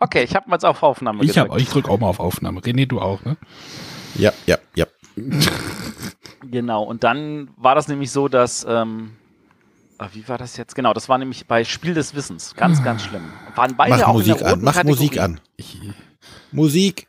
Okay, ich habe mal jetzt auf Aufnahme Ich, hab, ich drücke auch mal auf Aufnahme. René, du auch, ne? Ja, ja, ja. Genau, und dann war das nämlich so, dass, ähm, ah, wie war das jetzt? Genau, das war nämlich bei Spiel des Wissens. Ganz, ganz schlimm. Waren beide Mach auch Musik in der an, roten mach Kategorie. Musik an. Ich, Musik.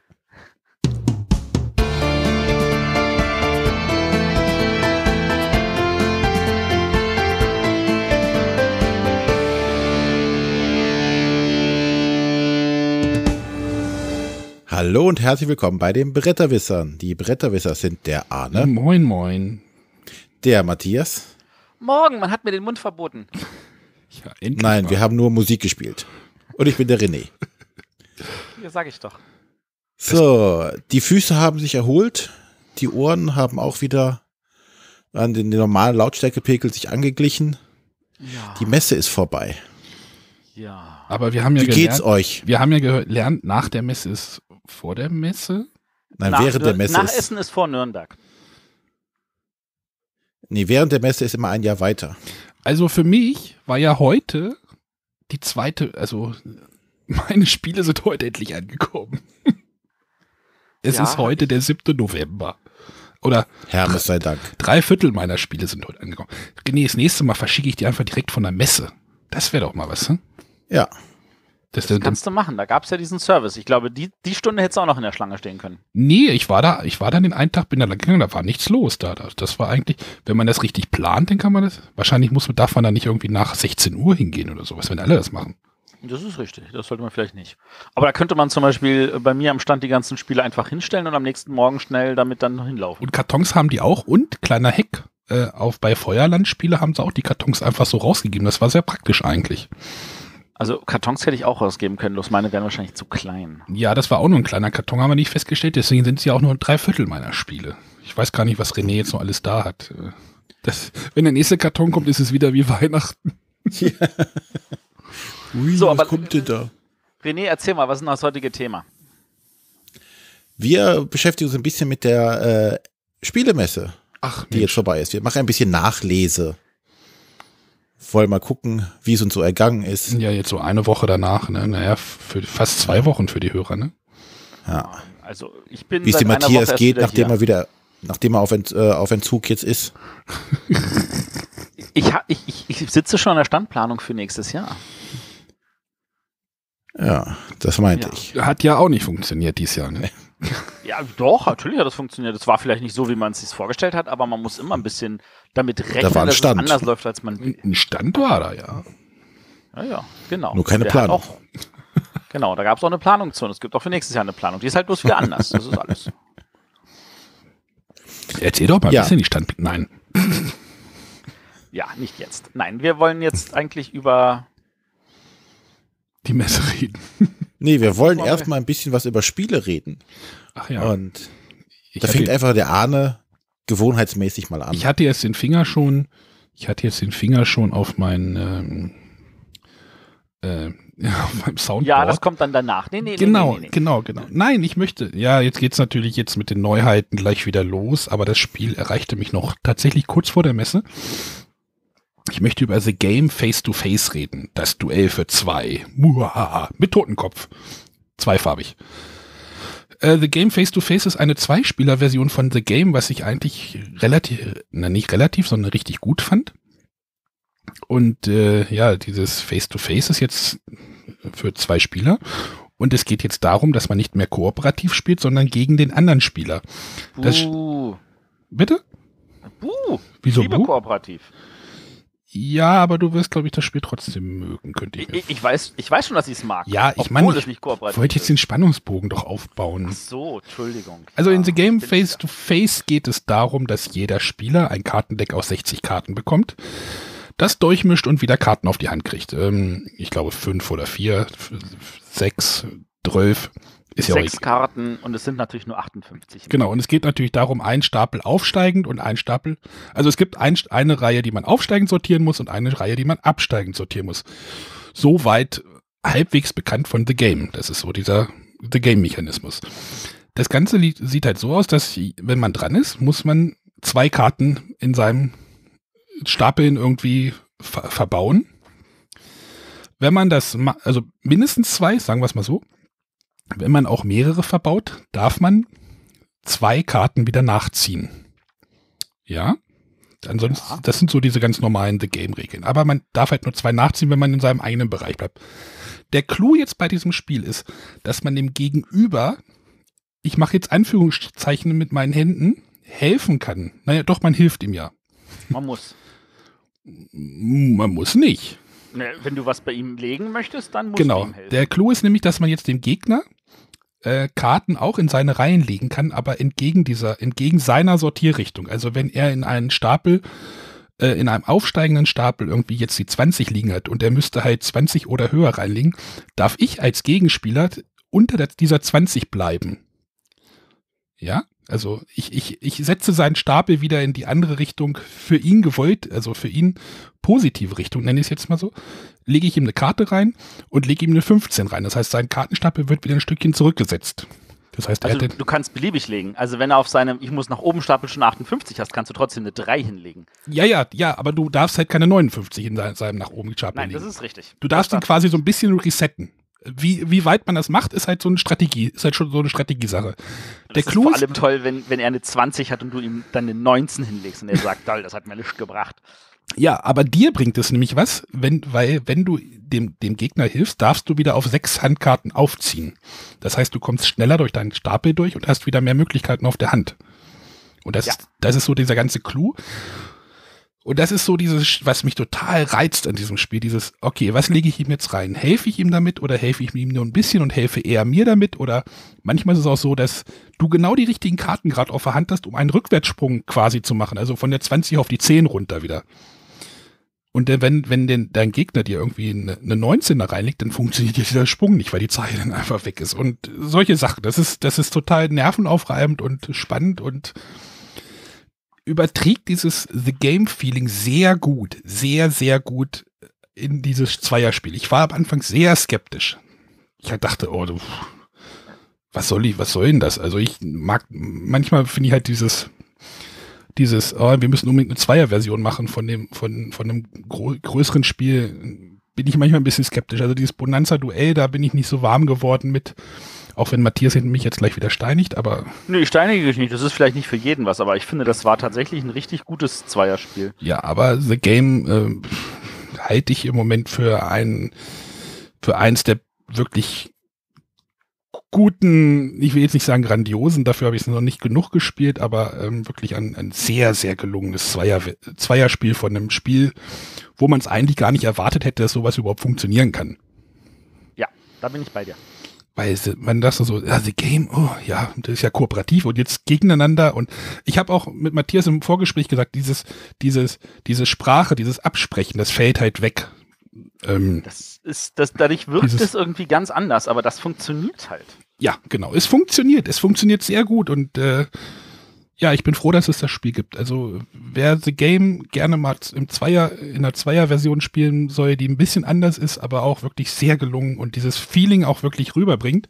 Hallo und herzlich willkommen bei den Bretterwissern. Die Bretterwisser sind der Arne, moin, moin. der Matthias. Morgen, man hat mir den Mund verboten. Ja, endlich Nein, mal. wir haben nur Musik gespielt. Und ich bin der René. Ja, sag ich doch. So, die Füße haben sich erholt, die Ohren haben auch wieder an den normalen Lautstärkepegel sich angeglichen. Ja. Die Messe ist vorbei. ja. Aber wir haben ja Wie geht's gelernt, euch? wir haben ja gelernt, nach der Messe ist vor der Messe. Nein, Nach, während der Messe nach ist, Essen ist vor Nürnberg. nee, während der Messe ist immer ein Jahr weiter. Also für mich war ja heute die zweite, also meine Spiele sind heute endlich angekommen. Es Ja, ist heute der 7. November. Oder Hermes sei Dank. drei Viertel meiner Spiele sind heute angekommen. René, das nächste Mal verschicke ich die einfach direkt von der Messe. Das wäre doch mal was, hm? Ja, Das, Das kannst du machen. Da gab es ja diesen Service. Ich glaube, die, die Stunde hättest du auch noch in der Schlange stehen können. Nee, ich war da, ich war dann den einen Tag, bin da lang gegangen, da war nichts los da. Das, war eigentlich, wenn man das richtig plant, dann kann man das, wahrscheinlich muss man, darf man da nicht irgendwie nach 16 Uhr hingehen oder sowas, wenn alle das machen. Das ist richtig. Das sollte man vielleicht nicht. Aber da könnte man zum Beispiel bei mir am Stand die ganzen Spiele einfach hinstellen und am nächsten Morgen schnell damit dann hinlaufen. Und Kartons haben die auch und kleiner Heck, äh, auf bei Feuerlandspiele haben sie auch die Kartons einfach so rausgegeben. Das war sehr praktisch eigentlich. Also Kartons hätte ich auch rausgeben können, bloß meine wären wahrscheinlich zu klein. Ja, das war auch nur ein kleiner Karton, haben wir nicht festgestellt, deswegen sind sie auch nur drei Viertel meiner Spiele. Ich weiß gar nicht, was René jetzt noch alles da hat. Das, wenn der nächste Karton kommt, ist es wieder wie Weihnachten. Ui, So, was aber- kommt denn da? René, erzähl mal, was ist denn das heutige Thema? Wir beschäftigen uns ein bisschen mit der äh, Spielemesse, Ach, die jetzt vorbei ist. Wir machen ein bisschen Nachlese. Wollen mal gucken, wie es uns so ergangen ist. Ja, jetzt so eine Woche danach, ne? Naja, für fast zwei Wochen für die Hörer, ne? Ja. Also ich bin Wie es dem Matthias geht, nachdem hier. er wieder, nachdem er auf, Ent, äh, auf Entzug jetzt ist. Ich, ha- ich, ich, ich sitze schon an der Standplanung für nächstes Jahr. Ja, das meinte Ja. ich. Hat ja auch nicht funktioniert dieses Jahr, ne? Ja, doch, natürlich hat das funktioniert. Es war vielleicht nicht so, wie man es sich vorgestellt hat, aber man muss immer ein bisschen damit rechnen, war ein dass Stand. es anders läuft, als man will. Ein Stand war da, ja. Ja, ja, genau. Nur keine der Planung. Auch, genau, da gab es auch eine Planung zu und es gibt auch für nächstes Jahr eine Planung. Die ist halt bloß wieder anders. Das ist alles. Erzähl doch mal, Ja. ist denn die Stand? Nein. Ja, nicht jetzt. Nein, wir wollen jetzt eigentlich über. Die Messe reden. Nee, wir wollen erstmal ein bisschen was über Spiele reden. Ach ja. Und ich, da fängt einfach der Arne gewohnheitsmäßig mal an. ich hatte jetzt den Finger schon, ich hatte jetzt den Finger schon auf mein, ähm, äh, auf meinem Soundboard. Ja, das kommt dann danach. Nee, nee, Genau, nee, nee, nee. genau, genau. Nein, ich möchte. Ja, jetzt geht's natürlich jetzt mit den Neuheiten gleich wieder los, aber das Spiel erreichte mich noch tatsächlich kurz vor der Messe. Ich möchte über The Game Face to Face reden. Das Duell für zwei. Muhaha. Mit Totenkopf. Zweifarbig. Äh, The Game Face to Face ist eine Zweispieler-Version von The Game, was ich eigentlich relativ, na nicht relativ, sondern richtig gut fand. Und äh, ja, dieses Face to Face ist jetzt für zwei Spieler. Und es geht jetzt darum, dass man nicht mehr kooperativ spielt, sondern gegen den anderen Spieler. Das- Buh. Bitte? Buh. Wieso? Liebe Buh? kooperativ. Ja, aber du wirst, glaube ich, das Spiel trotzdem mögen, könnte ich Ich, ich, weiß, ich weiß schon, dass ich es mag. Ja, ich meine, ich wollte jetzt den Spannungsbogen doch aufbauen. Ach so, Entschuldigung. Also in The Game Face to Face geht es darum, dass jeder Spieler ein Kartendeck aus 60 Karten bekommt, das durchmischt und wieder Karten auf die Hand kriegt. Ähm, ich glaube fünf oder vier, sechs, zwölf. Ist ja Sechs. Karten und es sind natürlich nur 58. Genau, und es geht natürlich darum, ein Stapel aufsteigend und ein Stapel. Also es gibt ein, eine Reihe, die man aufsteigend sortieren muss und eine Reihe, die man absteigend sortieren muss. Soweit halbwegs bekannt von The Game. Das ist so dieser The Game-Mechanismus. Das Ganze sieht halt so aus, dass wenn man dran ist, muss man zwei Karten in seinem Stapeln irgendwie ver verbauen. Wenn man das, also mindestens zwei, sagen wir es mal so, wenn man auch mehrere verbaut, darf man zwei Karten wieder nachziehen. Ja? Ansonsten, Ja. das sind so diese ganz normalen The Game-Regeln. Aber man darf halt nur zwei nachziehen, wenn man in seinem eigenen Bereich bleibt. Der Clou jetzt bei diesem Spiel ist, dass man dem Gegenüber, ich mache jetzt Anführungszeichen mit meinen Händen, helfen kann. Naja, doch, man hilft ihm ja. Man muss. Man muss nicht. Ne, wenn du was bei ihm legen möchtest, dann musst Genau. du ihm helfen. Der Clou ist nämlich, dass man jetzt dem Gegner äh, Karten auch in seine Reihen legen kann, aber entgegen dieser, entgegen seiner Sortierrichtung. Also wenn er in einen Stapel, äh, in einem aufsteigenden Stapel irgendwie jetzt die 20 liegen hat und er müsste halt 20 oder höher reinlegen, darf ich als Gegenspieler unter der, dieser 20 bleiben. Ja, also ich, ich, ich setze seinen Stapel wieder in die andere Richtung für ihn gewollt, also für ihn positive Richtung, nenne ich es jetzt mal so, lege ich ihm eine Karte rein und lege ihm eine 15 rein. Das heißt, sein Kartenstapel wird wieder ein Stückchen zurückgesetzt. Das heißt, Also du kannst beliebig legen. Also wenn er auf seinem Ich muss nach oben Stapel schon 58 hast, kannst du trotzdem eine 3 hinlegen. ja, ja, ja, aber du darfst halt keine 59 in seinem, nach oben Stapel Nein, legen. das ist richtig. du darfst ihn quasi so ein bisschen resetten. Wie, wie weit man das macht, ist halt so eine Strategie, ist halt schon so eine Strategiesache. Das Der ist Clou vor allem toll, wenn, wenn er eine 20 hat und du ihm dann eine 19 hinlegst und er sagt, toll, das hat mir nichts gebracht. ja, aber dir bringt es nämlich was, wenn, weil, wenn du dem, dem Gegner hilfst, darfst du wieder auf sechs Handkarten aufziehen. Das heißt, du kommst schneller durch deinen Stapel durch und hast wieder mehr Möglichkeiten auf der Hand. Und das, Ja. das ist so dieser ganze Clou. Und das ist so dieses, was mich total reizt an diesem Spiel, dieses, okay, was lege ich ihm jetzt rein? Helfe ich ihm damit oder helfe ich ihm nur ein bisschen und helfe er mir damit? Oder manchmal ist es auch so, dass du genau die richtigen Karten gerade auf der Hand hast, um einen Rückwärtssprung quasi zu machen, also von der 20 auf die 10 runter wieder. Und wenn, wenn den, dein Gegner dir irgendwie eine, eine 19 da reinlegt, dann funktioniert dieser Sprung nicht, weil die Zahl dann einfach weg ist. Und solche Sachen, das ist, das ist total nervenaufreibend und spannend und überträgt dieses The Game Feeling sehr gut, sehr, sehr gut in dieses Zweierspiel. Ich war am Anfang sehr skeptisch. Ich halt dachte, oh, du, was soll ich, was soll denn das? Also ich mag, manchmal finde ich halt dieses, dieses, oh, wir müssen unbedingt eine Zweierversion machen von dem, von, von einem größeren Spiel, bin ich manchmal ein bisschen skeptisch. Also dieses Bonanza-Duell, da bin ich nicht so warm geworden mit, auch wenn Matthias mich jetzt gleich wieder steinigt, aber Nee, ich steinige dich nicht. Das ist vielleicht nicht für jeden was, aber ich finde, das war tatsächlich ein richtig gutes Zweierspiel. Ja, aber The Game äh, halte ich im Moment für ein für eins der wirklich guten, ich will jetzt nicht sagen grandiosen, dafür habe ich es noch nicht genug gespielt, aber ähm, wirklich ein, ein sehr, sehr gelungenes Zweier, Zweierspiel von einem Spiel, wo man es eigentlich gar nicht erwartet hätte, dass sowas überhaupt funktionieren kann. Ja, da bin ich bei dir. Weil sie- man das so, ja, The Game, oh ja, das ist ja kooperativ und jetzt gegeneinander und ich habe auch mit Matthias im Vorgespräch gesagt, dieses, dieses, diese Sprache, dieses Absprechen, das fällt halt weg. Ähm, Das ist, das, dadurch wirkt Dieses- es irgendwie ganz anders, aber das funktioniert halt. ja, genau, es funktioniert, es funktioniert sehr gut und äh, ja, ich bin froh, dass es das Spiel gibt. Also wer The Game gerne mal im Zweier, in einer Zweier-Version spielen soll, die ein bisschen anders ist, aber auch wirklich sehr gelungen und dieses Feeling auch wirklich rüberbringt,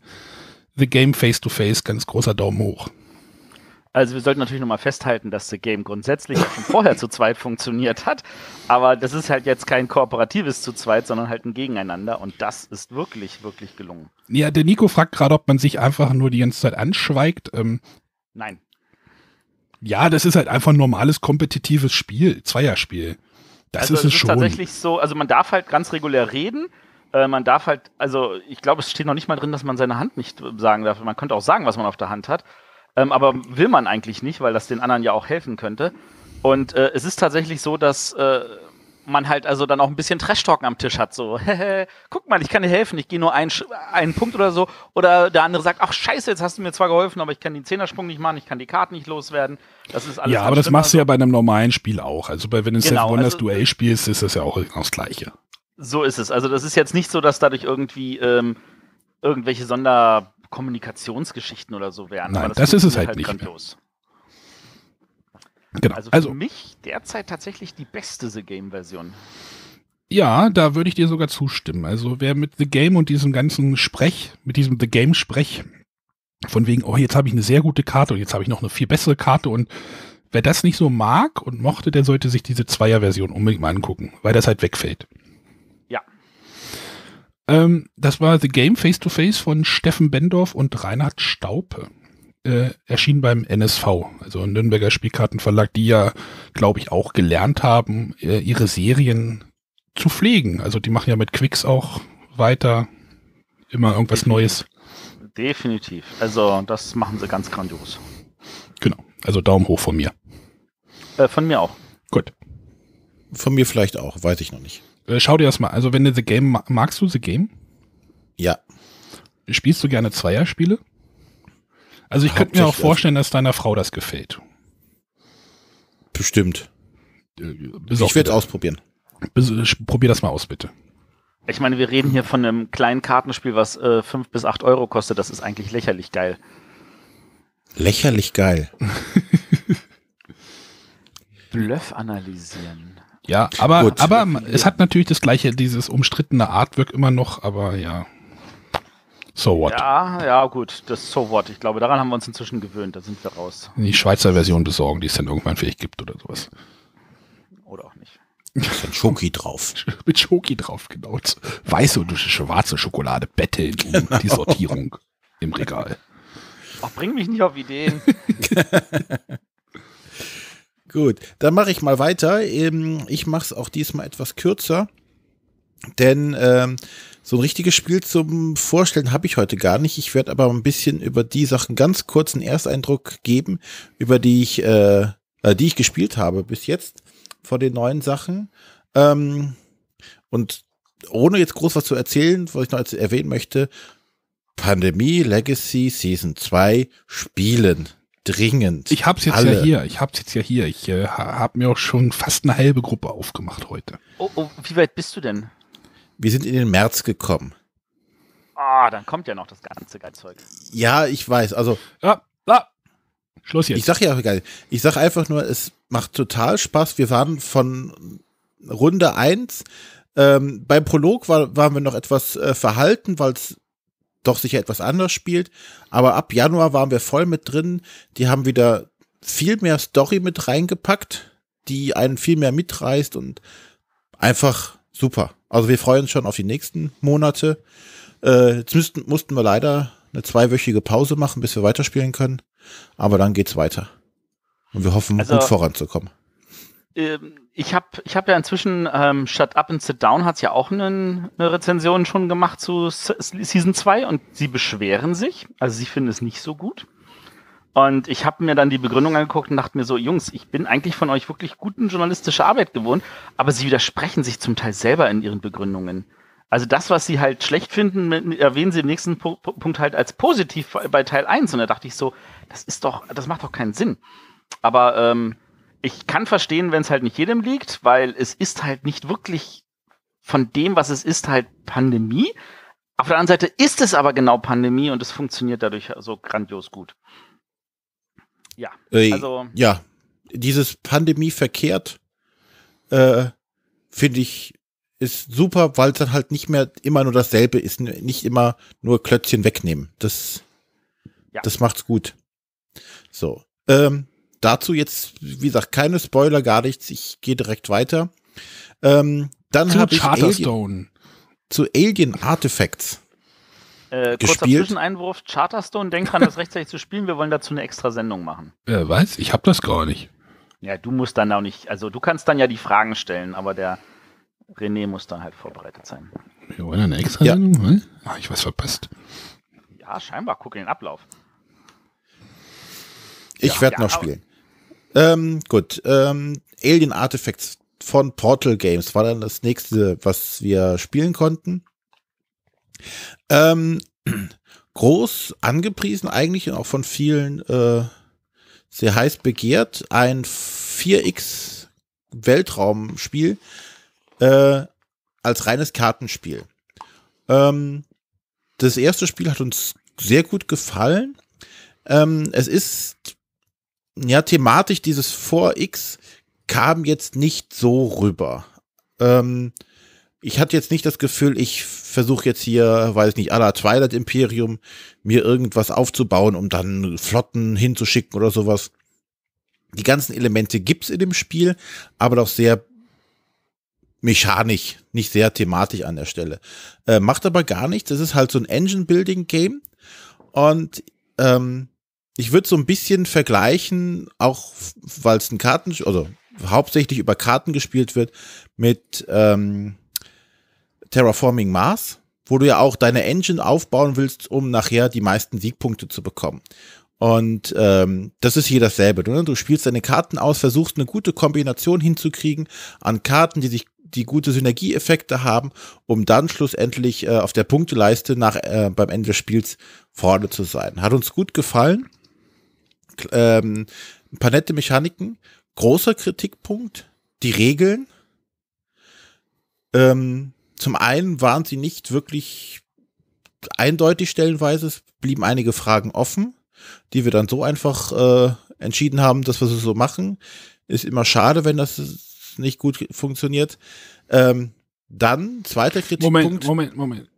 The Game Face to Face, ganz großer Daumen hoch. Also wir sollten natürlich nochmal festhalten, dass The Game grundsätzlich auch schon vorher zu zweit funktioniert hat, aber das ist halt jetzt kein kooperatives zu zweit, sondern halt ein Gegeneinander und das ist wirklich, wirklich gelungen. Ja, der Nico fragt gerade, ob man sich einfach nur die ganze Zeit anschweigt. Ähm, Nein, ja, das ist halt einfach ein normales kompetitives Spiel, Zweierspiel. Das also ist es schon. tatsächlich so, also man darf halt ganz regulär reden. Äh, man darf halt, also ich glaube, es steht noch nicht mal drin, dass man seine Hand nicht sagen darf. Man könnte auch sagen, was man auf der Hand hat. Ähm, aber will man eigentlich nicht, weil das den anderen ja auch helfen könnte. Und äh, es ist tatsächlich so, dass äh, man halt also dann auch ein bisschen Trash-Talken am Tisch hat. So, hehe, guck mal, ich kann dir helfen, ich gehe nur einen, einen Punkt oder so. Oder der andere sagt, ach scheiße, jetzt hast du mir zwar geholfen, aber ich kann den Zehnersprung nicht machen, ich kann die Karten nicht loswerden. Das ist alles ja, aber das schlimm. machst du ja bei einem normalen Spiel auch. Also bei, wenn du Genau, Seven Wonders also- Duell spielst, ist das ja auch genau das Gleiche. So ist es. Also das ist jetzt nicht so, dass dadurch irgendwie ähm, irgendwelche Sonderkommunikationsgeschichten oder so wären. Nein, Aber das ist es funktioniert halt nicht. Genau. Also, Also, für mich derzeit tatsächlich die beste The Game-Version. ja, da würde ich dir sogar zustimmen. Also wer mit The Game und diesem ganzen Sprech, mit diesem The Game Sprech, von wegen, oh, jetzt habe ich eine sehr gute Karte und jetzt habe ich noch eine viel bessere Karte und wer das nicht so mag und mochte, der sollte sich diese Zweier-Version unbedingt mal angucken, weil das halt wegfällt. Ja. Ähm, das war The Game Face to Face von Steffen Bendorf und Reinhard Staupe. Äh, erschien beim NSV, also Nürnberger Spielkartenverlag, die ja, glaube ich, auch gelernt haben, äh, ihre Serien zu pflegen. Also die machen ja mit Quicks auch weiter immer irgendwas Neues. Definitiv. Also das machen sie ganz grandios. Genau. Also Daumen hoch von mir. Äh, von mir auch. Gut. Von mir vielleicht auch, weiß ich noch nicht. Äh, schau dir das mal. Also wenn du The Game magst du The Game? Ja. Spielst du gerne Zweierspiele? Also ich könnte mir auch vorstellen, dass deiner Frau das gefällt. Bestimmt. Äh, ich werde ausprobieren. Bis, probier das mal aus, bitte. Ich meine, wir reden hier von einem kleinen Kartenspiel, was äh, 5 bis 8 Euro kostet. Das ist eigentlich lächerlich geil. Lächerlich geil. Bluff analysieren. Ja, aber, Gut. aber es hat natürlich das gleiche, dieses umstrittene Artwork immer noch, aber ja. So what? Ja, ja, gut, das So what. Ich glaube, daran haben wir uns inzwischen gewöhnt, da sind wir raus. Die Schweizer Version besorgen, die es dann irgendwann vielleicht gibt oder sowas. Oder auch nicht. Mit Schoki drauf. Mit Schoki drauf, genau. Weiße und schwarze Schokolade betteln um genau. die Sortierung im Regal. Ach, bring mich nicht auf Ideen. Gut, dann mache ich mal weiter. Ähm, ich mache es auch diesmal etwas kürzer, denn ähm, so ein richtiges Spiel zum Vorstellen habe ich heute gar nicht. Ich werde aber ein bisschen über die Sachen ganz kurz einen Ersteindruck geben, über die ich, äh, äh die ich gespielt habe bis jetzt vor den neuen Sachen. Ähm, und ohne jetzt groß was zu erzählen, was ich noch erwähnen möchte, Pandemie Legacy Season 2 spielen. Dringend. Ich hab's jetzt Alle. ja hier. Ich hab's jetzt ja hier. Ich äh, habe mir auch schon fast eine halbe Gruppe aufgemacht heute. Oh, oh, wie weit bist du denn? Wir sind in den März gekommen. Ah, dann kommt ja noch das ganze Geizzeug. Ja, ich weiß. Also. Ja, ja. Schluss jetzt. Ich sag ja geil. Ich sag einfach nur, es macht total Spaß. Wir waren von Runde 1. Ähm, beim Prolog war, waren wir noch etwas äh, verhalten, weil es doch sicher etwas anders spielt. Aber ab Januar waren wir voll mit drin. Die haben wieder viel mehr Story mit reingepackt, die einen viel mehr mitreißt und einfach super. Also wir freuen uns schon auf die nächsten Monate. Äh, jetzt müssten, mussten wir leider eine zweiwöchige Pause machen, bis wir weiterspielen können. Aber dann geht's weiter. Und wir hoffen, also, gut voranzukommen. Ähm, ich habe ich hab ja inzwischen ähm, Shut Up and Sit Down hat ja auch einen, eine Rezension schon gemacht zu Season 2 und sie beschweren sich. Also sie finden es nicht so gut. Und ich habe mir dann die Begründung angeguckt und dachte mir so, Jungs, ich bin eigentlich von euch wirklich guten journalistische Arbeit gewohnt, aber sie widersprechen sich zum Teil selber in ihren Begründungen. Also das, was sie halt schlecht finden, erwähnen sie im nächsten Punkt halt als positiv bei Teil 1. Und da dachte ich so, das ist doch, das macht doch keinen Sinn. Aber ähm, ich kann verstehen, wenn es halt nicht jedem liegt, weil es ist halt nicht wirklich von dem, was es ist, halt Pandemie. Auf der anderen Seite ist es aber genau Pandemie und es funktioniert dadurch so grandios gut. Ja, äh, also. Ja, dieses Pandemie verkehrt, äh, finde ich, ist super, weil es dann halt nicht mehr immer nur dasselbe ist, nicht immer nur Klötzchen wegnehmen. Das, ja. das macht's gut. So. Ähm, dazu jetzt, wie gesagt, keine Spoiler, gar nichts. Ich gehe direkt weiter. Ähm, dann habe ich Alien, zu Alien Artifacts. Äh, kurzer Zwischeneinwurf, Charterstone, denk dran, das rechtzeitig zu spielen. Wir wollen dazu eine extra Sendung machen. Wer weiß, ich habe das gar nicht. Ja, du musst dann auch nicht, also du kannst dann ja die Fragen stellen, aber der René muss dann halt vorbereitet sein. Wir wollen eine extra ja. Sendung? Hm? Ach, ich was verpasst. Ja, scheinbar, guck in den Ablauf. Ich ja, werde ja, noch spielen. Ähm, gut, ähm, Alien Artifacts von Portal Games war dann das nächste, was wir spielen konnten. Ähm, groß angepriesen eigentlich und auch von vielen äh, sehr heiß begehrt. Ein 4X Weltraumspiel äh, als reines Kartenspiel. Ähm, das erste Spiel hat uns sehr gut gefallen. Ähm, es ist ja, thematisch dieses 4X kam jetzt nicht so rüber. Ähm, ich hatte jetzt nicht das Gefühl, ich versuche jetzt hier, weiß nicht, la Twilight Imperium, mir irgendwas aufzubauen, um dann Flotten hinzuschicken oder sowas. Die ganzen Elemente gibt's in dem Spiel, aber doch sehr mechanisch, nicht sehr thematisch an der Stelle. Äh, macht aber gar nichts. Das ist halt so ein Engine-Building-Game. Und ähm, ich würde so ein bisschen vergleichen, auch weil es ein Karten, also hauptsächlich über Karten gespielt wird, mit ähm, Terraforming Mars, wo du ja auch deine Engine aufbauen willst, um nachher die meisten Siegpunkte zu bekommen. Und ähm, das ist hier dasselbe. Du, du spielst deine Karten aus, versuchst eine gute Kombination hinzukriegen an Karten, die sich die gute Synergieeffekte haben, um dann schlussendlich äh, auf der Punkteleiste nach äh, beim Ende des Spiels vorne zu sein. Hat uns gut gefallen. Ähm, ein paar nette Mechaniken. Großer Kritikpunkt, die Regeln. Ähm, zum einen waren sie nicht wirklich eindeutig stellenweise, es blieben einige Fragen offen die wir dann so einfach äh, entschieden haben, dass wir es so machen. Ist immer schade, wenn das nicht gut funktioniert. Ähm, dann, zweiter Kritikpunkt. Moment, Moment, Moment.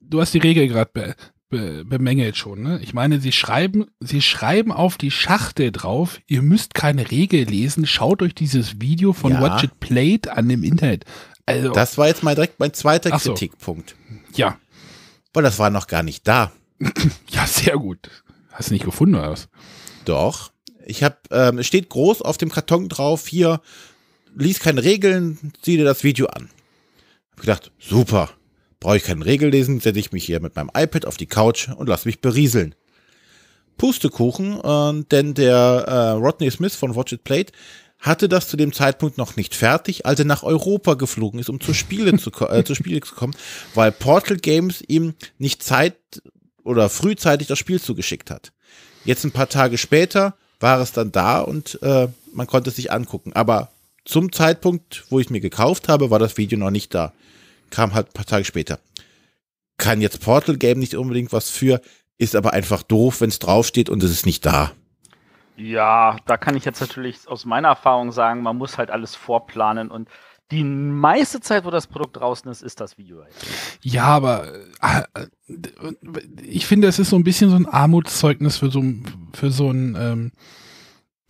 Du hast die Regel gerade be, be, bemängelt schon, ne? Ich meine, sie schreiben, sie schreiben auf die Schachtel drauf, ihr müsst keine Regel lesen, schaut euch dieses Video von Ja. Watch It Played an im Internet. Also, Das war jetzt mal direkt mein zweiter so. Kritikpunkt. ja, Weil das war noch gar nicht da. ja, sehr gut. Hast du nicht gefunden oder was? Doch. Ich habe, ähm, es steht groß auf dem Karton drauf, hier, lies keine Regeln, sieh dir das Video an. Hab gedacht, super. Brauche ich keine Regeln lesen, setze ich mich hier mit meinem iPad auf die Couch und lass mich berieseln. Pustekuchen, äh, denn der äh, Rodney Smith von Watch It Played hatte das zu dem Zeitpunkt noch nicht fertig, als er nach Europa geflogen ist, um zu Spiele zu, äh, zu Spiele zu kommen, weil Portal Games ihm nicht Zeit oder frühzeitig das Spiel zugeschickt hat. Jetzt ein paar Tage später war es dann da und äh, man konnte es sich angucken. Aber zum Zeitpunkt, wo ich es mir gekauft habe, war das Video noch nicht da. Kam halt ein paar Tage später. Kann jetzt Portal Game nicht unbedingt was für, ist aber einfach doof, wenn es draufsteht und es ist nicht da. Ja, da kann ich jetzt natürlich aus meiner Erfahrung sagen, man muss halt alles vorplanen und die meiste Zeit, wo das Produkt draußen ist, ist das Video. halt. Ja, aber äh, ich finde, es ist so ein bisschen so ein Armutszeugnis für so, für so einen ähm,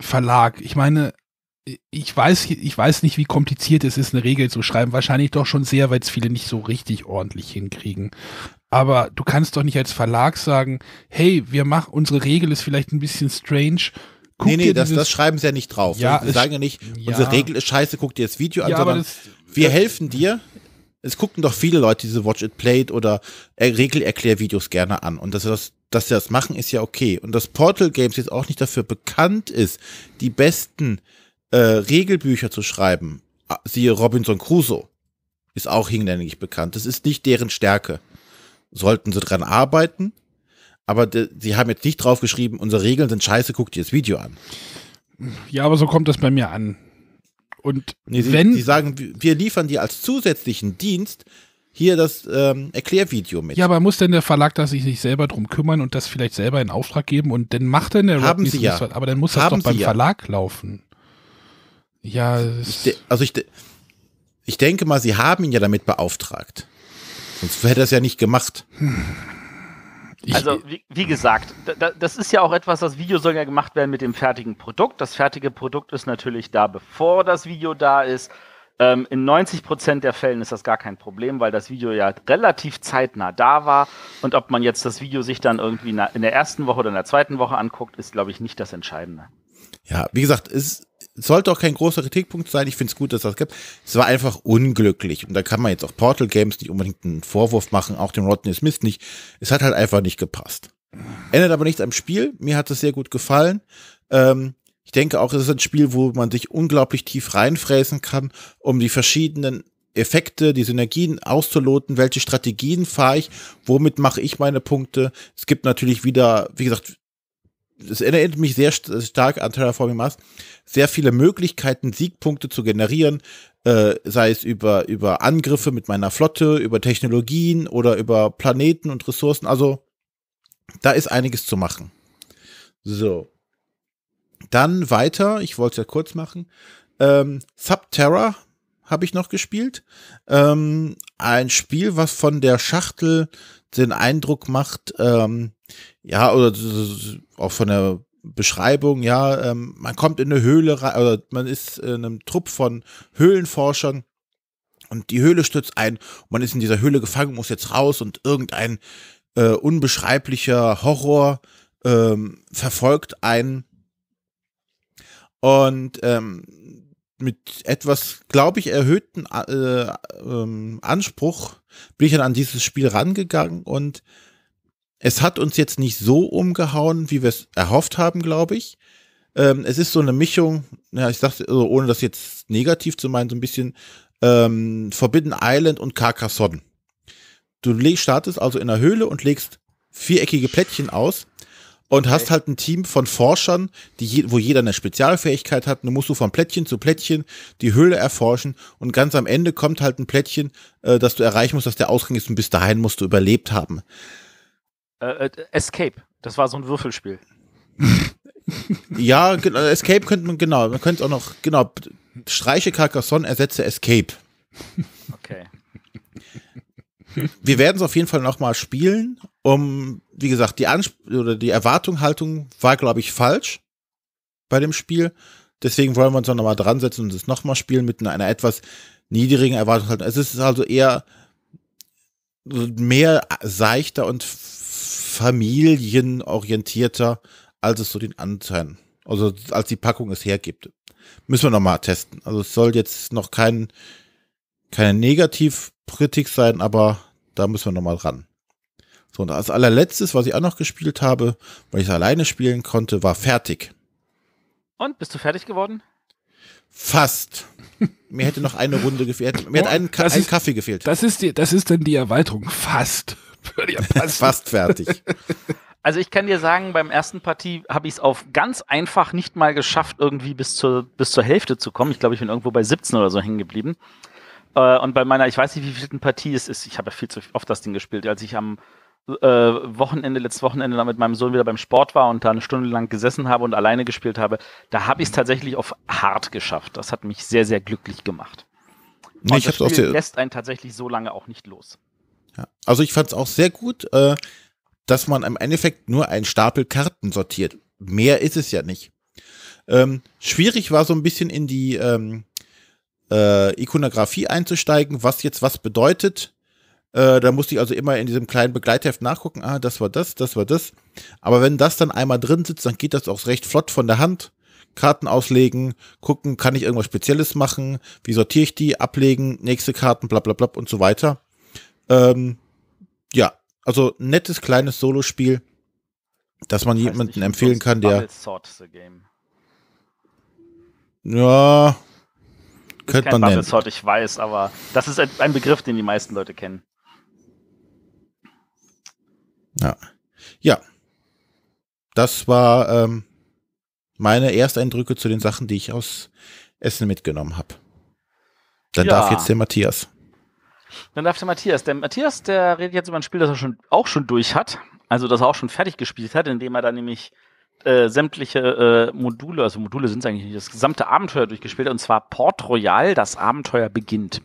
Verlag. Ich meine, ich weiß, ich weiß nicht, wie kompliziert es ist, eine Regel zu schreiben. Wahrscheinlich doch schon sehr, weil es viele nicht so richtig ordentlich hinkriegen. Aber du kannst doch nicht als Verlag sagen, hey, wir machen, unsere Regel ist vielleicht ein bisschen strange. Guck nee, nee, das, das schreiben sie ja nicht drauf. Ja, sie sagen ja nicht, ja. unsere Regel ist scheiße, guck dir das Video an, ja, sondern das, wir helfen dir. Es gucken doch viele Leute diese Watch It Played oder Regelerklärvideos gerne an. Und dass, sie das, dass sie das machen, ist ja okay. Und dass Portal Games jetzt auch nicht dafür bekannt ist, die besten äh, Regelbücher zu schreiben, ah, siehe Robinson Crusoe, ist auch hinlänglich bekannt. Das ist nicht deren Stärke. Sollten sie dran arbeiten, aber sie haben jetzt nicht draufgeschrieben, unsere Regeln sind scheiße, guck dir das Video an. ja, aber so kommt das bei mir an. Und Nee, sie, wenn, sie sagen, wir- liefern dir als zusätzlichen Dienst hier das ähm, Erklärvideo mit. Ja, aber muss denn der Verlag da sich nicht selber drum kümmern und das vielleicht selber in Auftrag geben und dann macht denn der Haben Rodney sie ja. aber dann muss das Haben doch beim sie ja. Verlag laufen. Ja, Ich also ich, de- ich denke mal, sie haben ihn ja damit beauftragt. Sonst hätte er es ja nicht gemacht. ich, Also, wie, wie gesagt, da, da, das ist ja auch etwas, das Video soll ja gemacht werden mit dem fertigen Produkt. Das fertige Produkt ist natürlich da, bevor das Video da ist. Ähm, in 90% der Fällen ist das gar kein Problem, weil das Video ja relativ zeitnah da war. Und ob man jetzt das Video sich dann irgendwie in der ersten Woche oder in der zweiten Woche anguckt, ist, glaube ich, nicht das Entscheidende. Ja, wie gesagt, es sollte auch kein großer Kritikpunkt sein. Ich finde es gut, dass das gibt. Es war einfach unglücklich. Und da kann man jetzt auch Portal Games nicht unbedingt einen Vorwurf machen, auch dem Rodney Smith nicht. Es hat halt einfach nicht gepasst. Ändert aber nichts am Spiel. Mir hat es sehr gut gefallen. Ähm, ich denke auch, es ist ein Spiel, wo man sich unglaublich tief reinfräsen kann, um die verschiedenen Effekte, die Synergien auszuloten, welche Strategien fahre ich, womit mache ich meine Punkte. Es gibt natürlich wieder, wie gesagt, es erinnert mich sehr st stark an Terraforming Mars, sehr viele Möglichkeiten, Siegpunkte zu generieren, äh, sei es über, über Angriffe mit meiner Flotte, über Technologien oder über Planeten und Ressourcen. Also da ist einiges zu machen. So. Dann weiter, ich wollte es ja kurz machen. Ähm, Subterra habe ich noch gespielt. Ähm, ein Spiel, was von der Schachtel den Eindruck macht, ähm, ja, oder auch von der Beschreibung, ja, ähm, man kommt in eine Höhle rein, oder man ist in einem Trupp von Höhlenforschern und die Höhle stürzt ein, und man ist in dieser Höhle gefangen, muss jetzt raus und irgendein äh, unbeschreiblicher Horror ähm, verfolgt einen. Und ähm, mit etwas, glaube ich, erhöhten äh, ähm, Anspruch bin ich dann an dieses Spiel rangegangen und es hat uns jetzt nicht so umgehauen, wie wir es erhofft haben, glaube ich. Ähm, es ist so eine Mischung, ja, ich sag's, also ohne das jetzt negativ zu meinen, so ein bisschen ähm, Forbidden Island und Carcassonne. Du startest also in einer Höhle und legst viereckige Plättchen aus und okay. hast halt ein Team von Forschern, die je, wo jeder eine Spezialfähigkeit hat. Du musst du von Plättchen zu Plättchen die Höhle erforschen und ganz am Ende kommt halt ein Plättchen, äh, das du erreichen musst, dass der Ausgang ist und bis dahin musst du überlebt haben. Äh, äh, Escape, das war so ein Würfelspiel. ja, Escape könnte man, genau, man könnte auch noch, genau, streiche Carcassonne, ersetze Escape. Okay. Wir werden es auf jeden Fall nochmal spielen, um, wie gesagt, die Ansp oder die Erwartungshaltung war, glaube ich, falsch bei dem Spiel. Deswegen wollen wir uns nochmal dran setzen und es nochmal spielen mit einer, einer etwas niedrigen Erwartungshaltung. Es ist also eher mehr seichter und familienorientierter, als es so den Anschein, also als die Packung es hergibt. Müssen wir nochmal testen. Also es soll jetzt noch kein, keine Negativkritik sein, aber da müssen wir nochmal ran. So, und als allerletztes, was ich auch noch gespielt habe, weil ich es alleine spielen konnte, war fertig. Und, bist du fertig geworden? Fast. Mir hätte noch eine Runde gefehlt. Mir oh, hat ein, ein Kaffee gefehlt. Das ist, die, das ist dann die Erweiterung. Fast. Fast fertig. Also ich kann dir sagen, beim ersten Partie habe ich es auf ganz einfach nicht mal geschafft, irgendwie bis zur, bis zur Hälfte zu kommen. Ich glaube, ich bin irgendwo bei 17 oder so hängen geblieben. Äh, und bei meiner, ich weiß nicht, wie viel Partie es ist, ich habe ja viel zu oft das Ding gespielt, als ich am äh, Wochenende, letztes Wochenende da mit meinem Sohn wieder beim Sport war und da eine Stunde lang gesessen habe und alleine gespielt habe, da habe ich es tatsächlich auf hart geschafft. Das hat mich sehr, sehr glücklich gemacht. Und ich das Spiel lässt einen tatsächlich so lange auch nicht los. Ja. Also ich fand es auch sehr gut, äh, dass man im Endeffekt nur einen Stapel Karten sortiert. Mehr ist es ja nicht. Ähm, schwierig war so ein bisschen in die ähm, äh, Ikonografie einzusteigen, was jetzt was bedeutet. Äh, da musste ich also immer in diesem kleinen Begleitheft nachgucken, ah, das war das, das war das. Aber wenn das dann einmal drin sitzt, dann geht das auch recht flott von der Hand. Karten auslegen, gucken, kann ich irgendwas Spezielles machen, wie sortiere ich die, ablegen, nächste Karten, bla bla bla und so weiter. Ähm, ja, also nettes kleines Solospiel, das man jemandem empfehlen kann, der. Sword the Game. Ja, könnte man nennen. Sword, ich weiß, aber das ist ein Begriff, den die meisten Leute kennen. Ja. Ja. Das war ähm, meine Ersteindrücke zu den Sachen, die ich aus Essen mitgenommen habe. Dann ja. darf jetzt der Matthias. Dann darf der Matthias. Der Matthias, der redet jetzt über ein Spiel, das er schon, auch schon durch hat. Also, das er auch schon fertig gespielt hat, indem er da nämlich äh, sämtliche äh, Module, also Module sind es eigentlich nicht, das gesamte Abenteuer durchgespielt hat, und zwar Port Royal, das Abenteuer beginnt.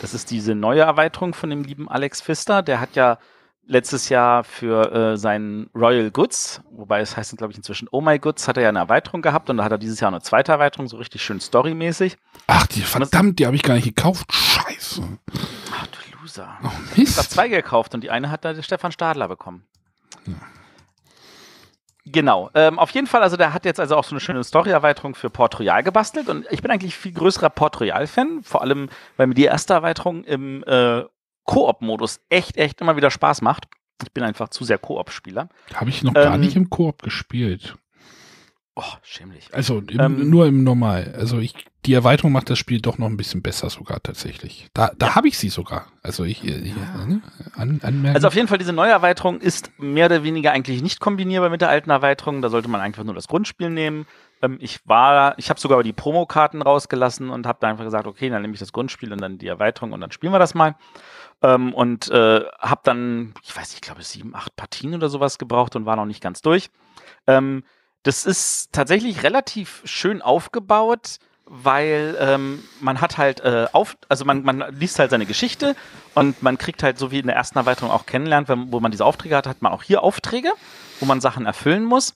Das ist diese neue Erweiterung von dem lieben Alex Pfister. Der hat ja letztes Jahr für äh, seinen Royal Goods, wobei es heißt, glaube ich, inzwischen Oh My Goods, hat er ja eine Erweiterung gehabt und da hat er dieses Jahr eine zweite Erweiterung, so richtig schön storymäßig. Ach, die verdammt, die habe ich gar nicht gekauft. Scheiße. Ach du Loser. Oh, Mist. Ich habe zwei gekauft und die eine hat da der Stefan Stadler bekommen. Ja. Genau. Ähm, auf jeden Fall, also der hat jetzt also auch so eine schöne Story-Erweiterung für Port Royal gebastelt und ich bin eigentlich viel größerer Port Royal-Fan, vor allem, weil mir die erste Erweiterung im äh, Koop-Modus echt, echt immer wieder Spaß macht. Ich bin einfach zu sehr Koop-Spieler. Habe ich noch ähm, gar nicht im Koop gespielt. Oh, schämlich. Also im, ähm, nur im Normal. Also ich, die Erweiterung macht das Spiel doch noch ein bisschen besser sogar tatsächlich. Da, da ja. habe ich sie sogar. Also ich, ich ja. ne, an, anmerken. Also auf jeden Fall diese neue Erweiterung ist mehr oder weniger eigentlich nicht kombinierbar mit der alten Erweiterung. Da sollte man einfach nur das Grundspiel nehmen. Ähm, ich war, ich habe sogar die Promokarten rausgelassen und habe da einfach gesagt, okay, dann nehme ich das Grundspiel und dann die Erweiterung und dann spielen wir das mal. Ähm, und äh, habe dann, ich weiß nicht, ich glaube sieben, acht Partien oder sowas gebraucht und war noch nicht ganz durch. Ähm, das ist tatsächlich relativ schön aufgebaut, weil ähm, man hat halt äh, auf, also man, man liest halt seine Geschichte und man kriegt halt, so wie in der ersten Erweiterung auch kennenlernt, wenn, wo man diese Aufträge hat, hat man auch hier Aufträge, wo man Sachen erfüllen muss.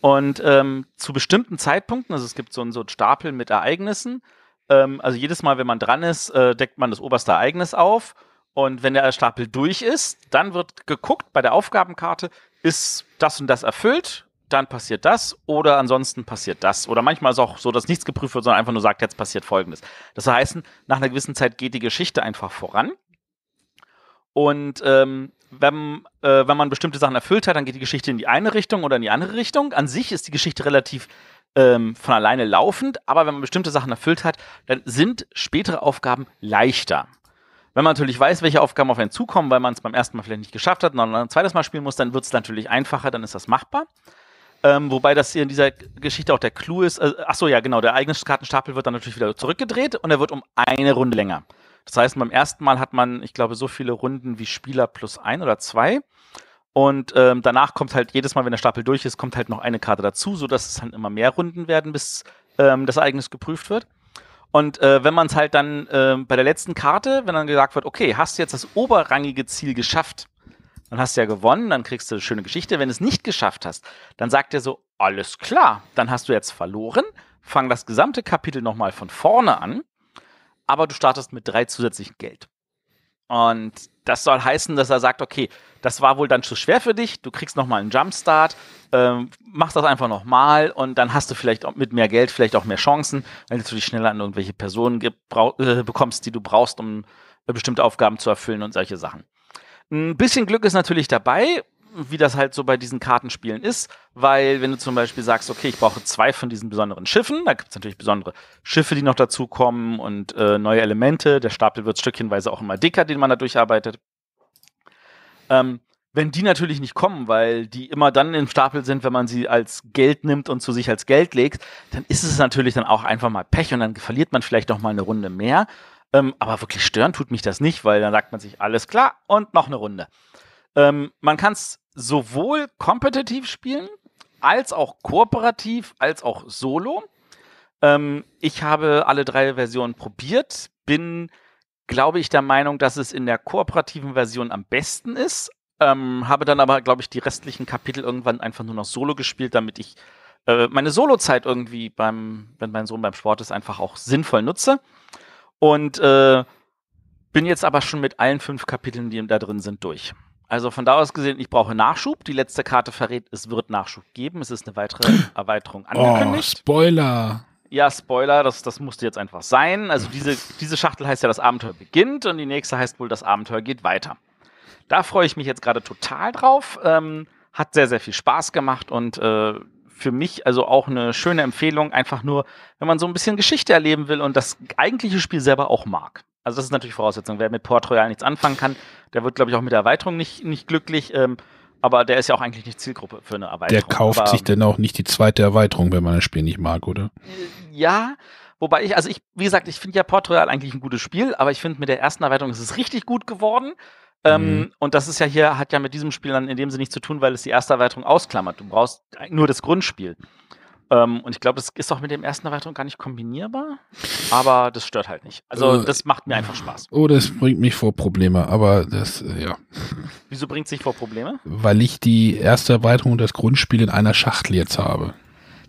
Und ähm, zu bestimmten Zeitpunkten, also es gibt so einen, so einen Stapel mit Ereignissen, Ähm, also jedes Mal, wenn man dran ist, äh, deckt man das oberste Ereignis auf. Und wenn der Stapel durch ist, dann wird geguckt bei der Aufgabenkarte, ist das und das erfüllt, dann passiert das oder ansonsten passiert das. Oder manchmal ist auch so, dass nichts geprüft wird, sondern einfach nur sagt, jetzt passiert Folgendes. Das heißt, nach einer gewissen Zeit geht die Geschichte einfach voran. Und ähm, wenn, äh, wenn man bestimmte Sachen erfüllt hat, dann geht die Geschichte in die eine Richtung oder in die andere Richtung. An sich ist die Geschichte relativ ähm, von alleine laufend, aber wenn man bestimmte Sachen erfüllt hat, dann sind spätere Aufgaben leichter. Wenn man natürlich weiß, welche Aufgaben auf einen zukommen, weil man es beim ersten Mal vielleicht nicht geschafft hat und dann ein zweites Mal spielen muss, dann wird es natürlich einfacher, dann ist das machbar. Ähm, wobei das hier in dieser Geschichte auch der Clou ist. Äh, ach so, ja, genau. Der Ereigniskartenstapel wird dann natürlich wieder zurückgedreht und er wird um eine Runde länger. Das heißt, beim ersten Mal hat man, ich glaube, so viele Runden wie Spieler plus ein oder zwei. Und ähm, danach kommt halt jedes Mal, wenn der Stapel durch ist, kommt halt noch eine Karte dazu, sodass es dann immer mehr Runden werden, bis ähm, das Ereignis geprüft wird. Und äh, wenn man es halt dann äh, bei der letzten Karte, wenn dann gesagt wird, okay, hast du jetzt das oberrangige Ziel geschafft, dann hast du ja gewonnen, dann kriegst du eine schöne Geschichte. Wenn du es nicht geschafft hast, dann sagt er so, alles klar, dann hast du jetzt verloren, fang das gesamte Kapitel nochmal von vorne an, aber du startest mit drei zusätzlichen Geld. Und das soll heißen, dass er sagt, okay, das war wohl dann zu schwer für dich, du kriegst nochmal einen Jumpstart, ähm, machst das einfach nochmal und dann hast du vielleicht auch mit mehr Geld vielleicht auch mehr Chancen, weil du dich schneller an irgendwelche Personen äh, bekommst, die du brauchst, um äh, bestimmte Aufgaben zu erfüllen und solche Sachen. Ein bisschen Glück ist natürlich dabei, wie das halt so bei diesen Kartenspielen ist, weil wenn du zum Beispiel sagst, okay, ich brauche zwei von diesen besonderen Schiffen, da gibt es natürlich besondere Schiffe, die noch dazukommen und äh, neue Elemente, der Stapel wird stückchenweise auch immer dicker, den man da durcharbeitet. Ähm, wenn die natürlich nicht kommen, weil die immer dann im Stapel sind, wenn man sie als Geld nimmt und zu sich als Geld legt, dann ist es natürlich dann auch einfach mal Pech und dann verliert man vielleicht noch mal eine Runde mehr. Ähm, aber wirklich stören tut mich das nicht, weil dann sagt man sich, alles klar und noch eine Runde. Ähm, man kann es sowohl kompetitiv spielen, als auch kooperativ, als auch solo. Ähm, ich habe alle drei Versionen probiert, bin, glaube ich, der Meinung, dass es in der kooperativen Version am besten ist. Ähm, habe dann aber, glaube ich, die restlichen Kapitel irgendwann einfach nur noch solo gespielt, damit ich äh, meine Solozeit irgendwie beim, wenn mein Sohn beim Sport ist, einfach auch sinnvoll nutze. Und äh, bin jetzt aber schon mit allen fünf Kapiteln, die da drin sind, durch. Also von da aus gesehen, ich brauche Nachschub. Die letzte Karte verrät, es wird Nachschub geben. Es ist eine weitere Erweiterung angekündigt. Oh, Spoiler. Ja, Spoiler, das, das musste jetzt einfach sein. Also diese, diese Schachtel heißt ja, das Abenteuer beginnt und die nächste heißt wohl, das Abenteuer geht weiter. Da freue ich mich jetzt gerade total drauf. Ähm, hat sehr, sehr viel Spaß gemacht und äh, für mich also auch eine schöne Empfehlung, einfach nur, wenn man so ein bisschen Geschichte erleben will und das eigentliche Spiel selber auch mag. Also das ist natürlich Voraussetzung. Wer mit Port Royal nichts anfangen kann, der wird, glaube ich, auch mit der Erweiterung nicht, nicht glücklich. Ähm, aber der ist ja auch eigentlich nicht Zielgruppe für eine Erweiterung. Der kauft aber, sich denn auch nicht die zweite Erweiterung, wenn man das Spiel nicht mag, oder? Ja, wobei ich, also ich, wie gesagt, ich finde ja Port Royal eigentlich ein gutes Spiel, aber ich finde mit der ersten Erweiterung ist es richtig gut geworden. Ähm, mhm. Und das ist ja hier, hat ja mit diesem Spiel dann in dem Sinne nichts zu tun, weil es die erste Erweiterung ausklammert. Du brauchst nur das Grundspiel. Ähm, und ich glaube, das ist auch mit dem ersten Erweiterung gar nicht kombinierbar, aber das stört halt nicht. Also, äh, das macht mir einfach Spaß. Oh, das bringt mich vor Probleme, aber das, äh, ja. Wieso bringt es sich vor Probleme? Weil ich die erste Erweiterung und das Grundspiel in einer Schachtel jetzt habe.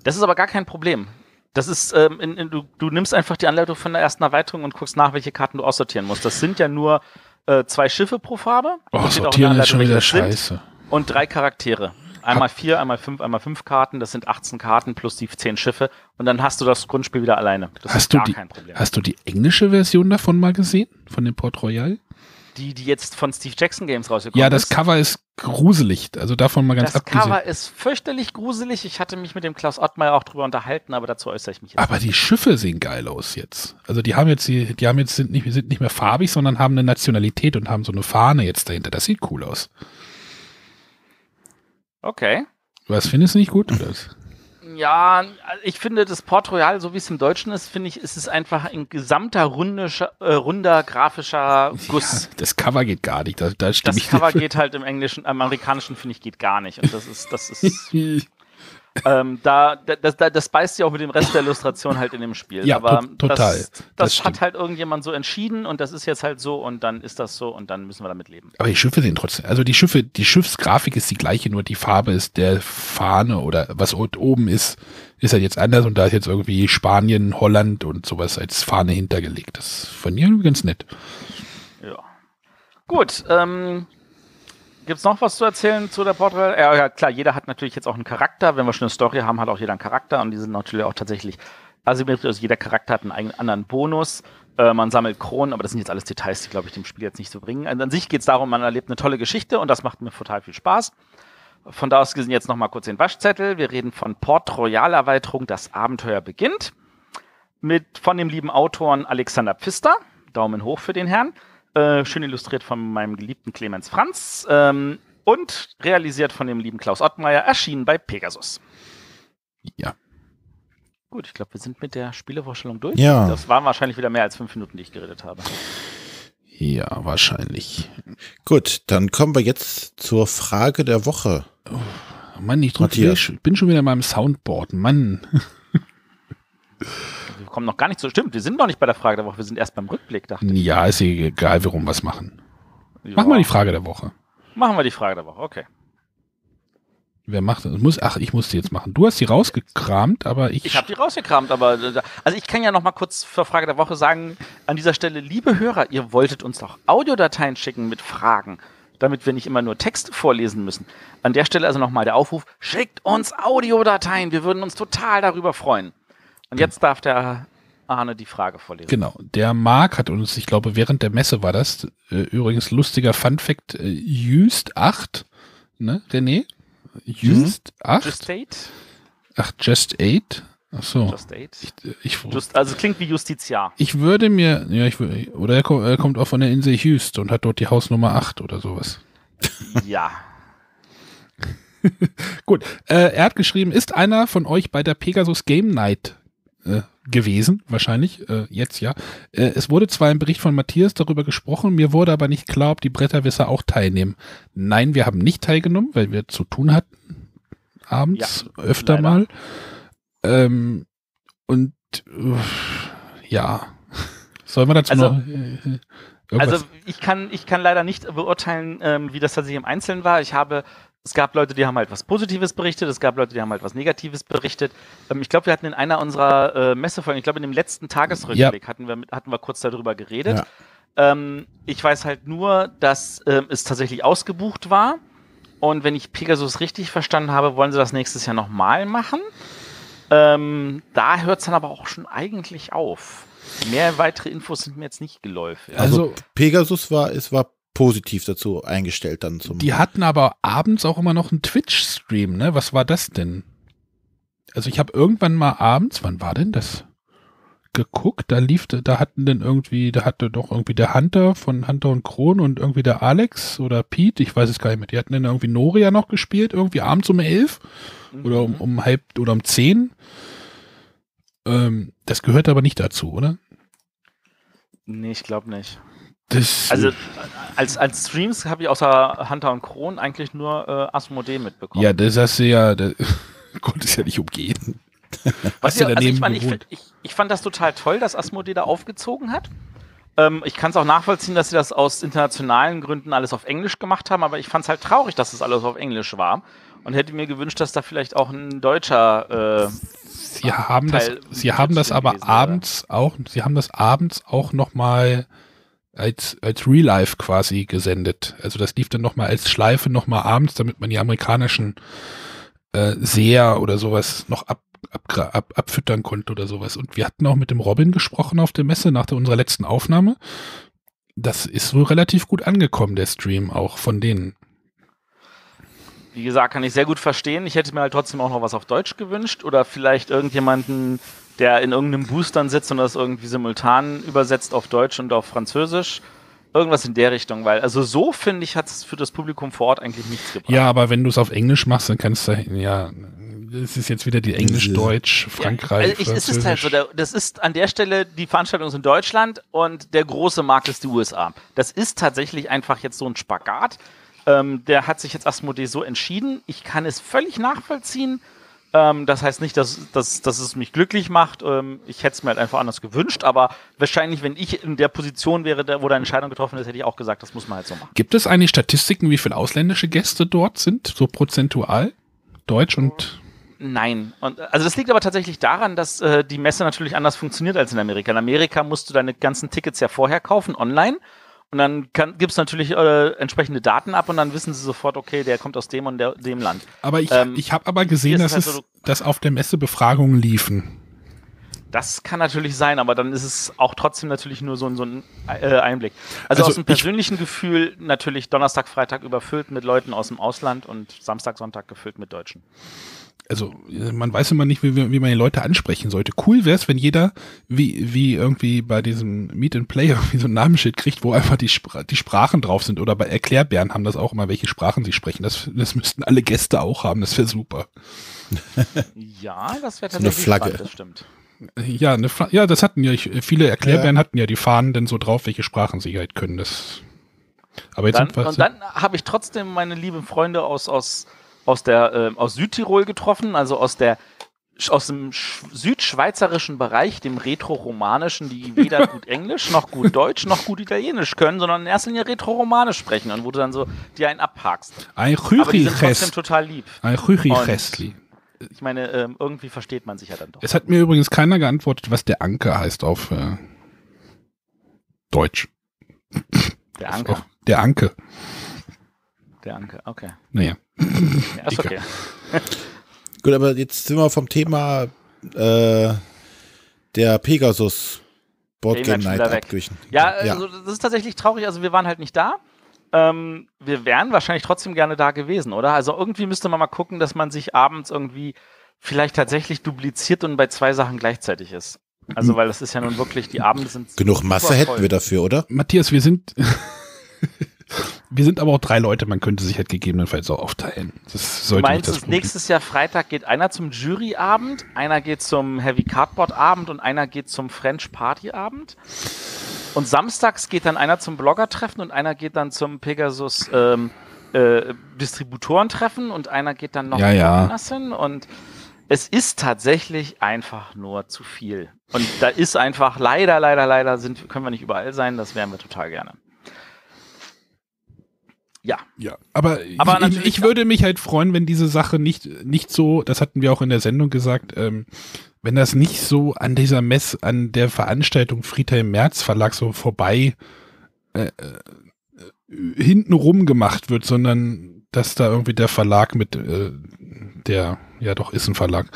Das ist aber gar kein Problem. Das ist, ähm, in, in, du, du nimmst einfach die Anleitung von der ersten Erweiterung und guckst nach, welche Karten du aussortieren musst. Das sind ja nur äh, zwei Schiffe pro Farbe. Oh, sortieren ist schon wieder scheiße. Und drei Charaktere. Einmal vier, einmal fünf, einmal fünf Karten. Das sind 18 Karten plus die zehn Schiffe. Und dann hast du das Grundspiel wieder alleine. Das hast ist gar die, kein Problem. Hast du die englische Version davon mal gesehen? Von dem Port Royal? Die, die jetzt von Steve Jackson Games rausgekommen Ja, das ist. Cover ist gruselig. Also davon mal ganz das abgesehen. Das Cover ist fürchterlich gruselig. Ich hatte mich mit dem Klaus Ottmeier auch drüber unterhalten, aber dazu äußere ich mich jetzt. Aber die Schiffe sehen geil aus jetzt. Also die haben jetzt, die, die haben jetzt sind nicht, sind nicht mehr farbig, sondern haben eine Nationalität und haben so eine Fahne jetzt dahinter. Das sieht cool aus. Okay. Was findest du nicht gut? Oder? Ja, ich finde das Port Royal, so wie es im Deutschen ist, finde ich, ist es einfach ein gesamter rundischer, äh, runder grafischer Guss. Ja, das Cover geht gar nicht. Da, da das Cover geht halt im Englischen, im Amerikanischen finde ich geht gar nicht. Und das ist, das ist. ähm, da, das, das, das beißt ja auch mit dem Rest der Illustration halt in dem Spiel. Ja, Aber to total. Das, Das das, hat halt irgendjemand so entschieden und das ist jetzt halt so und dann ist das so und dann müssen wir damit leben. Aber die Schiffe sehen trotzdem, also die Schiffe, die Schiffsgrafik ist die gleiche, nur die Farbe ist der Fahne oder was oben ist, ist halt jetzt anders und da ist jetzt irgendwie Spanien, Holland und sowas als Fahne hintergelegt. Das fand ich irgendwie ganz nett. Ja. Gut, ähm, gibt's noch was zu erzählen zu der Portrait? Ja, ja, klar, jeder hat natürlich jetzt auch einen Charakter. Wenn wir schon eine Story haben, hat auch jeder einen Charakter und die sind natürlich auch tatsächlich asymmetrisch. Also jeder Charakter hat einen eigenen anderen Bonus. Äh, man sammelt Kronen, aber das sind jetzt alles Details, die, glaube ich, dem Spiel jetzt nicht so bringen. Also an sich geht's darum, man erlebt eine tolle Geschichte und das macht mir total viel Spaß. Von da aus gesehen jetzt nochmal kurz den Waschzettel. Wir reden von Port Royal Erweiterung, das Abenteuer beginnt. Mit von dem lieben Autoren Alexander Pfister. Daumen hoch für den Herrn. Äh, schön illustriert von meinem geliebten Clemens Franz. Ähm, und realisiert von dem lieben Klaus Ottmeier, erschienen bei Pegasus. Ja. Gut, ich glaube, wir sind mit der Spielevorstellung durch. Ja. Das waren wahrscheinlich wieder mehr als fünf Minuten, die ich geredet habe. Ja, wahrscheinlich. Gut, dann kommen wir jetzt zur Frage der Woche. Mann, ich drück, Matthias. ich bin schon wieder in meinem Soundboard. Mann. Wir kommen noch gar nicht so. Stimmt, wir sind noch nicht bei der Frage der Woche, wir sind erst beim Rückblick, dachte ich. Ja, ist egal, warum wir es machen. Ja. Mach mal die Frage der Woche. Machen wir die Frage der Woche, okay. Wer macht das? Muss, ach, ich muss die jetzt machen. Du hast die rausgekramt, aber ich. Ich habe die rausgekramt, aber also ich kann ja noch mal kurz zur Frage der Woche sagen, an dieser Stelle, liebe Hörer, ihr wolltet uns doch Audiodateien schicken mit Fragen, damit wir nicht immer nur Texte vorlesen müssen. An der Stelle also nochmal der Aufruf, schickt uns Audiodateien, wir würden uns total darüber freuen. Und jetzt darf der Arne die Frage vorlesen. Genau. Der Marc hat uns, ich glaube, während der Messe war das, äh, übrigens lustiger Fun Fact, äh, Just 8, ne, René? Just 8? Just State? Ach, Just 8? Ach so. Just State? Ich, ich, Just, also klingt wie Justiziar. ich würde mir, ja, ich würde, oder er kommt, er kommt auch von der Insel Houston und hat dort die Hausnummer 8 oder sowas. ja. Gut, äh, er hat geschrieben, ist einer von euch bei der Pegasus Game Night äh, gewesen, wahrscheinlich, äh, jetzt ja. Äh, es wurde zwar im Bericht von Matthias darüber gesprochen, mir wurde aber nicht klar, ob die Bretterwisser auch teilnehmen. Nein, wir haben nicht teilgenommen, weil wir zu tun hatten, abends, öfter leider. mal. Ähm, und äh, ja, sollen wir dazu Also- noch äh, irgendwas? Also ich kann, ich kann leider nicht beurteilen, ähm, wie das tatsächlich im Einzelnen war. Ich habe, es gab Leute, die haben halt was Positives berichtet, es gab Leute, die haben halt was Negatives berichtet. Ähm, ich glaube, wir hatten in einer unserer äh, Messefolgen, ich glaube in dem letzten Tagesrückblick hatten, wir, hatten wir kurz darüber geredet. Ähm, ich weiß halt nur, dass ähm, es tatsächlich ausgebucht war. Und wenn ich Pegasus richtig verstanden habe, wollen sie das nächstes Jahr nochmal machen. Ähm, da hört es dann aber auch schon eigentlich auf. Mehr weitere Infos sind mir jetzt nicht geläufig. also, Pegasus war, es war positiv dazu eingestellt dann zum. Die hatten aber abends auch immer noch einen Twitch-Stream, ne? Was war das denn? Also ich habe irgendwann mal abends, wann war denn das? Geguckt, da lief, da hatten denn irgendwie, da hatte doch irgendwie der Hunter von Hunter und Kron und irgendwie der Alex oder Pete, ich weiß es gar nicht mehr, die hatten dann irgendwie Noria noch gespielt, irgendwie abends um elf oder um, um halb oder um zehn. Ähm, das gehört aber nicht dazu, oder? Nee, ich glaube nicht. Das, Also als, als Streams habe ich außer Hunter und Kron eigentlich nur äh, Asmodee mitbekommen. ja, das hast du ja, das konnte es ja nicht umgehen. Was ja, also ich, fand, ich, ich, ich fand das total toll, dass Asmodee da aufgezogen hat. Ähm, ich kann es auch nachvollziehen, dass sie das aus internationalen Gründen alles auf Englisch gemacht haben, aber ich fand es halt traurig, dass es alles auf Englisch war. Und hätte mir gewünscht, dass da vielleicht auch ein deutscher. Äh, Sie haben das, Teil sie haben das aber abends auch, sie haben das abends auch noch mal als, als Real Life quasi gesendet. Also das lief dann noch mal als Schleife noch mal abends, damit man die amerikanischen äh, Seher oder sowas noch ab, ab, ab, abfüttern konnte oder sowas. Und wir hatten auch mit dem Robin gesprochen auf der Messe nach der, unserer letzten Aufnahme. Das ist wohl relativ gut angekommen, der Stream auch von denen. wie gesagt, kann ich sehr gut verstehen. Ich hätte mir halt trotzdem auch noch was auf Deutsch gewünscht oder vielleicht irgendjemanden, der in irgendeinem Boostern sitzt und das irgendwie simultan übersetzt auf Deutsch und auf Französisch. Irgendwas in der Richtung, weil also so finde ich, hat es für das Publikum vor Ort eigentlich nichts gebracht. Ja, aber wenn du es auf Englisch machst, dann kannst du, ja, das ist jetzt wieder die Englisch-Deutsch, Frankreich. Ja, also ich, es ist halt so, der, das ist an der Stelle, die Veranstaltung ist in Deutschland und der große Markt ist die USA. Das ist tatsächlich einfach jetzt so ein Spagat. Ähm, der hat sich jetzt Asmodee so entschieden. Ich kann es völlig nachvollziehen. Ähm, das heißt nicht, dass, dass, dass es mich glücklich macht. Ähm, ich hätte es mir halt einfach anders gewünscht, aber wahrscheinlich, wenn ich in der Position wäre, wo da eine Entscheidung getroffen ist, hätte ich auch gesagt, das muss man halt so machen. Gibt es eigentlich Statistiken, wie viele ausländische Gäste dort sind, so prozentual? Deutsch und Nein. Und, also das liegt aber tatsächlich daran, dass äh, die Messe natürlich anders funktioniert als in Amerika. In Amerika musst du deine ganzen Tickets ja vorher kaufen, online. Und dann gibt es natürlich äh, entsprechende Daten ab und dann wissen sie sofort, okay, der kommt aus dem und der, dem Land. Aber ich, ähm, ich habe aber gesehen, dass, halt es, so, dass auf der Messe Befragungen liefen. Das kann natürlich sein, aber dann ist es auch trotzdem natürlich nur so ein, so ein äh, Einblick. Also, also, aus dem persönlichen Gefühl natürlich Donnerstag, Freitag überfüllt mit Leuten aus dem Ausland und Samstag, Sonntag gefüllt mit Deutschen also man weiß immer nicht, wie, wie man die Leute ansprechen sollte. Cool wäre es, wenn jeder wie, wie irgendwie bei diesem Meet and Play irgendwie so ein Namensschild kriegt, wo einfach die, Spra die Sprachen drauf sind. Oder bei Erklärbären haben das auch immer, welche Sprachen sie sprechen. Das, das müssten alle Gäste auch haben, das wäre super. ja, das wäre tatsächlich eine Flagge. Spannend, das stimmt. Ja, eine ja, das hatten ja, viele Erklärbären ja. hatten ja die Fahnen denn so drauf, welche Sprachen sie halt können. Das, aber jetzt dann, und dann habe ich trotzdem meine lieben Freunde aus, aus aus, der, äh, aus Südtirol getroffen, also aus der aus dem südschweizerischen Bereich, dem Retro-Romanischen, die weder gut Englisch, noch gut Deutsch, noch gut Italienisch können, sondern in erster Linie Retro-Romanisch sprechen und wo du dann so dir einen abhakst. Ein Aber die sind trotzdem total lieb. Ein Rüchi-Restli. Ich meine, ähm, irgendwie versteht man sich ja dann doch. Es hat mir übrigens keiner geantwortet, was der Anker heißt auf äh, Deutsch. Der Anker. Der Anke. Der Anke, okay. Naja. Ja, ist okay. Gut, aber jetzt sind wir vom Thema äh, der Pegasus Boardgame Night abgewichen. Ja, ja, also das ist tatsächlich traurig. Also wir waren halt nicht da. Ähm, wir wären wahrscheinlich trotzdem gerne da gewesen, oder? Also irgendwie müsste man mal gucken, dass man sich abends irgendwie vielleicht tatsächlich dupliziert und bei zwei Sachen gleichzeitig ist. Also, weil das ist ja nun wirklich, die Abende sind. Genug Masse hätten wir dafür, oder? Matthias, wir sind. Wir sind aber auch drei Leute, man könnte sich halt gegebenenfalls auch aufteilen. Das sollte du meinst, nicht das nächstes Jahr Freitag geht einer zum Juryabend, einer geht zum Heavy Cardboard Abend und einer geht zum French Party Abend. Und samstags geht dann einer zum Blogger-Treffen und einer geht dann zum Pegasus ähm, äh, Distributorentreffen und einer geht dann noch ja, ja. hin und es ist tatsächlich einfach nur zu viel. Und da ist einfach leider, leider, leider sind, können wir nicht überall sein, das wären wir total gerne. Ja. Ja, aber, aber ich, ich, würde mich halt freuen, wenn diese Sache nicht, nicht so, das hatten wir auch in der Sendung gesagt, ähm, wenn das nicht so an dieser Mess, an der Veranstaltung Friedhelm Merz Verlag so vorbei äh, äh, hintenrum gemacht wird, sondern dass da irgendwie der Verlag mit äh, der, ja doch ist ein Verlag,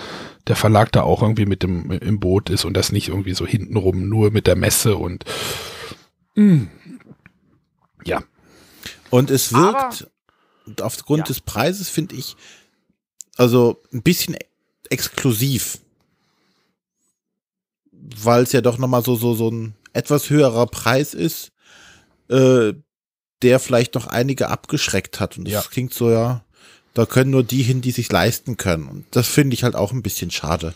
der Verlag da auch irgendwie mit dem im Boot ist und das nicht irgendwie so hintenrum nur mit der Messe und mh, hm. ja, und es wirkt Aber, aufgrund ja. des Preises, finde ich, also ein bisschen exklusiv. Weil es ja doch nochmal so, so, so ein etwas höherer Preis ist, äh, der vielleicht noch einige abgeschreckt hat. Und das ja. klingt so, ja, da können nur die hin, die sich leisten können. Und das finde ich halt auch ein bisschen schade.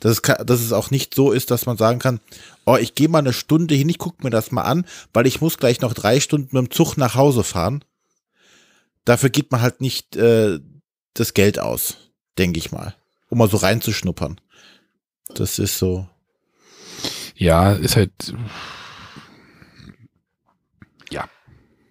Dass es, dass es auch nicht so ist, dass man sagen kann, oh, ich gehe mal eine Stunde hin, ich gucke mir das mal an, weil ich muss gleich noch drei Stunden mit dem Zug nach Hause fahren. Dafür gibt man halt nicht äh, das Geld aus, denke ich mal, um mal so reinzuschnuppern. Das ist so. Ja, ist halt. Ja.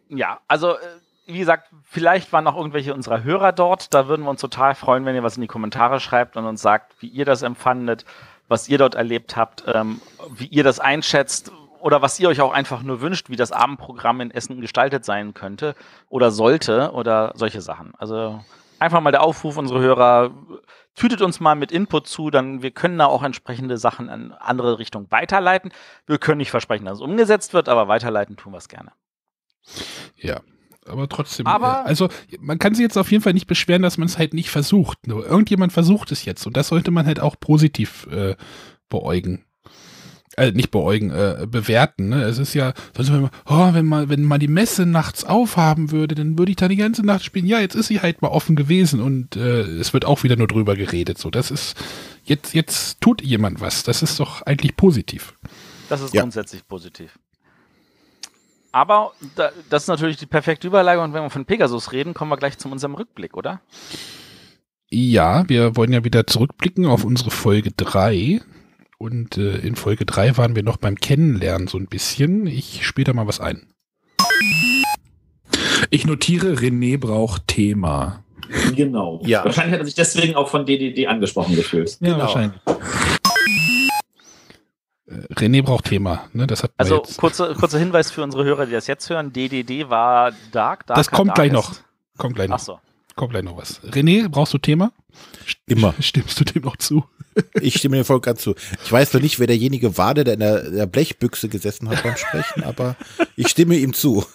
Ja, also äh, wie gesagt, vielleicht waren noch irgendwelche unserer Hörer dort. Da würden wir uns total freuen, wenn ihr was in die Kommentare schreibt und uns sagt, wie ihr das empfandet, was ihr dort erlebt habt, ähm, wie ihr das einschätzt oder was ihr euch auch einfach nur wünscht, wie das Abendprogramm in Essen gestaltet sein könnte oder sollte oder solche Sachen. Also einfach mal der Aufruf, unsere Hörer, tütet uns mal mit Input zu, dann wir können da auch entsprechende Sachen in andere Richtungen weiterleiten. Wir können nicht versprechen, dass es umgesetzt wird, aber weiterleiten tun wir es gerne. Ja, aber trotzdem. Aber äh, also man kann sich jetzt auf jeden Fall nicht beschweren, dass man es halt nicht versucht. Nur irgendjemand versucht es jetzt und das sollte man halt auch positiv äh, beäugen. Äh, nicht beäugen, äh, bewerten. Ne? Es ist ja, sonst immer, oh, wenn mal, wenn mal die Messe nachts aufhaben würde, dann würde ich da die ganze Nacht spielen. Ja, jetzt ist sie halt mal offen gewesen und äh, es wird auch wieder nur drüber geredet. So, das ist jetzt, jetzt tut jemand was. Das ist doch eigentlich positiv. Das ist ja. grundsätzlich positiv. Aber da, das ist natürlich die perfekte Überleitung. Und wenn wir von Pegasus reden, kommen wir gleich zu unserem Rückblick, oder? Ja, wir wollen ja wieder zurückblicken auf unsere Folge 3. Und äh, in Folge 3 waren wir noch beim Kennenlernen so ein bisschen. Ich spiele da mal was ein. Ich notiere, René braucht Thema. Genau. Ja. Wahrscheinlich hat er sich deswegen auch von DDD angesprochen gefühlt. Ja, Genau. wahrscheinlich. Äh, René braucht Thema, ne? Das hat Also kurzer, kurzer Hinweis für unsere Hörer, die das jetzt hören. DDD war Dark. Darker Das kommt gleich noch. Kommt gleich noch. Achso. Kommt gleich noch was. René, brauchst du Thema? Immer. Stimmst du dem noch zu? Ich stimme dir voll ganz zu. Ich weiß noch nicht, wer derjenige war, der da in der, der Blechbüchse gesessen hat beim Sprechen, aber ich stimme ihm zu.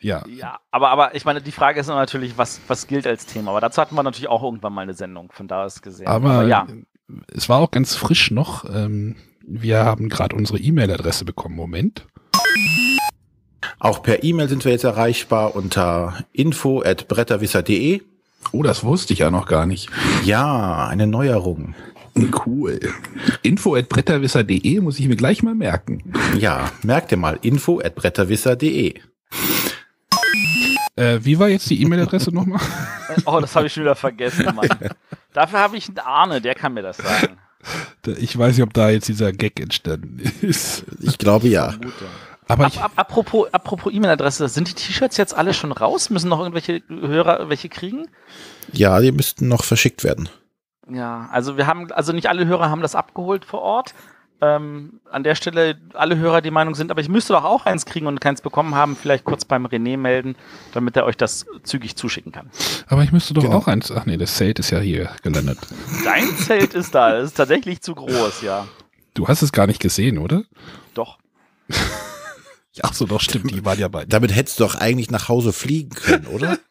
Ja. Ja, aber, aber ich meine, die Frage ist natürlich, was, was gilt als Thema? Aber dazu hatten wir natürlich auch irgendwann mal eine Sendung, von da aus gesehen. Aber, ja, es war auch ganz frisch noch. Ähm, wir haben gerade unsere E-Mail-Adresse bekommen. Moment. Auch per E-Mail sind wir jetzt erreichbar unter info@bretterwisser.de. Oh, das wusste ich ja noch gar nicht. Ja, eine Neuerung. Cool. Info at bretterwisser.de muss ich mir gleich mal merken. Ja, merkt ihr mal, info@bretterwisser.de. Äh, wie war jetzt die E-Mail-Adresse nochmal? oh, das habe ich schon wieder vergessen, Mann. Dafür habe ich einen Arne, der kann mir das sagen. Ich weiß nicht, ob da jetzt dieser Gag entstanden ist. Ich glaube ja. Aber ab, apropos apropos E-Mail-Adresse, sind die T-Shirts jetzt alle schon raus? Müssen noch irgendwelche Hörer welche kriegen? Ja, die müssten noch verschickt werden. Ja, also wir haben, also nicht alle Hörer haben das abgeholt vor Ort. Ähm, an der Stelle alle Hörer die Meinung sind, aber ich müsste doch auch eins kriegen und keins bekommen haben, vielleicht kurz beim René melden, damit er euch das zügig zuschicken kann. aber ich müsste doch Genau. auch eins. Ach nee, das Zelt ist ja hier gelandet. Dein Zelt ist da, das ist tatsächlich zu groß, ja. Du hast es gar nicht gesehen, oder? Doch. Ach so, doch, stimmt. Die waren ja bei. Damit hättest du doch eigentlich nach Hause fliegen können, oder?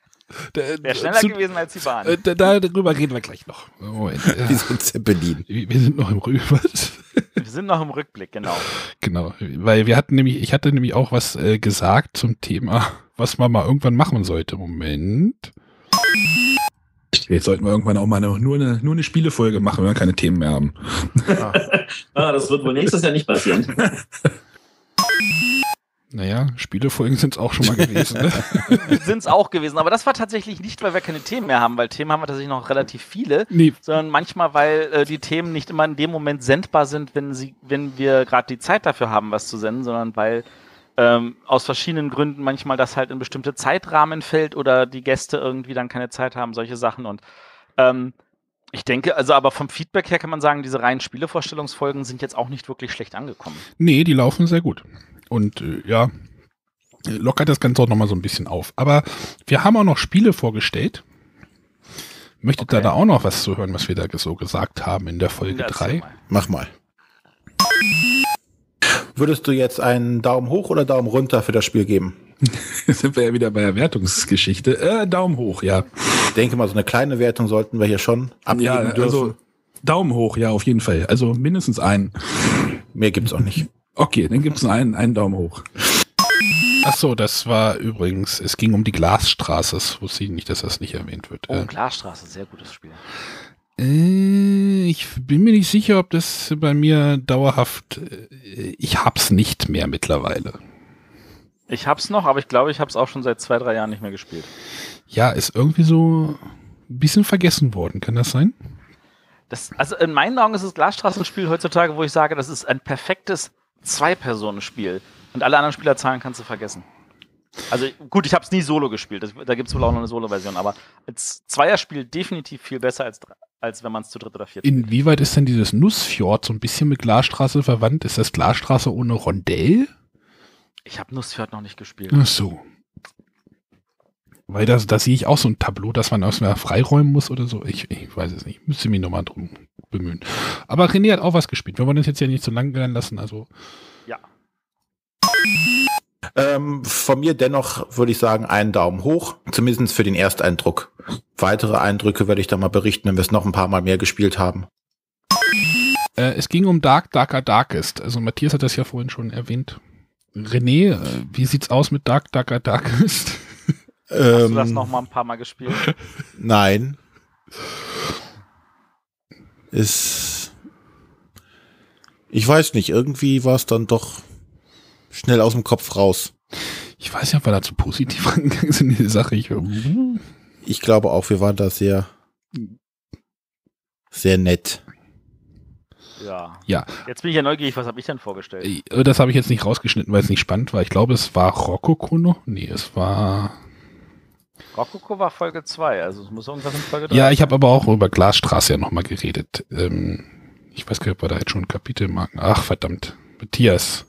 Wäre schneller Zu- gewesen als die Bahn. Äh, da, da- darüber reden wir gleich noch. Moment. Wie so ein Zeppelin. Wir wir sind noch im Rüber. Wir sind noch im Rückblick, genau. Genau, weil wir hatten nämlich, ich hatte nämlich auch was äh, gesagt zum Thema, was man mal irgendwann machen sollte. Moment. Jetzt sollten wir irgendwann auch mal eine, nur, eine, nur eine Spielefolge machen, wenn wir keine Themen mehr haben. Ah, das wird wohl nächstes Jahr nicht passieren. Naja, Spielefolgen sind es auch schon mal gewesen. Ne? Sind es auch gewesen, aber das war tatsächlich nicht, weil wir keine Themen mehr haben, weil Themen haben wir tatsächlich noch relativ viele, nee, sondern manchmal, weil äh, die Themen nicht immer in dem Moment sendbar sind, wenn sie, wenn wir gerade die Zeit dafür haben, was zu senden, sondern weil ähm, aus verschiedenen Gründen manchmal das halt in bestimmte Zeitrahmen fällt oder die Gäste irgendwie dann keine Zeit haben, solche Sachen und ähm, ich denke, also aber vom Feedback her kann man sagen, diese reinen Spielevorstellungsfolgen sind jetzt auch nicht wirklich schlecht angekommen. nee, die laufen sehr gut. Und äh, ja, lockert das Ganze auch nochmal so ein bisschen auf. Aber wir haben auch noch Spiele vorgestellt. Möchtet ihr Okay. da auch noch was zu hören, was wir da so gesagt haben in der Folge Ja, erzähl 3? mal. Mach mal. Würdest du jetzt einen Daumen hoch oder Daumen runter für das Spiel geben? Jetzt sind wir ja wieder bei der Wertungsgeschichte. Äh, Daumen hoch, ja. Ich denke mal, so eine kleine Wertung sollten wir hier schon abgeben Ja, dürfen. also Daumen hoch, ja, auf jeden Fall. Also mindestens einen. Mehr gibt's auch nicht. Okay, dann gibt es einen, einen Daumen hoch. Ach so, das war übrigens, es ging um die Glasstraße. Das wusste ich nicht, dass das nicht erwähnt wird. Oh, Äh, Glasstraße, sehr gutes Spiel. Äh, ich bin mir nicht sicher, ob das bei mir dauerhaft. äh, Ich hab's nicht mehr mittlerweile. Ich hab's noch, aber ich glaube, ich hab's auch schon seit zwei, drei Jahren nicht mehr gespielt. Ja, ist irgendwie so ein bisschen vergessen worden. Kann das sein? Das, also in meinen Augen ist das Glasstraßenspiel heutzutage, wo ich sage, das ist ein perfektes Zwei-Personen-Spiel. Und alle anderen Spielerzahlen kannst du vergessen. Also gut, ich habe es nie solo gespielt. Das, da gibt es wohl auch noch eine Solo-Version. Aber als Zweierspiel definitiv viel besser, als, als wenn man es zu dritt oder viert spielt. Inwieweit ist denn dieses Nussfjord so ein bisschen mit Glasstraße verwandt? Ist das Glasstraße ohne Rondell? Ich habe Nussfjord noch nicht gespielt. Ach so. Weil das, da sehe ich auch so ein Tableau, dass man aus mehr freiräumen muss oder so. Ich, ich weiß es nicht. Müsste mich nochmal drum bemühen. Aber René hat auch was gespielt. Wir wollen uns jetzt ja nicht zu lang werden lassen. Also Ja. Ähm, von mir dennoch würde ich sagen, einen Daumen hoch, zumindest für den Ersteindruck. Weitere Eindrücke werde ich dann mal berichten, wenn wir es noch ein paar Mal mehr gespielt haben. Äh, es ging um Dark, Darker, Darkest. Also Matthias hat das ja vorhin schon erwähnt. René, äh, wie sieht's aus mit Dark, Darker, Darkest? Hast du das Ähm, noch mal ein paar Mal gespielt? Nein. Ist. Ich weiß nicht, irgendwie war es dann doch schnell aus dem Kopf raus. Ich weiß nicht, ob wir da zu positiv rangegangen sind in die Sache. Ich, Ich glaube auch, wir waren da sehr Sehr nett. Ja. Ja. Jetzt bin ich ja neugierig, was habe ich denn vorgestellt? Äh, Das habe ich jetzt nicht rausgeschnitten, weil es nicht spannend war. Ich glaube, es war Rokoko noch. Nee, es war. Rokoko war Folge 2, also es muss irgendwas in Folge 3 Ja, ich habe aber auch über Glasstraße ja nochmal geredet. Ähm, ich weiß gar nicht, ob wir da jetzt schon Kapitelmarken. Ach, verdammt. Matthias.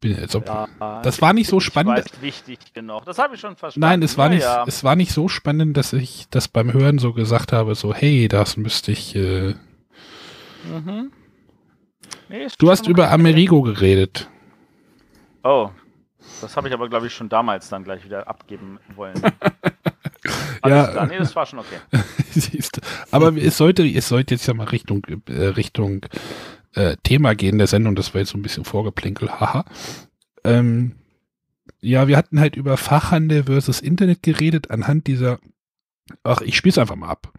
Bin, als ob, Ja, das war nicht so spannend. weiß wichtig genug. Das habe ich schon verstanden. Nein, es war, Na nicht, ja. es war nicht so spannend, dass ich das beim Hören so gesagt habe, so, hey, das müsste ich. Äh, Mhm. Nee, du hast über. Amerigo geredet. Oh, das habe ich aber, glaube ich, schon damals dann gleich wieder abgeben wollen. Ja. Alles klar. Nee, das war schon okay. Aber es sollte, es sollte jetzt ja mal Richtung, äh, Richtung äh, Thema gehen der Sendung. Das war jetzt so ein bisschen Vorgeplänkel, haha. Ähm, ja, wir hatten halt über Fachhandel versus Internet geredet anhand dieser. Ach, ich spiel's einfach mal ab.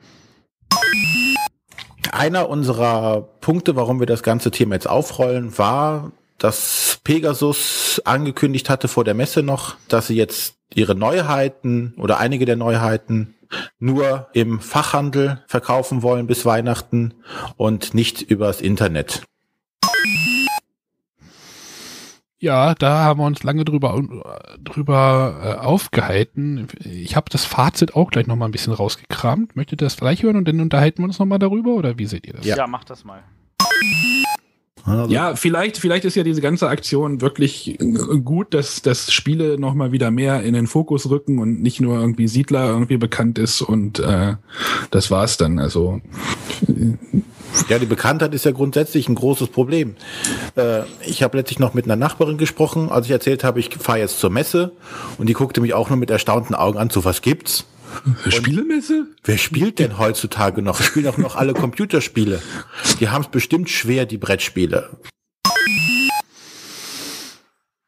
Einer unserer Punkte, warum wir das ganze Thema jetzt aufrollen, war, dass Pegasus angekündigt hatte vor der Messe noch, dass sie jetzt ihre Neuheiten oder einige der Neuheiten nur im Fachhandel verkaufen wollen bis Weihnachten und nicht übers Internet. Ja, da haben wir uns lange drüber, drüber äh, aufgehalten. Ich habe das Fazit auch gleich nochmal ein bisschen rausgekramt. Möchtet ihr das gleich hören und dann unterhalten wir uns nochmal darüber oder wie seht ihr das? Ja. Ja, mach das mal. Also, Ja, vielleicht, vielleicht ist ja diese ganze Aktion wirklich gut, dass, dass Spiele nochmal wieder mehr in den Fokus rücken und nicht nur irgendwie Siedler irgendwie bekannt ist und äh, das war's dann. Also Ja, die Bekanntheit ist ja grundsätzlich ein großes Problem. Äh, ich habe letztlich noch mit einer Nachbarin gesprochen, als ich erzählt habe, ich fahre jetzt zur Messe und die guckte mich auch nur mit erstaunten Augen an, so was gibt's? Spielemesse? Wer spielt denn heutzutage noch? Spielen auch noch alle Computerspiele. Die haben es bestimmt schwer, die Brettspiele.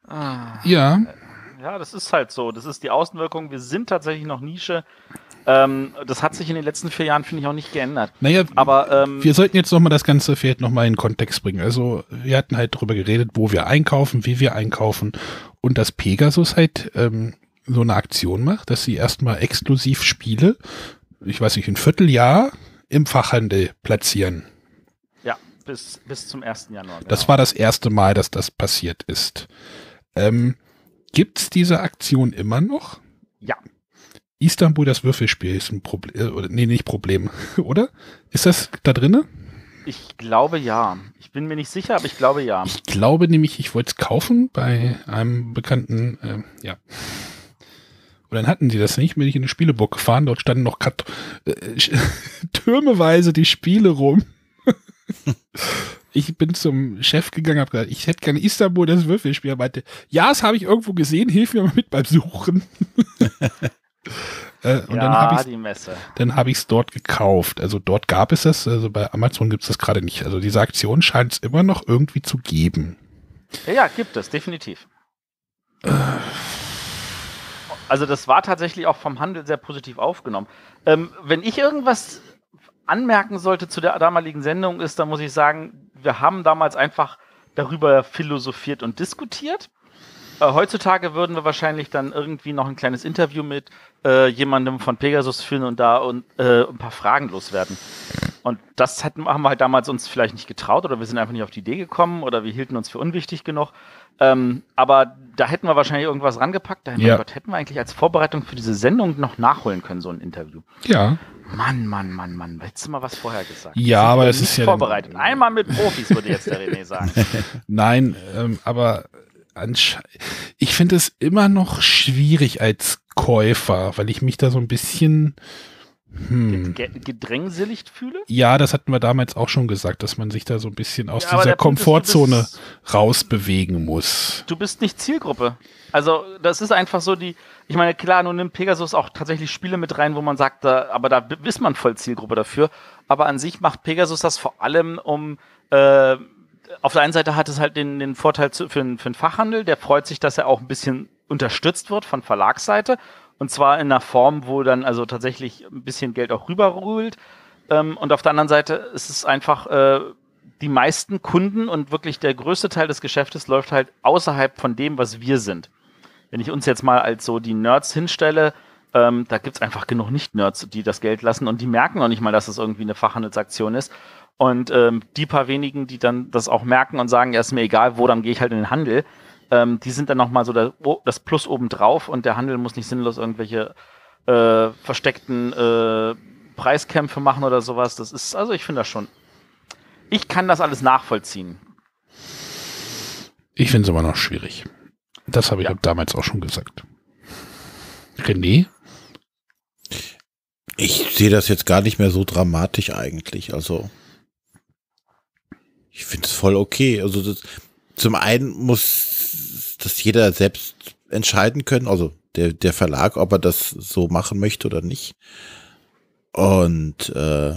Ah. Ja, Ja, das ist halt so. Das ist die Außenwirkung. Wir sind tatsächlich noch Nische. Ähm, das hat sich in den letzten vier Jahren, finde ich, auch nicht geändert. naja, Aber ähm, wir sollten jetzt nochmal das Ganze vielleicht nochmal in den Kontext bringen. Also wir hatten halt darüber geredet, wo wir einkaufen, wie wir einkaufen und dass Pegasus halt ähm, so eine Aktion macht, dass sie erstmal exklusiv Spiele, ich weiß nicht, ein Vierteljahr im Fachhandel platzieren. ja, bis, bis zum 1. Januar. Das genau. war das erste Mal, dass das passiert ist. Ähm, Gibt es diese Aktion immer noch? Ja. Istanbul, das Würfelspiel, ist ein Problem, oder nee, nicht Problem, oder? Ist das da drinne? Ich glaube ja. Ich bin mir nicht sicher, aber ich glaube ja. Ich glaube nämlich, ich wollte es kaufen bei einem bekannten, ähm, ja. Und dann hatten die das nicht, bin ich in eine Spieleburg gefahren, dort standen noch Kat äh, türmeweise die Spiele rum. ich bin zum Chef gegangen, habe gesagt, ich hätte gerne Istanbul das Würfelspiel. Er meinte, ja, das habe ich irgendwo gesehen, hilf mir mal mit beim Suchen. äh, und ja, dann habe ich die Messe. dann habe ich es dort gekauft. Also dort gab es das, also bei Amazon gibt es das gerade nicht. Also diese Aktion scheint es immer noch irgendwie zu geben. Ja, ja, gibt es, definitiv. Also das war tatsächlich auch vom Handel sehr positiv aufgenommen. Ähm, wenn ich irgendwas anmerken sollte zu der damaligen Sendung ist, dann muss ich sagen, wir haben damals einfach darüber philosophiert und diskutiert. Äh, heutzutage würden wir wahrscheinlich dann irgendwie noch ein kleines Interview mit äh, jemandem von Pegasus führen und da und, äh, ein paar Fragen loswerden. Und das hat, haben wir halt damals uns vielleicht nicht getraut oder wir sind einfach nicht auf die Idee gekommen oder wir hielten uns für unwichtig genug. Ähm, aber da hätten wir wahrscheinlich irgendwas rangepackt. Da Ja. mein Gott, hätten wir eigentlich als Vorbereitung für diese Sendung noch nachholen können, so ein Interview. Ja. Mann, Mann, Mann, Mann. Hättest du mal was vorher gesagt? Ja, aber das ist ja vorbereitet. Einmal mit Profis, würde jetzt der René sagen. Nein, ähm, aber ich finde es immer noch schwierig als Käufer, weil ich mich da so ein bisschen hm, Ge gedrängsilligt fühle? ja, das hatten wir damals auch schon gesagt, dass man sich da so ein bisschen aus Ja, dieser Punkt ist, Komfortzone bist- rausbewegen muss. du bist nicht Zielgruppe. Also, das ist einfach so die, ich meine, klar, nun nimmt Pegasus auch tatsächlich Spiele mit rein, wo man sagt, da, aber da ist man voll Zielgruppe dafür. Aber an sich macht Pegasus das vor allem um, äh, auf der einen Seite hat es halt den, den Vorteil für, den- für den Fachhandel, der freut sich, dass er auch ein bisschen unterstützt wird von Verlagsseite. Und zwar in einer Form, wo dann also tatsächlich ein bisschen Geld auch rüberrühlt. Ähm, und auf der anderen Seite ist es einfach, äh, die meisten Kunden und wirklich der größte Teil des Geschäftes läuft halt außerhalb von dem, was wir sind. Wenn ich uns jetzt mal als so die Nerds hinstelle, Ähm, da gibt's einfach genug Nicht-Nerds, die das Geld lassen und die merken noch nicht mal, dass es irgendwie eine Fachhandelsaktion ist. Und ähm, die paar wenigen, die dann das auch merken und sagen, ja, ist mir egal, wo, dann gehe ich halt in den Handel, ähm, die sind dann nochmal so der, oh, das Plus obendrauf und der Handel muss nicht sinnlos irgendwelche äh, versteckten äh, Preiskämpfe machen oder sowas. Das ist, also ich finde das schon. Ich kann das alles nachvollziehen. Ich finde es immer noch schwierig. Das habe ich Ja. damals auch schon gesagt. René? Ich sehe das jetzt gar nicht mehr so dramatisch eigentlich. Also ich finde es voll okay. Also das, zum einen muss das jeder selbst entscheiden können, also der, der Verlag, ob er das so machen möchte oder nicht. Und äh,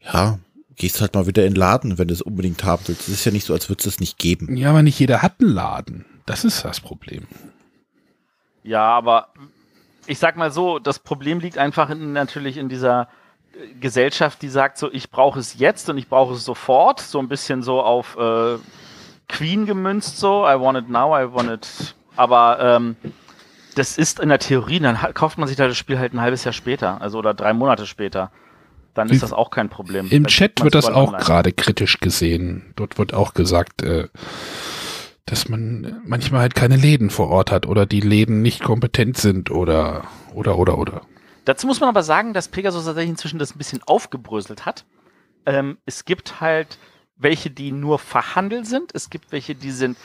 ja, gehst halt mal wieder in den Laden, wenn du es unbedingt haben willst. Es ist ja nicht so, als würde es das nicht geben. Ja, aber nicht jeder hat einen Laden. Das ist das Problem. Ja, aber ich sag mal so, das Problem liegt einfach in, natürlich in dieser äh, Gesellschaft, die sagt so, ich brauche es jetzt und ich brauche es sofort, so ein bisschen so auf äh, Queen gemünzt so, I want it now, I want it, aber ähm, das ist in der Theorie, dann kauft man sich da das Spiel halt ein halbes Jahr später, also oder drei Monate später. Dann ist das auch kein Problem. Im Dann Chat wird das auch gerade kritisch gesehen. Dort wird auch gesagt, äh, dass man manchmal halt keine Läden vor Ort hat oder die Läden nicht kompetent sind oder oder oder oder. Dazu muss man aber sagen, dass Pegasus tatsächlich inzwischen das ein bisschen aufgebröselt hat. Ähm, es gibt halt welche, die nur verhandelt sind. Es gibt welche, die sind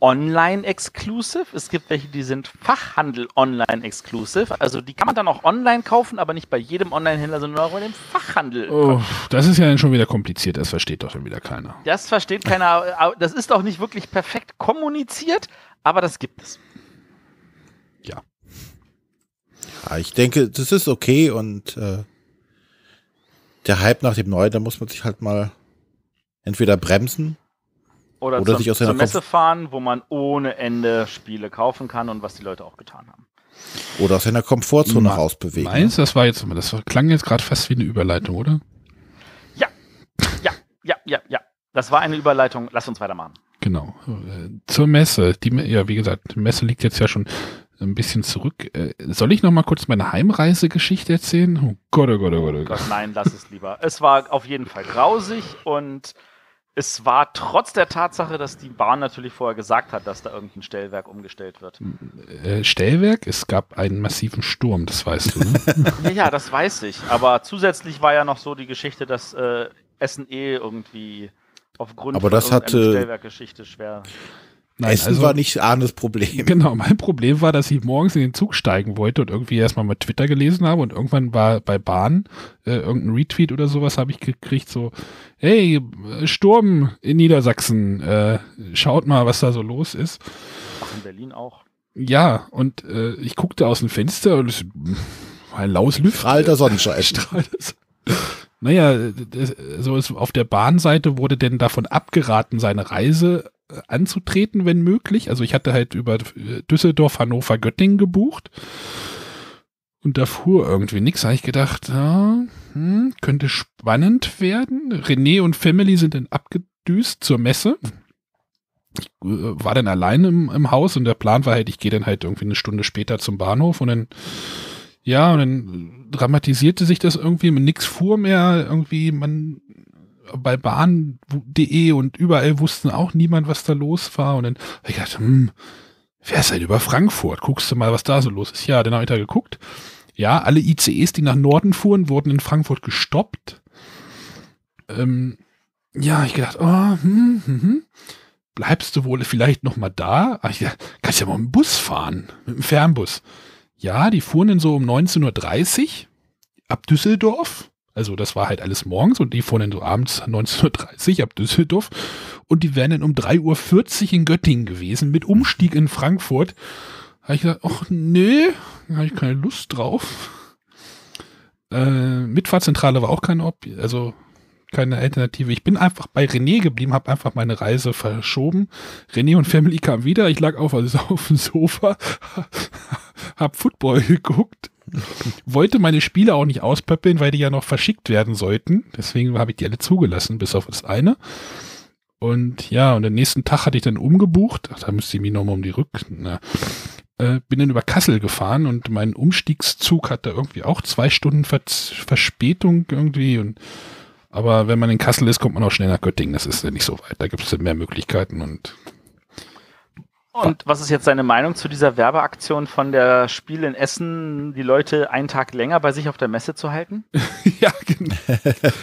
online-exclusive. Es gibt welche, die sind Fachhandel online-exclusive. Also die kann man dann auch online kaufen, aber nicht bei jedem Online-Händler, sondern auch in dem Fachhandel. Oh, das ist ja dann schon wieder kompliziert. Das versteht doch schon wieder keiner. Das versteht keiner. Das ist auch nicht wirklich perfekt kommuniziert, aber das gibt es. Ja, ich denke, das ist okay und äh, der Hype nach dem Neuen, da muss man sich halt mal entweder bremsen Oder, Oder zur, sich aus seiner zur Messe fahren, wo man ohne Ende Spiele kaufen kann und was die Leute auch getan haben. oder aus seiner Komfortzone Ma- rausbewegen. Meinst du, das war jetzt, das klang jetzt gerade fast wie eine Überleitung, oder? Ja, ja, ja, ja. Das war eine Überleitung. Lass uns weitermachen. Genau. Äh, Zur Messe. Die, ja, wie gesagt, die Messe liegt jetzt ja schon ein bisschen zurück. Äh, Soll ich noch mal kurz meine Heimreisegeschichte erzählen? Oh Gott, oh Gott, oh Gott, oh Gott. Nein, lass es lieber. Es war auf jeden Fall grausig und es war trotz der Tatsache, dass die Bahn natürlich vorher gesagt hat, dass da irgendein Stellwerk umgestellt wird. Äh, Stellwerk, es gab einen massiven Sturm, das weißt du, ne? Ja, ja, das weiß ich. Aber zusätzlich war ja noch so die Geschichte, dass äh, SNE irgendwie aufgrund Aber das irgendeiner hatte- Stellwerkgeschichte schwer. Nein, Essen also- war nicht Arnes Problem. Genau, mein Problem war, dass ich morgens in den Zug steigen wollte und irgendwie erstmal mal Twitter gelesen habe und irgendwann war bei Bahn äh, irgendein Retweet oder sowas habe ich gekriegt, so, hey, äh, Sturm in Niedersachsen, äh, schaut mal, was da so los ist. Ach, in Berlin auch. Ja, und äh, ich guckte aus dem Fenster und es war ein laues Lüften. Strahlter Sonnenschein. Strahlt. Naja, so ist auf der Bahnseite wurde denn davon abgeraten, seine Reise äh, anzutreten, wenn möglich. Also ich hatte halt über äh, Düsseldorf, Hannover, Göttingen gebucht. Und da fuhr irgendwie nichts. habe ich gedacht, ja, hm, könnte spannend werden. René und Family sind dann abgedüst zur Messe. Ich äh, war dann allein im, im Haus und der Plan war halt, ich gehe dann halt irgendwie eine Stunde später zum Bahnhof und dann ja, und dann dramatisierte sich das irgendwie, nix fuhr mehr, irgendwie man bei bahn.de und überall wussten auch niemand, was da los war. Und dann hab ich gedacht, hm, wer ist denn über Frankfurt? Guckst du mal, was da so los ist. Ja, dann habe ich da geguckt. Ja, alle ICEs, die nach Norden fuhren, wurden in Frankfurt gestoppt. Ähm, ja, ich gedacht, oh, hm, hm, hm. Bleibst du wohl vielleicht noch mal da? Ach, ja, kannst ja mal mit dem Bus fahren, mit dem Fernbus. Ja, die fuhren dann so um 19.30 Uhr ab Düsseldorf. Also das war halt alles morgens und die fuhren dann so abends 19.30 Uhr ab Düsseldorf. Und die wären dann um 3.40 Uhr in Göttingen gewesen mit Umstieg in Frankfurt. Da habe ich gesagt, ach nee, da habe ich keine Lust drauf. Äh, Mitfahrzentrale war auch keine Op also keine Alternative. Ich bin einfach bei René geblieben, habe einfach meine Reise verschoben. René und Family kamen wieder. Ich lag auf, also auf dem Sofa, hab Football geguckt, wollte meine Spiele auch nicht auspöppeln, weil die ja noch verschickt werden sollten. Deswegen habe ich die alle zugelassen, bis auf das eine. Und ja, und den nächsten Tag hatte ich dann umgebucht. Ach, da müsste ich mich nochmal um die Rück... Na, äh, bin dann über Kassel gefahren und mein Umstiegszug hatte irgendwie auch zwei Stunden Ver Verspätung irgendwie und aber wenn man in Kassel ist, kommt man auch schnell nach Göttingen. Das ist ja nicht so weit. Da gibt es mehr Möglichkeiten und Und was ist jetzt deine Meinung zu dieser Werbeaktion von der Spiel in Essen, die Leute einen Tag länger bei sich auf der Messe zu halten? ja, genau.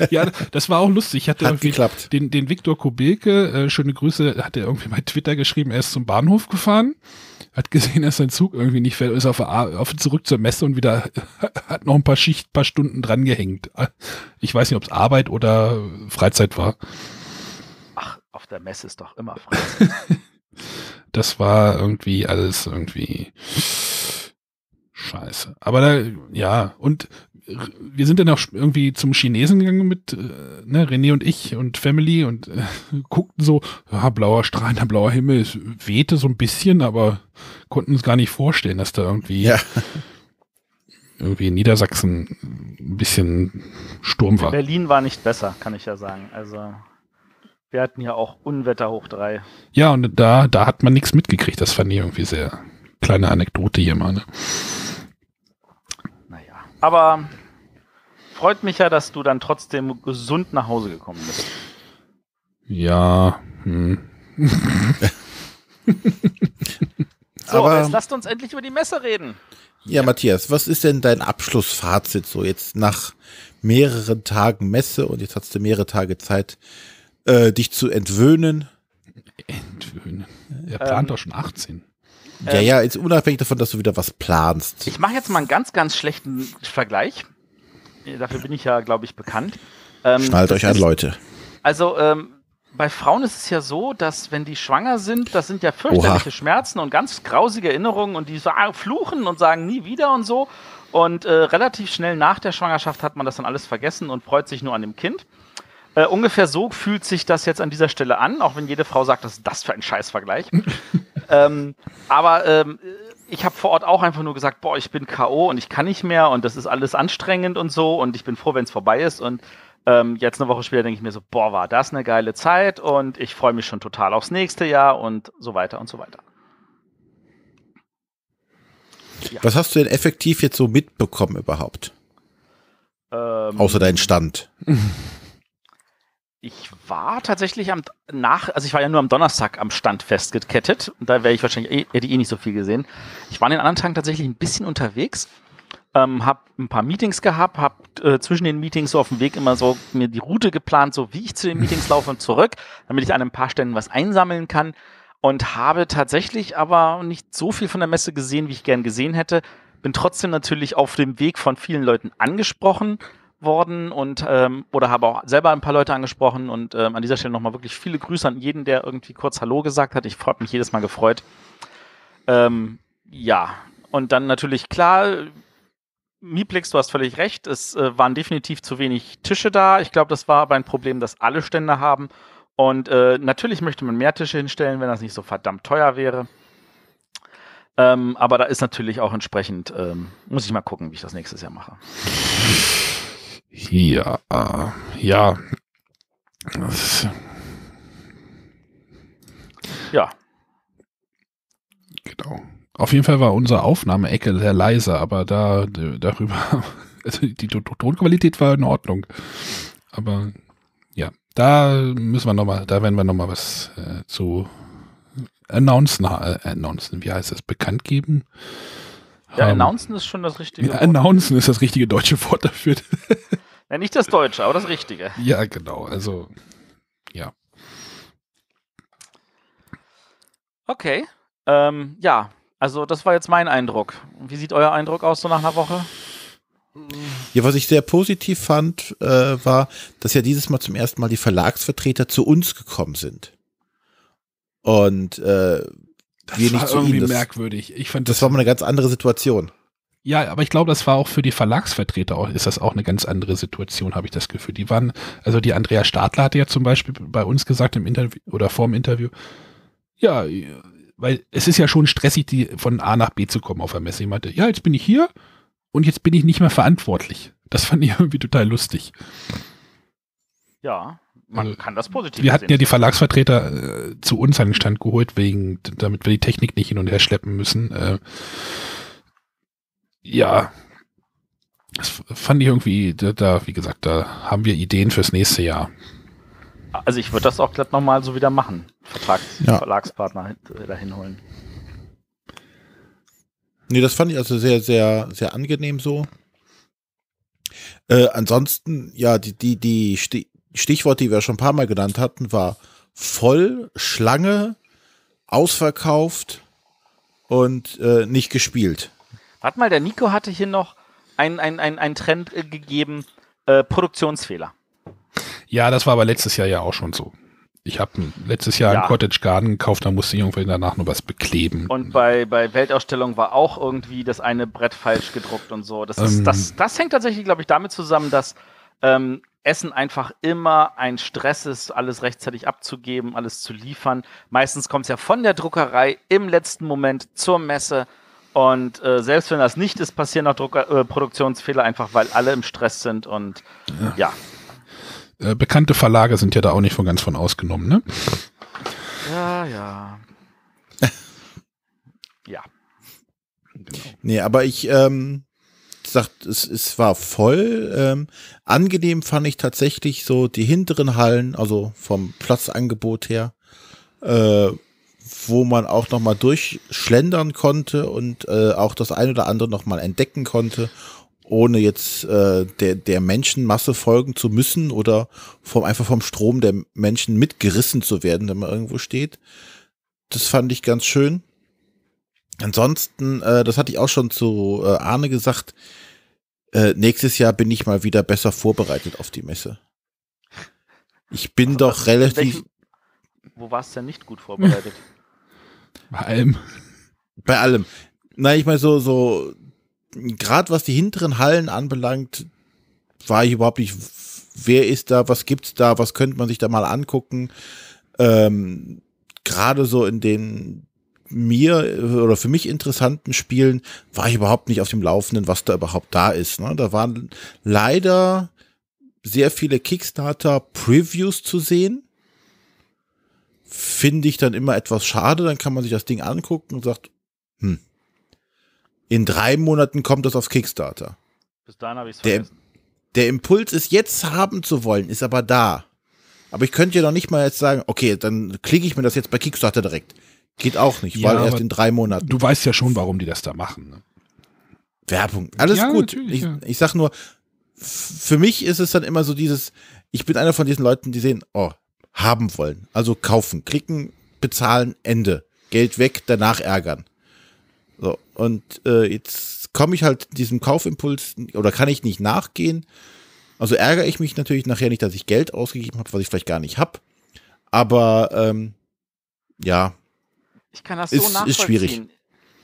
ja, das war auch lustig. Ich hatte Hat irgendwie geklappt. den, den Viktor Kubelke, äh, schöne Grüße, hat er irgendwie bei Twitter geschrieben, er ist zum Bahnhof gefahren, hat gesehen, dass sein Zug irgendwie nicht fährt, ist auf, auf zurück zur Messe und wieder hat noch ein paar Schicht, paar Stunden dran gehängt. Ich weiß nicht, ob es Arbeit oder Freizeit war. Ach, auf der Messe ist doch immer frei. Das war irgendwie alles irgendwie scheiße. Aber da, ja, und wir sind dann auch irgendwie zum Chinesen gegangen mit äh, ne, René und ich und Family und äh, guckten so, ja, blauer strahlender blauer Himmel, es wehte so ein bisschen, aber konnten uns gar nicht vorstellen, dass da irgendwie Ja. irgendwie in Niedersachsen ein bisschen Sturm war. Berlin war nicht besser, kann ich ja sagen. Also, wir hatten ja auch Unwetter hoch drei. Ja, und da, da hat man nichts mitgekriegt. Das fand ich irgendwie sehr kleine Anekdote hier mal. Ne? Naja. Aber freut mich ja, dass du dann trotzdem gesund nach Hause gekommen bist. Ja, hm. So, Aber- jetzt lasst uns endlich über die Messe reden. Ja, Matthias, was ist denn dein Abschlussfazit so jetzt nach mehreren Tagen Messe und jetzt hast du mehrere Tage Zeit, äh, dich zu entwöhnen? Entwöhnen. Er plant Ähm, doch schon 18. Ja, Ähm, ja, jetzt unabhängig davon, dass du wieder was planst. Ich mache jetzt mal einen ganz, ganz schlechten Vergleich. Dafür bin ich ja, glaube ich, bekannt. Ähm, Schnallt euch an, ist- Leute. Also ähm, bei Frauen ist es ja so, dass wenn die schwanger sind, das sind ja fürchterliche Oha. Schmerzen und ganz grausige Erinnerungen und die so ah, fluchen und sagen nie wieder und so. Und äh, relativ schnell nach der Schwangerschaft hat man das dann alles vergessen und freut sich nur an dem Kind. Äh, ungefähr so fühlt sich das jetzt an dieser Stelle an, auch wenn jede Frau sagt, was ist das für ein Scheißvergleich. ähm, aber ähm, ich habe vor Ort auch einfach nur gesagt, boah, ich bin K.O. und ich kann nicht mehr und das ist alles anstrengend und so und ich bin froh, wenn es vorbei ist. Und ähm, jetzt eine Woche später denke ich mir so, boah, war das eine geile Zeit und ich freue mich schon total aufs nächste Jahr und so weiter und so weiter. Was hast du denn effektiv jetzt so mitbekommen überhaupt? Ähm, Außer deinen Stand. Ich war tatsächlich am nach, also ich war ja nur am Donnerstag am Stand festgekettet. Da wäre ich wahrscheinlich eh, hätte ich eh nicht so viel gesehen. Ich war an den anderen Tagen tatsächlich ein bisschen unterwegs, ähm, habe ein paar Meetings gehabt, habe äh, zwischen den Meetings so auf dem Weg immer so mir die Route geplant, so wie ich zu den Meetings laufe und zurück, damit ich an ein paar Stellen was einsammeln kann. Und habe tatsächlich aber nicht so viel von der Messe gesehen, wie ich gern gesehen hätte. Bin trotzdem natürlich auf dem Weg von vielen Leuten angesprochen worden und ähm, oder habe auch selber ein paar Leute angesprochen und ähm, an dieser Stelle nochmal wirklich viele Grüße an jeden, der irgendwie kurz Hallo gesagt hat. Ich habe mich jedes Mal gefreut. Ähm, ja, und dann natürlich klar, Miplix, du hast völlig recht, es äh, waren definitiv zu wenig Tische da. Ich glaube, das war aber ein Problem, das alle Stände haben. Und äh, natürlich möchte man mehr Tische hinstellen, wenn das nicht so verdammt teuer wäre. Ähm, aber da ist natürlich auch entsprechend, ähm, muss ich mal gucken, wie ich das nächstes Jahr mache. Ja, äh, ja. Ja, genau. Auf jeden Fall war unsere Aufnahmeecke sehr leise, aber da darüber, also die To- Tonqualität war in Ordnung. Aber ja, da müssen wir noch mal, da werden wir noch mal was äh, zu announcen, äh, announcen, wie heißt das, bekannt geben. ja announcen ist schon das richtige ja, Wort. announcen ist das richtige deutsche Wort dafür. Ja, nicht das Deutsche, aber das Richtige. ja, genau. Also Okay. Ähm, ja, also das war jetzt mein Eindruck. Wie sieht euer Eindruck aus so nach einer Woche? Ja, was ich sehr positiv fand, äh, war, dass ja dieses Mal zum ersten Mal die Verlagsvertreter zu uns gekommen sind. Und äh, das wir war nicht zu irgendwie ihnen. Das, merkwürdig. Ich fand das war mal eine ganz andere Situation. Ja, aber ich glaube, das war auch für die Verlagsvertreter auch, ist das auch eine ganz andere Situation, habe ich das Gefühl. Die waren, also die Andrea Stadler hatte ja zum Beispiel bei uns gesagt im Interview oder vor dem Interview, ja, weil es ist ja schon stressig, die von A nach B zu kommen auf der Messe. Ich meinte, ja, jetzt bin ich hier und jetzt bin ich nicht mehr verantwortlich. Das fand ich irgendwie total lustig. Ja, man Also, kann das positiv Wir hatten ja sehen. die Verlagsvertreter äh, zu uns an den Stand geholt, wegen, damit wir die Technik nicht hin und her schleppen müssen. Äh, ja, das fand ich irgendwie, da, da, wie gesagt, da haben wir Ideen fürs nächste Jahr. Also ich würde das auch glatt nochmal so wieder machen. Vertrags Ja. Verlagspartner hin- dahin holen. Nee, das fand ich also sehr, sehr, sehr angenehm so. Äh, ansonsten, ja, die, die, die Sti- Stichwort, die wir schon ein paar Mal genannt hatten, war voll, Schlange, ausverkauft und äh, nicht gespielt. Warte mal, der Nico hatte hier noch einen ein, ein, Trend äh, gegeben, äh, Produktionsfehler. Ja, das war aber letztes Jahr ja auch schon so. Ich habe letztes Jahr Ja. einen Cottage Garden gekauft, da musste ich irgendwie danach nur was bekleben. Und bei, bei Weltausstellung war auch irgendwie das eine Brett falsch gedruckt und so. Das, ist, Ähm. das, das hängt tatsächlich, glaube ich, damit zusammen, dass ähm, Essen einfach immer ein Stress ist, alles rechtzeitig abzugeben, alles zu liefern. Meistens kommt es ja von der Druckerei im letzten Moment zur Messe. Und äh, selbst wenn das nicht ist, passieren auch Drucker, äh, Produktionsfehler, einfach weil alle im Stress sind. Und ja, Äh, bekannte Verlage sind ja da auch nicht von ganz von ausgenommen, ne? ja, ja. ja. Nee, aber ich ähm, sagt, es, es war voll. Ähm, angenehm fand ich tatsächlich so die hinteren Hallen, also vom Platzangebot her, äh, wo man auch noch mal durchschlendern konnte und äh, auch das ein oder andere noch mal entdecken konnte, ohne jetzt äh, der, der Menschenmasse folgen zu müssen oder vom, einfach vom Strom der Menschen mitgerissen zu werden, wenn man irgendwo steht. Das fand ich ganz schön. Ansonsten, äh, das hatte ich auch schon zu äh, Arne gesagt, äh, nächstes Jahr bin ich mal wieder besser vorbereitet auf die Messe. Ich bin Also, doch relativ, welchem- Wo war es denn nicht gut vorbereitet? Bei allem. bei allem. Na, ich meine so, so, gerade was die hinteren Hallen anbelangt, war ich überhaupt nicht, wer ist da, was gibt's da, was könnte man sich da mal angucken. Ähm, gerade so in den mir oder für mich interessanten Spielen war ich überhaupt nicht auf dem Laufenden, was da überhaupt da ist. Ne? Da waren leider sehr viele Kickstarter-Previews zu sehen. Finde ich dann immer etwas schade. Dann kann man sich das Ding angucken und sagt, hm, in drei Monaten kommt das auf Kickstarter. Bis dahin habe ich es Der- vergessen. Der Impuls, es jetzt haben zu wollen, ist aber da. Aber ich könnte ja noch nicht mal jetzt sagen, okay, dann klicke ich mir das jetzt bei Kickstarter direkt. Geht auch nicht, Ja, weil erst in drei Monaten. Du weißt ja schon, warum die das da machen. Ne? Werbung. Alles Ja, gut. Ich, ja. ich sag nur, für mich ist es dann immer so dieses, ich bin einer von diesen Leuten, die sehen, oh, haben wollen. Also kaufen, klicken, bezahlen, Ende. Geld weg, danach ärgern. So, und äh, jetzt komme ich halt diesem Kaufimpuls oder kann ich nicht nachgehen. Also ärgere ich mich natürlich nachher nicht, dass ich Geld ausgegeben habe, was ich vielleicht gar nicht habe. Aber ähm, ja, Ich kann das Ist- so ist nachvollziehen. schwierig.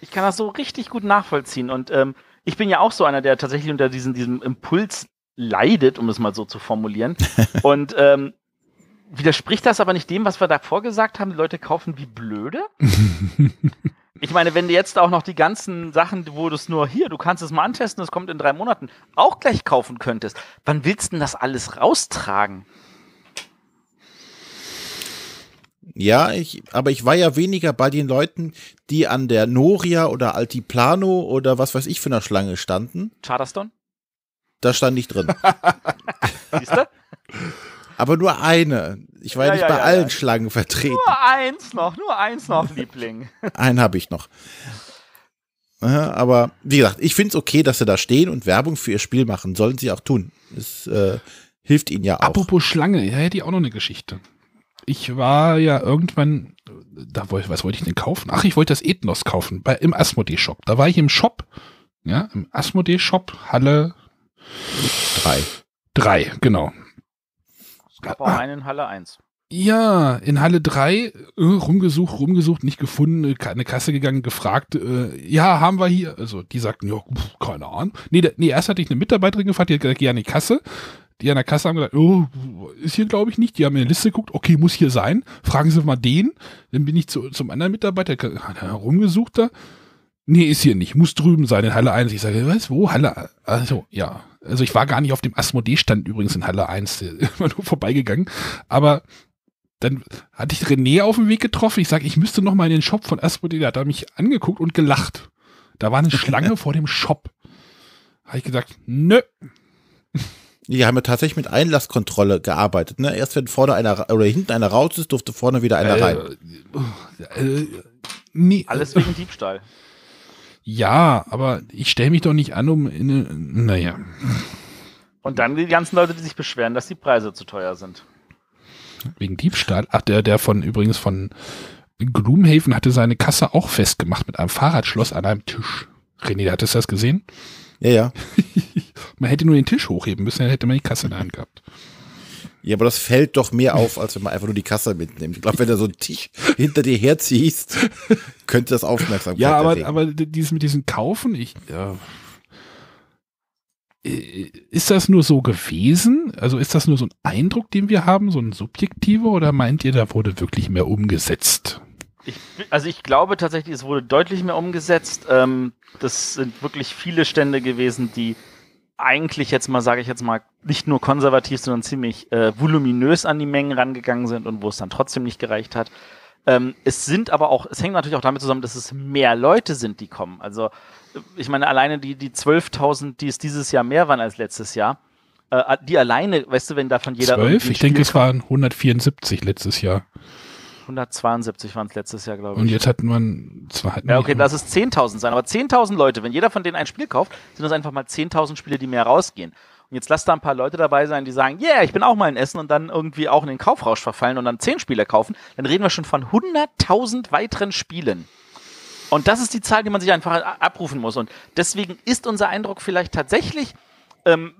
Ich kann das so richtig gut nachvollziehen. Und ähm, ich bin ja auch so einer, der tatsächlich unter diesem, diesem Impuls leidet, um es mal so zu formulieren. Und ähm, widerspricht das aber nicht dem, was wir davor gesagt haben, die Leute kaufen wie blöde? Ich meine, wenn du jetzt auch noch die ganzen Sachen, wo du es nur hier, du kannst es mal antesten, es kommt in drei Monaten, auch gleich kaufen könntest, wann willst du denn das alles raustragen? Ja, ich, aber ich war ja weniger bei den Leuten, die an der Noria oder Altiplano oder was weiß ich für einer Schlange standen. Charterstone? Da stand ich drin. Siehst du? aber nur eine. Ich war ja, Ja, nicht ja, bei ja, allen ja. Schlangen vertreten. Nur eins noch, nur eins noch, Liebling. Einen habe ich noch. Ja, aber wie gesagt, ich finde es okay, dass sie da stehen und Werbung für ihr Spiel machen. Sollen sie auch tun. Es äh, hilft ihnen ja auch. Apropos Schlange, ja, hätte ich auch noch eine Geschichte. Ich war ja irgendwann, da wollte, was wollte ich denn kaufen? Ach, ich wollte das Ethnos kaufen, bei, im Asmodee-Shop. Da war ich im Shop, ja, im Asmodee-Shop, Halle drei. 3, genau. Gab auch einen in Halle 1. Ja, in Halle 3 äh, rumgesucht, rumgesucht, nicht gefunden, äh, eine Kasse gegangen, gefragt, äh, ja, haben wir hier. Also die sagten, ja, pf, keine Ahnung. Nee, der, nee, erst hatte ich eine Mitarbeiterin gefragt, die hat gesagt, geh an die Kasse. Die an der Kasse haben gesagt, oh, ist hier glaube ich nicht. Die haben mir eine Liste geguckt, okay, muss hier sein. Fragen Sie mal den. Dann bin ich zu, zum anderen Mitarbeiter, hat er rumgesucht da. Nee, ist hier nicht, muss drüben sein in Halle 1. Ich sage, was, wo? Halle, also, ja. Also ich war gar nicht auf dem Asmodee-Stand übrigens in Halle 1, immer nur vorbeigegangen. Aber dann hatte ich René auf dem Weg getroffen. Ich sage, ich müsste noch mal in den Shop von Asmodee. Da hat er mich angeguckt und gelacht. Da war eine Schlange vor dem Shop. Habe ich gesagt, nö. Die haben ja tatsächlich mit Einlasskontrolle gearbeitet. Ne? Erst wenn vorne einer oder hinten einer raus ist, durfte vorne wieder einer rein. Äh, äh, nee, Alles wegen Diebstahl. Ja, aber ich stelle mich doch nicht an, um in eine, naja. Und dann die ganzen Leute, die sich beschweren, dass die Preise zu teuer sind. Wegen Diebstahl. Ach, der, der von übrigens von Gloomhaven hatte seine Kasse auch festgemacht mit einem Fahrradschloss an einem Tisch. René, hattest du das gesehen? Ja, ja. Man hätte nur den Tisch hochheben müssen, dann hätte man die Kasse in der Hand gehabt. Ja, aber das fällt doch mehr auf, als wenn man einfach nur die Kasse mitnimmt. Ich glaube, wenn du so einen Tisch hinter dir herziehst, könnte das Aufmerksamkeit Ja, aber, erregen. aber dieses mit diesen Kaufen, ich, ja. Ist das nur so gewesen? Also ist das nur so ein Eindruck, den wir haben, so ein subjektiver, oder meint ihr, da wurde wirklich mehr umgesetzt? Ich, also ich glaube tatsächlich, es wurde deutlich mehr umgesetzt. Ähm, das sind wirklich viele Stände gewesen, die eigentlich jetzt mal, sage ich jetzt mal, nicht nur konservativ, sondern ziemlich äh, voluminös an die Mengen rangegangen sind und wo es dann trotzdem nicht gereicht hat. Ähm, es sind aber auch, es hängt natürlich auch damit zusammen, dass es mehr Leute sind, die kommen. Also ich meine, alleine die, die 12.000, die es dieses Jahr mehr waren als letztes Jahr, äh, die alleine, weißt du, wenn davon jeder Zwölf? irgendwie ein Ich denke, es waren 174 letztes Jahr. 172 waren es letztes Jahr, glaube ich. Und jetzt hatten man zwar hatten Ja, wir- okay, lass es 10.000 sein, aber 10.000 Leute, wenn jeder von denen ein Spiel kauft, sind das einfach mal 10.000 Spiele, die mehr rausgehen. Und jetzt lass da ein paar Leute dabei sein, die sagen, yeah, ich bin auch mal in Essen und dann irgendwie auch in den Kaufrausch verfallen und dann 10 Spiele kaufen, dann reden wir schon von 100.000 weiteren Spielen. Und das ist die Zahl, die man sich einfach abrufen muss. Und deswegen ist unser Eindruck vielleicht tatsächlich ähm,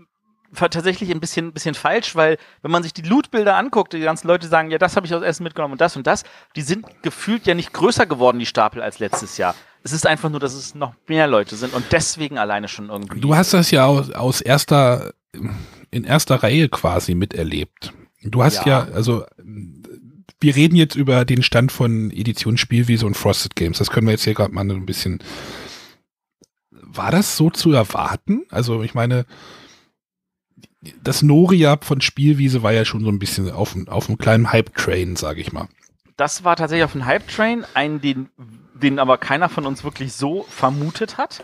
tatsächlich ein bisschen, ein bisschen falsch, weil wenn man sich die Loot-Bilder anguckt, die ganzen Leute sagen, ja, das habe ich aus Essen mitgenommen und das und das, die sind gefühlt ja nicht größer geworden, die Stapel, als letztes Jahr. Es ist einfach nur, dass es noch mehr Leute sind und deswegen alleine schon irgendwie. Du hast das ja aus, aus erster, in erster Reihe quasi miterlebt. Du hast ja, Ja. also wir reden jetzt über den Stand von Edition Spielwiese und Frosted Games. Das können wir jetzt hier gerade mal ein bisschen. War das so zu erwarten? Also ich meine, das Noria von Spielwiese war ja schon so ein bisschen auf, auf einem kleinen Hype-Train, sage ich mal. das war tatsächlich auf dem Hype-Train, einen, den, den aber keiner von uns wirklich so vermutet hat.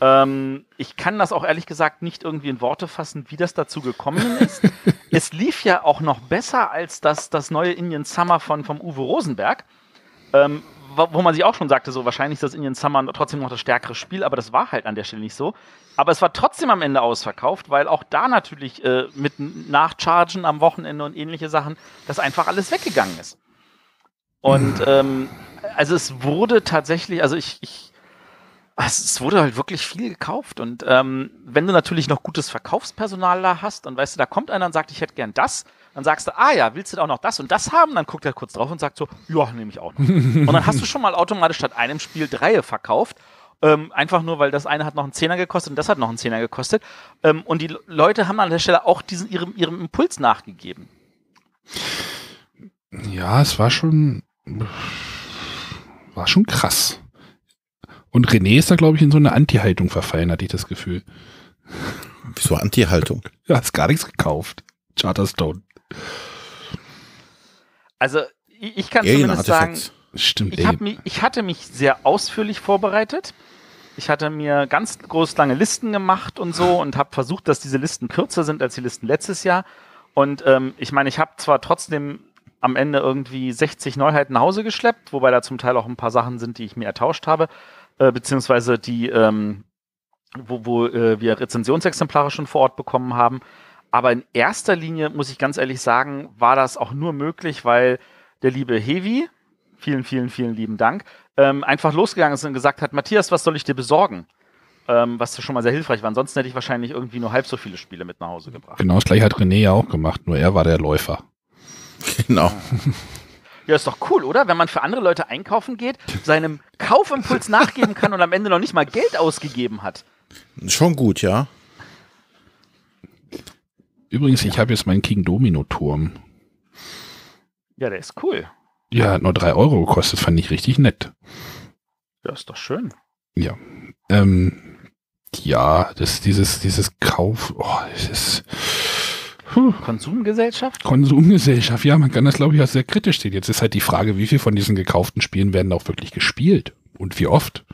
Ähm, ich kann das auch ehrlich gesagt nicht irgendwie in Worte fassen, wie das dazu gekommen ist. es lief ja auch noch besser als das, das neue Indian Summer von, vom Uwe Rosenberg. Ähm, wo man sich auch schon sagte, so wahrscheinlich ist das Indian Summer trotzdem noch das stärkere Spiel, aber das war halt an der Stelle nicht so. Aber es war trotzdem am Ende ausverkauft, weil auch da natürlich äh, mit Nachchargen am Wochenende und ähnliche Sachen, das einfach alles weggegangen ist. Und ähm, also es wurde tatsächlich, also ich, ich es es wurde halt wirklich viel gekauft. Und ähm, wenn du natürlich noch gutes Verkaufspersonal da hast und weißt du, da kommt einer und sagt, ich hätte gern das, dann sagst du, ah ja, willst du auch noch das und das haben? Dann guckt er kurz drauf und sagt so, ja, nehme ich auch noch. und dann hast du schon mal automatisch statt einem Spiel drei verkauft. Ähm, einfach nur, weil das eine hat noch einen Zehner gekostet und das hat noch einen Zehner gekostet. Ähm, und die Leute haben an der Stelle auch diesen, ihrem, ihrem Impuls nachgegeben. Ja, es war schon, war schon krass. Und René ist da, glaube ich, in so eine Anti-Haltung verfallen, hatte ich das Gefühl. Wieso Anti-Haltung? Du hast gar nichts gekauft. Charterstone. Also ich, ich kann Alien zumindest sagen. Stimmt, Ich, mich, ich hatte mich sehr ausführlich vorbereitet. Ich hatte mir ganz groß lange Listen gemacht und so und habe versucht, dass diese Listen kürzer sind als die Listen letztes Jahr. Und ähm, ich meine, ich habe zwar trotzdem am Ende irgendwie 60 Neuheiten nach Hause geschleppt, wobei da zum Teil auch ein paar Sachen sind, die ich mir ertauscht habe, äh, beziehungsweise die, ähm, wo, wo äh, wir Rezensionsexemplare schon vor Ort bekommen haben. Aber in erster Linie, muss ich ganz ehrlich sagen, war das auch nur möglich, weil der liebe Hevi, vielen, vielen, vielen lieben Dank, ähm, einfach losgegangen ist und gesagt hat, Matthias, was soll ich dir besorgen? Ähm, was schon mal sehr hilfreich war. Ansonsten hätte ich wahrscheinlich irgendwie nur halb so viele Spiele mit nach Hause gebracht. Genau das gleiche hat René ja auch gemacht, nur er war der Läufer. Genau. Ja, ist doch cool, oder? Wenn man für andere Leute einkaufen geht, seinem Kaufimpuls nachgeben kann und am Ende noch nicht mal Geld ausgegeben hat. Schon gut, ja. Übrigens, ich habe jetzt meinen King Domino Turm. Ja, der ist cool. Ja, hat nur drei Euro gekostet, fand ich richtig nett. Ja, ist doch schön. Ja. Ähm, ja, das, dieses, dieses Kauf, oh, es ist puh, Konsumgesellschaft? Konsumgesellschaft. Ja, man kann das, glaube ich, als sehr kritisch sehen. Jetzt ist halt die Frage, wie viel von diesen gekauften Spielen werden auch wirklich gespielt und wie oft.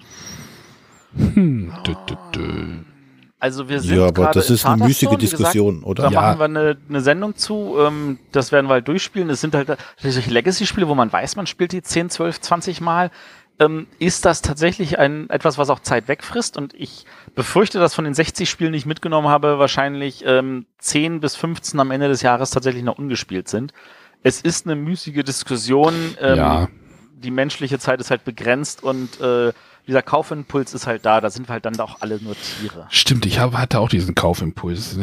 Hm, dü, dü, dü. Also wir sind Ja, aber das ist eine müßige wie gesagt, Diskussion, oder? Da Ja. machen wir eine, eine Sendung zu. Ähm, das werden wir halt durchspielen. Es sind halt solche Legacy-Spiele, wo man weiß, man spielt die 10, 12, 20 Mal. Ähm, ist das tatsächlich ein etwas, was auch Zeit wegfrisst? Und ich befürchte, dass von den 60 Spielen, die ich mitgenommen habe, wahrscheinlich ähm, 10 bis 15 am Ende des Jahres tatsächlich noch ungespielt sind. Es ist eine müßige Diskussion. Ähm, Ja. Die menschliche Zeit ist halt begrenzt und äh, dieser Kaufimpuls ist halt da. Da sind wir halt dann auch alle nur Tiere. Stimmt, ich hab, hatte auch diesen Kaufimpuls.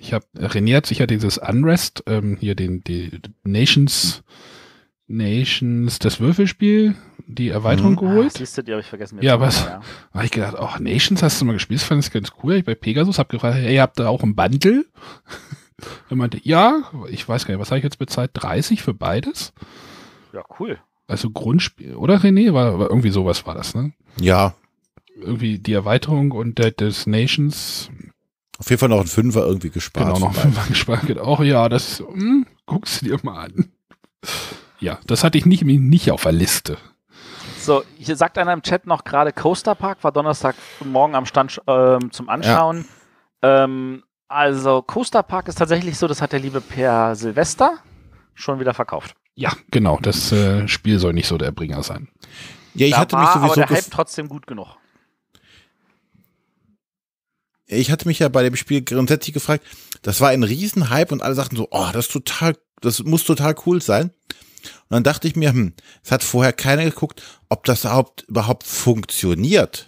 Ich habe René hat sich ja dieses Unrest, ähm, hier den die Nations, Nations, das Würfelspiel, die Erweiterung Mhm. geholt. Ah, siehst du, die habe ich vergessen. Ja, was? Da habe ich gedacht, ach, Nations hast du mal gespielt, das fand ich ganz cool. Ich bei Pegasus habe gefragt, hey, ihr habt da auch ein Bundle? er meinte, ja, ich weiß gar nicht, was habe ich jetzt bezahlt? 30 für beides? Ja, cool. Also Grundspiel, oder René? War, war irgendwie sowas war das, ne? Ja, Irgendwie die Erweiterung und der, des Nations, auf jeden Fall noch ein Fünfer irgendwie gespart. genau, noch vorbei. fünfmal gespart. Auch ja, das, hm, guckst du dir mal an. Ja, das hatte ich nicht, nicht auf der Liste. So, hier sagt einer im Chat noch gerade, Coaster Park war Donnerstag morgen am Stand ähm, zum Anschauen. Ähm, also, Coaster Park ist tatsächlich so, das hat der liebe Per Silvester schon wieder verkauft. Ja, genau, das äh, Spiel soll nicht so der Bringer sein. Ja, ich da hatte war mich aber sowieso der Hype trotzdem gut genug. ich hatte mich ja bei dem Spiel grundsätzlich gefragt, das war ein Riesenhype und alle sagten so, oh, das ist total, das muss total cool sein. Und dann dachte ich mir, hm, es hat vorher keiner geguckt, ob das überhaupt, überhaupt funktioniert.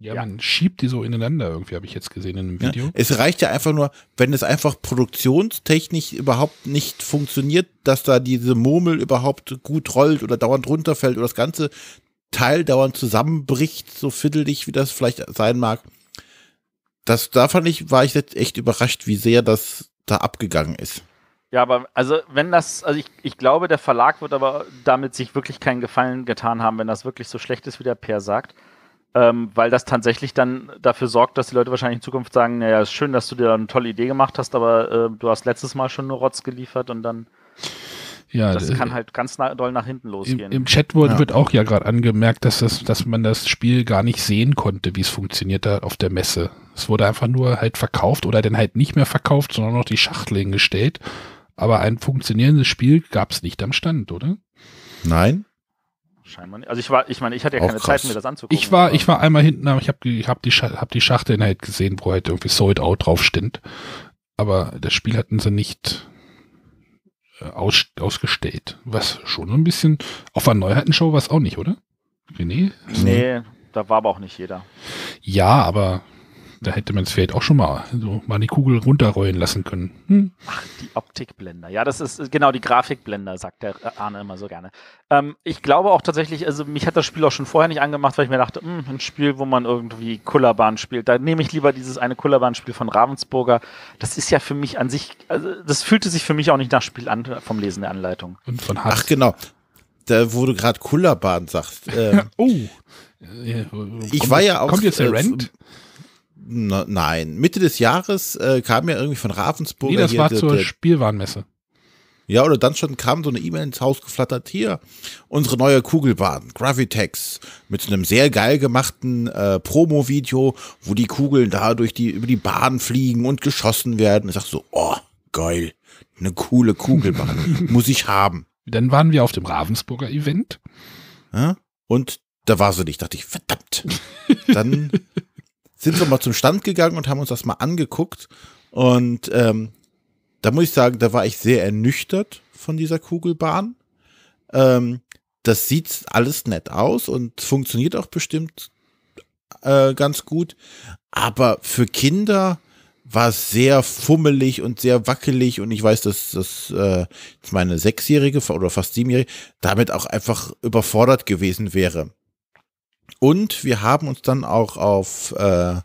Ja, Ja. man schiebt die so ineinander irgendwie, habe ich jetzt gesehen in einem Ja? Video. Es reicht ja einfach nur, wenn es einfach produktionstechnisch überhaupt nicht funktioniert, dass da diese Murmel überhaupt gut rollt oder dauernd runterfällt oder das ganze Teil dauernd zusammenbricht, so fiddelig wie das vielleicht sein mag. Das, da fand ich, war ich jetzt echt überrascht, wie sehr das da abgegangen ist. Ja, aber also wenn das, also ich, ich glaube, der Verlag wird aber damit sich wirklich keinen Gefallen getan haben, wenn das wirklich so schlecht ist, wie der Per sagt. Ähm, weil das tatsächlich dann dafür sorgt, dass die Leute wahrscheinlich in Zukunft sagen, naja, ist schön, dass du dir da eine tolle Idee gemacht hast, aber äh, du hast letztes Mal schon nur Rotz geliefert und dann, Ja, das äh, kann halt ganz na, doll nach hinten im, losgehen. Im Chat wird, Ja. wird auch ja gerade angemerkt, dass, das, dass man das Spiel gar nicht sehen konnte, wie es funktioniert da auf der Messe. Es wurde einfach nur halt verkauft oder dann halt nicht mehr verkauft, sondern noch die Schachtel hingestellt. Aber ein funktionierendes Spiel gab es nicht am Stand, oder? Nein? Scheinbar nicht. Also ich war, ich meine, ich hatte ja Auch keine krass. Zeit, mir das anzugucken. Ich war, ich war einmal hinten, aber ich habe die, hab die, hab die Schachtel halt gesehen, wo halt irgendwie Sold Out drauf stand. Aber das Spiel hatten sie nicht äh, aus, ausgestellt. Was schon so ein bisschen, auf einer Neuheitenshow war es auch nicht, oder? René? Nee, da war aber auch nicht jeder. Ja, aber da hätte man es vielleicht auch schon mal so mal die Kugel runterrollen lassen können. Hm. Ach, die Optikblender. Ja, das ist äh, genau die Grafikblender, sagt der äh, Arne immer so gerne. Ähm, ich glaube auch tatsächlich, also mich hat das Spiel auch schon vorher nicht angemacht, weil ich mir dachte, hm, ein Spiel, wo man irgendwie Kullerbahn spielt, da nehme ich lieber dieses eine Kullerbahn-Spiel von Ravensburger. Das ist ja für mich an sich, also das fühlte sich für mich auch nicht nach Spiel an vom Lesen der Anleitung. Und von Ach Hartz. genau. Da, wo du gerade Kullerbahn sagst. Ähm, Oh. Äh, Ich kommt war ja auch, Kommt jetzt der äh, Rent? Na, nein, Mitte des Jahres äh, kam ja irgendwie von Ravensburg. Nee, das war zur Spielwarenmesse. Ja, oder dann schon kam so eine E-Mail ins Haus geflattert. Hier, unsere neue Kugelbahn, Gravitex, mit einem sehr geil gemachten äh, Promo-Video, wo die Kugeln da durch die, über die Bahn fliegen und geschossen werden. Ich sag so, oh, geil, eine coole Kugelbahn, muss ich haben. Dann waren wir auf dem Ravensburger Event. Ja? Und da war sie nicht. Dachte ich, verdammt. Dann sind wir mal zum Stand gegangen und haben uns das mal angeguckt. Und ähm, da muss ich sagen, da war ich sehr ernüchtert von dieser Kugelbahn. Ähm, das sieht alles nett aus und funktioniert auch bestimmt äh, ganz gut. Aber für Kinder war es sehr fummelig und sehr wackelig und ich weiß, dass das äh, meine sechsjährige oder fast siebenjährige damit auch einfach überfordert gewesen wäre. Und wir haben uns dann auch auf äh,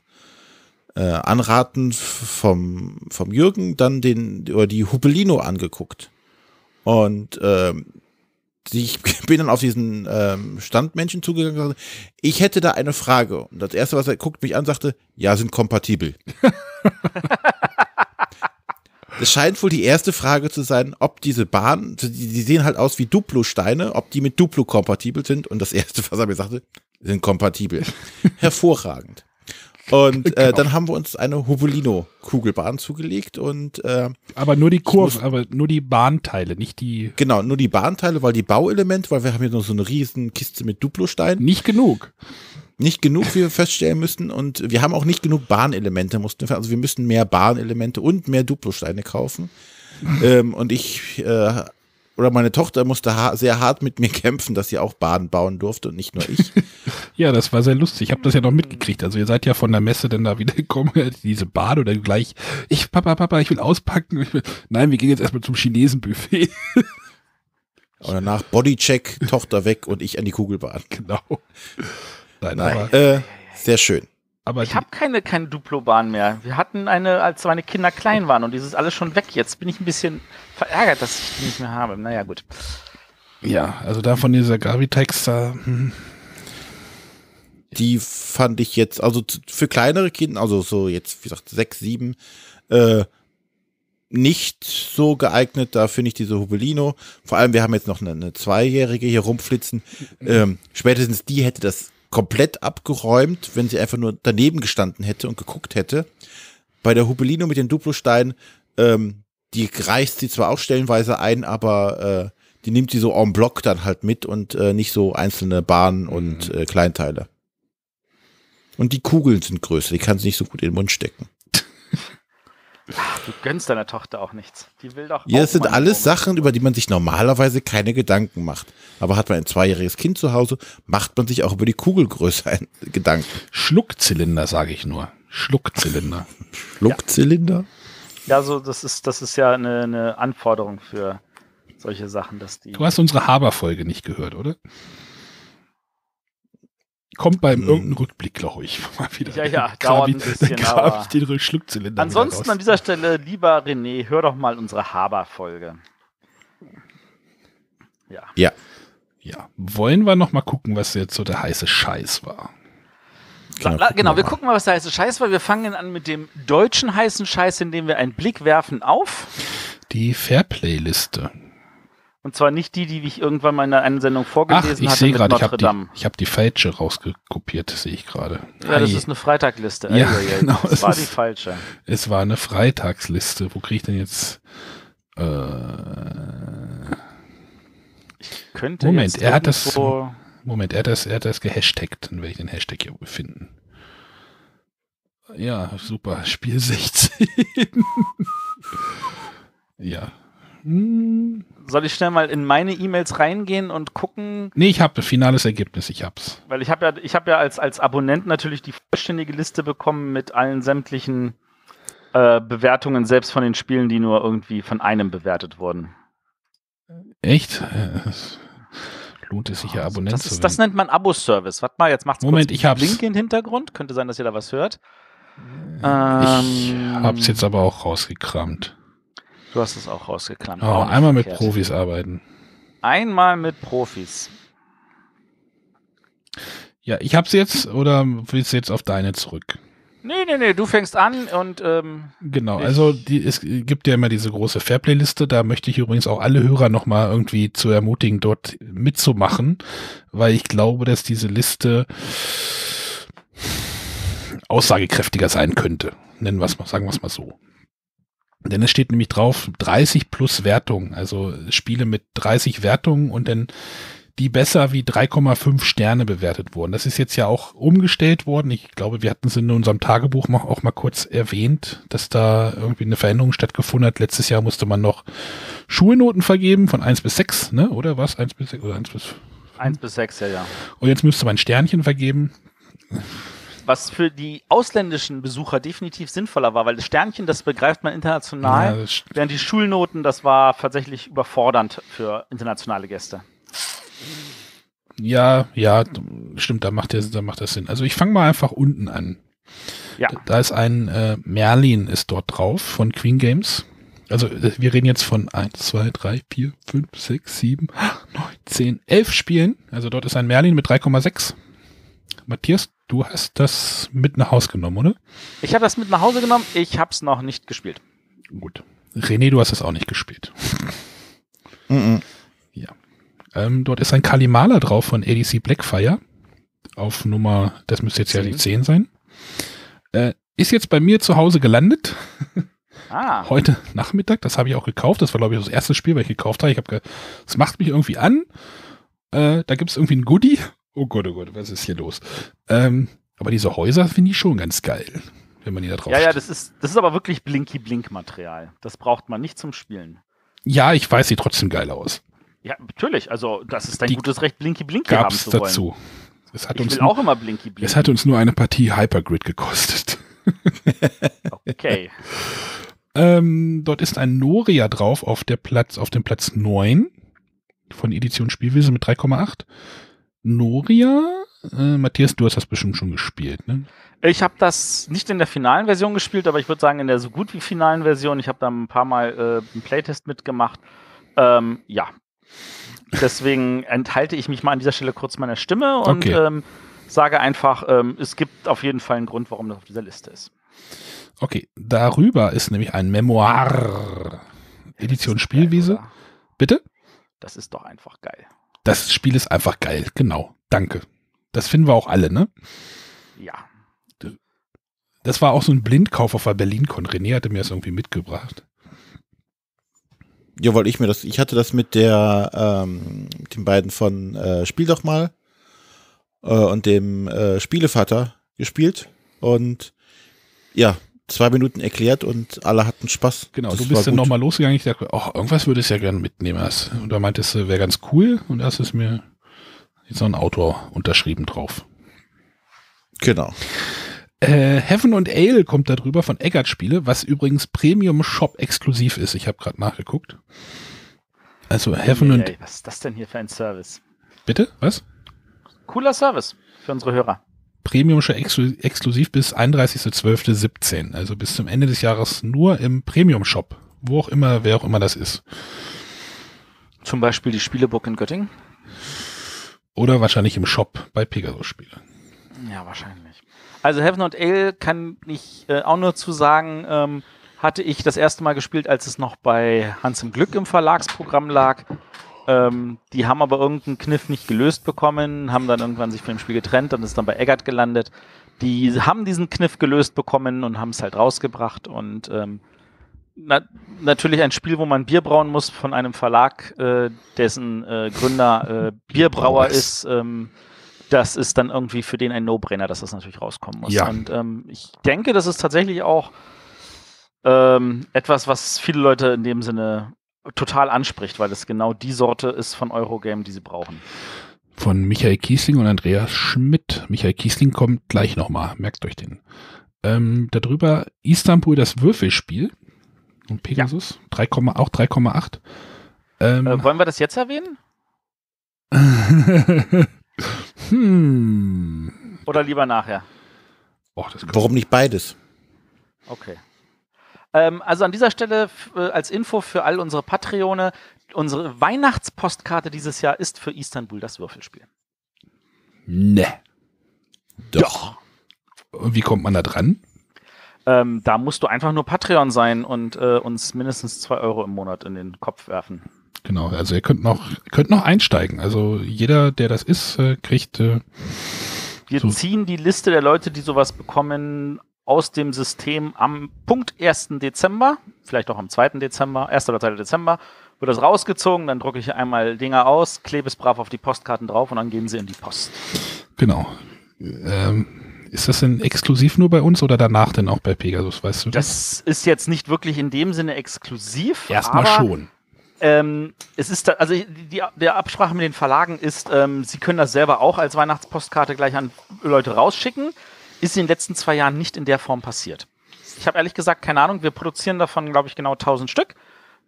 äh, Anraten vom, vom Jürgen dann den oder die Hubelino angeguckt. Und ähm, ich bin dann auf diesen ähm, Standmenschen zugegangen und sagte, ich hätte da eine Frage. Und das erste, was er guckt mich an, sagte, ja, sind kompatibel. Das scheint wohl die erste Frage zu sein, ob diese Bahnen, die, die sehen halt aus wie Duplo-Steine, ob die mit Duplo kompatibel sind. Und das erste, was er mir sagte, sind kompatibel. Hervorragend. Und äh, Genau. dann haben wir uns eine Hubelino-Kugelbahn zugelegt und äh, Aber nur die muss- Kurve, aber nur die Bahnteile, nicht die. genau, nur die Bahnteile, weil die Bauelemente, weil wir haben hier noch so eine riesen Kiste mit Duplo-Steinen. Nicht genug. Nicht genug, wie wir feststellen müssen. Und wir haben auch nicht genug Bahnelemente, mussten wir, also wir müssen mehr Bahnelemente und mehr Duplosteine kaufen. ähm, und ich, äh, oder meine Tochter musste ha sehr hart mit mir kämpfen, dass sie auch Bahnen bauen durfte und nicht nur ich. Ja, das war sehr lustig. Ich habe das ja noch mitgekriegt. Also ihr seid ja von der Messe dann da wieder gekommen, diese Bahn oder gleich, ich, Papa, Papa, ich will auspacken. Ich will, nein, wir gehen jetzt erstmal zum Chinesen-Buffet. und danach Bodycheck, Tochter weg und ich an die Kugelbahn. genau. Nein, Nein, aber, äh, sehr schön. aber Ich die, habe keine, keine Duplo-Bahn mehr. Wir hatten eine, als meine Kinder klein waren und dieses alles schon weg. Jetzt bin ich ein bisschen verärgert, dass ich die nicht mehr habe. Naja, gut. ja, also da von dieser Gravitex da, hm, Die fand ich jetzt, also für kleinere Kinder, also so jetzt, wie gesagt, sechs, sieben, äh, nicht so geeignet. Da finde ich diese Hubelino. Vor allem, wir haben jetzt noch eine, eine Zweijährige hier rumflitzen. Ähm, spätestens die hätte das komplett abgeräumt, wenn sie einfach nur daneben gestanden hätte und geguckt hätte. Bei der Hubelino mit den Duplosteinen, ähm, die reißt sie zwar auch stellenweise ein, aber äh, die nimmt sie so en bloc dann halt mit und äh, nicht so einzelne Bahnen und äh, Kleinteile. Und die Kugeln sind größer, die kann sie nicht so gut in den Mund stecken. Du gönnst deiner Tochter auch nichts. Die will doch. Ja, auch das sind alles. Sachen, über die man sich normalerweise keine Gedanken macht. Aber hat man ein zweijähriges Kind zu Hause, macht man sich auch über die Kugelgröße ein Gedanken. Schluckzylinder, sage ich nur. Schluckzylinder. Schluckzylinder? Ja, so, das ist, das ist ja eine, eine Anforderung für solche Sachen, dass die. Du hast unsere Haber-Folge nicht gehört, oder? Kommt beim Hm. irgendeinem Rückblick, glaube ich, mal wieder. Ja, ja, Dann dauert ein ich- bisschen, Dann aber- ich den Schluckzylinder Ansonsten raus. an dieser Stelle, lieber René, hör doch mal unsere Haber-Folge. Ja. Ja. Ja, wollen wir noch mal gucken, was jetzt so der heiße Scheiß war. La, la, genau, wir gucken mal, was der heiße Scheiß war. Wir fangen an mit dem deutschen heißen Scheiß, indem wir einen Blick werfen auf. Die Fairplay-Liste. Und zwar nicht die, die ich irgendwann mal in einer Einsendung Ach, vorgelesen ich hatte sehe mit gerade, ich habe Dame. die, ich hab die falsche rausgekopiert, sehe ich gerade. Ja, das Ei, ist eine Freitagliste. Ja, ei. genau, Das es war ist- die falsche. es war eine Freitagsliste. Wo kriege ich denn jetzt? Äh, Könnte Moment, jetzt er hat das- Moment, er hat das, er hat das gehashtagt. Dann werde ich den Hashtag hier finden. Ja, super. Spiel 16. ja. Hm. Soll ich schnell mal in meine E-Mails reingehen und gucken? Nee, ich habe finales Ergebnis. Ich hab's. Weil ich habe ja, ich habe ja als, als Abonnent natürlich die vollständige Liste bekommen mit allen sämtlichen äh, Bewertungen, selbst von den Spielen, die nur irgendwie von einem bewertet wurden. Echt? Lohnt es sich ja Abonnent Das, zu ist, das werden. nennt man Abo-Service. Warte mal, jetzt macht's Moment, kurz ich hab's. Link im Hintergrund. Könnte sein, dass ihr da was hört. Ich Ähm, hab's jetzt aber auch rausgekramt. Du hast es auch rausgekramt. Oh, einmal mit verkehrt. Profis arbeiten. Einmal mit Profis. Ja, ich hab's jetzt oder willst du jetzt auf deine zurück? Nee, nee, nee, du fängst an und ähm, Genau, also die, es gibt ja immer diese große Fairplay-Liste, da möchte ich übrigens auch alle Hörer nochmal irgendwie zu ermutigen, dort mitzumachen, weil ich glaube, dass diese Liste aussagekräftiger sein könnte. Nennen wir es mal, sagen wir es mal so. Denn es steht nämlich drauf 30 plus Wertung, also Spiele mit 30 Wertungen und dann die besser wie 3,5 Sterne bewertet wurden. Das ist jetzt ja auch umgestellt worden. Ich glaube, wir hatten es in unserem Tagebuch auch mal kurz erwähnt, dass da irgendwie eine Veränderung stattgefunden hat. Letztes Jahr musste man noch Schulnoten vergeben von 1 bis 6, ne? Oder was? 1 bis 6 oder 1 bis 1 bis 6, ja, ja. Und jetzt müsste man Sternchen vergeben. Was für die ausländischen Besucher definitiv sinnvoller war, weil das Sternchen, das begreift man Ja, international, das, während die Schulnoten, das war tatsächlich überfordernd für internationale Gäste. ja, ja, stimmt, da macht, der, da macht das Sinn. Also ich fange mal einfach unten an. Ja. Da ist ein äh, Merlin ist dort drauf von Queen Games. Also äh, wir reden jetzt von 1, 2, 3, 4, 5, 6, 7, 8, 9, 10, 11 Spielen. Also dort ist ein Merlin mit 3,6. Matthias, du hast das mit nach Hause genommen, oder? Ich habe das mit nach Hause genommen. Ich habe es noch nicht gespielt. Gut. René, du hast es auch nicht gespielt. Mhm. Ähm, dort ist ein Kalimala drauf von ADC Blackfire. Auf Nummer, das müsste jetzt ja die 10 sein. Äh, ist jetzt bei mir zu Hause gelandet. Ah, Heute Nachmittag. Das habe ich auch gekauft. Das war, glaube ich, das erste Spiel, was ich gekauft habe. Ich habe, es macht mich irgendwie an. Äh, da gibt es irgendwie ein Goodie. Oh Gott, oh Gott, was ist hier los? Ähm, aber diese Häuser finde ich schon ganz geil, wenn man die da drauf ja, ja, steht. das ist, das ist aber wirklich Blinky-Blink-Material. Das braucht man nicht zum Spielen. ja, ich weiß, sieht trotzdem geil aus. Ja, natürlich. Also, das ist dein Die gutes Recht, Blinky-Blinky haben zu wollen. dazu. Es hat, Ich uns will nur, auch immer Blinky-Blinky. es hat uns nur eine Partie Hypergrid gekostet. Okay. Ähm, dort ist ein Noria drauf auf der Platz, auf dem Platz 9 von Edition Spielwiese mit 3,8. Noria, äh, Matthias, du hast das bestimmt schon gespielt, ne? Ich habe das nicht in der finalen Version gespielt, aber ich würde sagen in der so gut wie finalen Version. Ich habe da ein paar Mal äh, einen Playtest mitgemacht. Ähm, ja. Deswegen enthalte ich mich mal an dieser Stelle kurz meiner Stimme und Okay. ähm, sage einfach, ähm, es gibt auf jeden Fall einen Grund, warum das auf dieser Liste ist. Okay, darüber ist nämlich ein Memoir. Edition Spielwiese. Geil? Bitte? das ist doch einfach geil. Das Spiel ist einfach geil, genau. Danke. Das finden wir auch alle, ne? Ja. Das war auch so ein Blindkauf auf der BerlinCon. René hatte mir das irgendwie mitgebracht. Ja, weil ich mir das, ich hatte das mit der, ähm, mit den beiden von äh, Spiel doch mal äh, und dem äh, Spielevater gespielt und ja, zwei Minuten erklärt und alle hatten Spaß. Genau, Das du bist dann nochmal losgegangen. Ich dachte, oh, irgendwas würde ich ja gerne mitnehmen. Und da meintest du, wäre ganz cool. Und da ist es mir jetzt noch ein Autor unterschrieben drauf. Genau. Äh, Heaven und Ale kommt da drüber von Eggert Spiele, was übrigens Premium Shop exklusiv ist. Ich habe gerade nachgeguckt. Also Heaven und Ey, was ist das denn hier für ein Service? bitte was? Cooler Service für unsere Hörer. Premium Shop exklu exklusiv bis 31.12.17. Also bis zum Ende des Jahres nur im Premium Shop, wo auch immer, wer auch immer das ist. Zum Beispiel die Spieleburg in Göttingen. Oder wahrscheinlich im Shop bei Pegasus Spiele. Ja, wahrscheinlich. Also Heaven and Ale kann ich äh, auch nur zu sagen, ähm, hatte ich das erste Mal gespielt, als es noch bei Hans im Glück im Verlagsprogramm lag. Ähm, die haben aber irgendeinen Kniff nicht gelöst bekommen, haben dann irgendwann sich von dem Spiel getrennt und ist dann bei Eggert gelandet. Die haben diesen Kniff gelöst bekommen und haben es halt rausgebracht und ähm, na, natürlich ein Spiel, wo man Bier brauen muss von einem Verlag, äh, dessen äh, Gründer äh, Bierbrauer ist. Ähm, das ist dann irgendwie für den ein No-Brainer, dass das natürlich rauskommen muss. Ja. Und ähm, ich denke, das ist tatsächlich auch ähm, etwas, was viele Leute in dem Sinne total anspricht, weil es genau die Sorte ist von Eurogame, die sie brauchen. Von Michael Kiesling und Andreas Schmidt. Michael Kiesling kommt gleich nochmal, merkt euch den. Ähm, darüber Istanbul das Würfelspiel. Und Pegasus, 3, auch 3,8. Ähm, Äh, wollen wir das jetzt erwähnen? hm. Oder lieber nachher? Och, das Warum nicht beides? Okay. Ähm, also an dieser Stelle äh, als Info für all unsere Patreone, unsere Weihnachtspostkarte dieses Jahr ist für Istanbul das Würfelspiel. Ne. Doch. Und wie kommt man da dran? Ähm, da musst du einfach nur Patreon sein und äh, uns mindestens zwei Euro im Monat in den Kopf werfen. Genau, also ihr könnt noch, könnt noch einsteigen. Also jeder, der das ist, äh, kriegt äh, Wir So. ziehen die Liste der Leute, die sowas bekommen, aus dem System am Punkt 1. Dezember, vielleicht auch am 2. Dezember, 1. oder 2. Dezember, wird das rausgezogen, dann drucke ich einmal Dinger aus, klebe es brav auf die Postkarten drauf und dann gehen sie in die Post. genau. Ähm, ist das denn exklusiv nur bei uns oder danach denn auch bei Pegasus, weißt du? Das ist jetzt nicht wirklich in dem Sinne exklusiv. Erstmal schon. Ähm, es ist, da, also die, die, der Absprache mit den Verlagen ist, ähm, sie können das selber auch als Weihnachtspostkarte gleich an Leute rausschicken. Ist in den letzten zwei Jahren nicht in der Form passiert. Ich habe ehrlich gesagt keine Ahnung. Wir produzieren davon, glaube ich, genau 1000 Stück.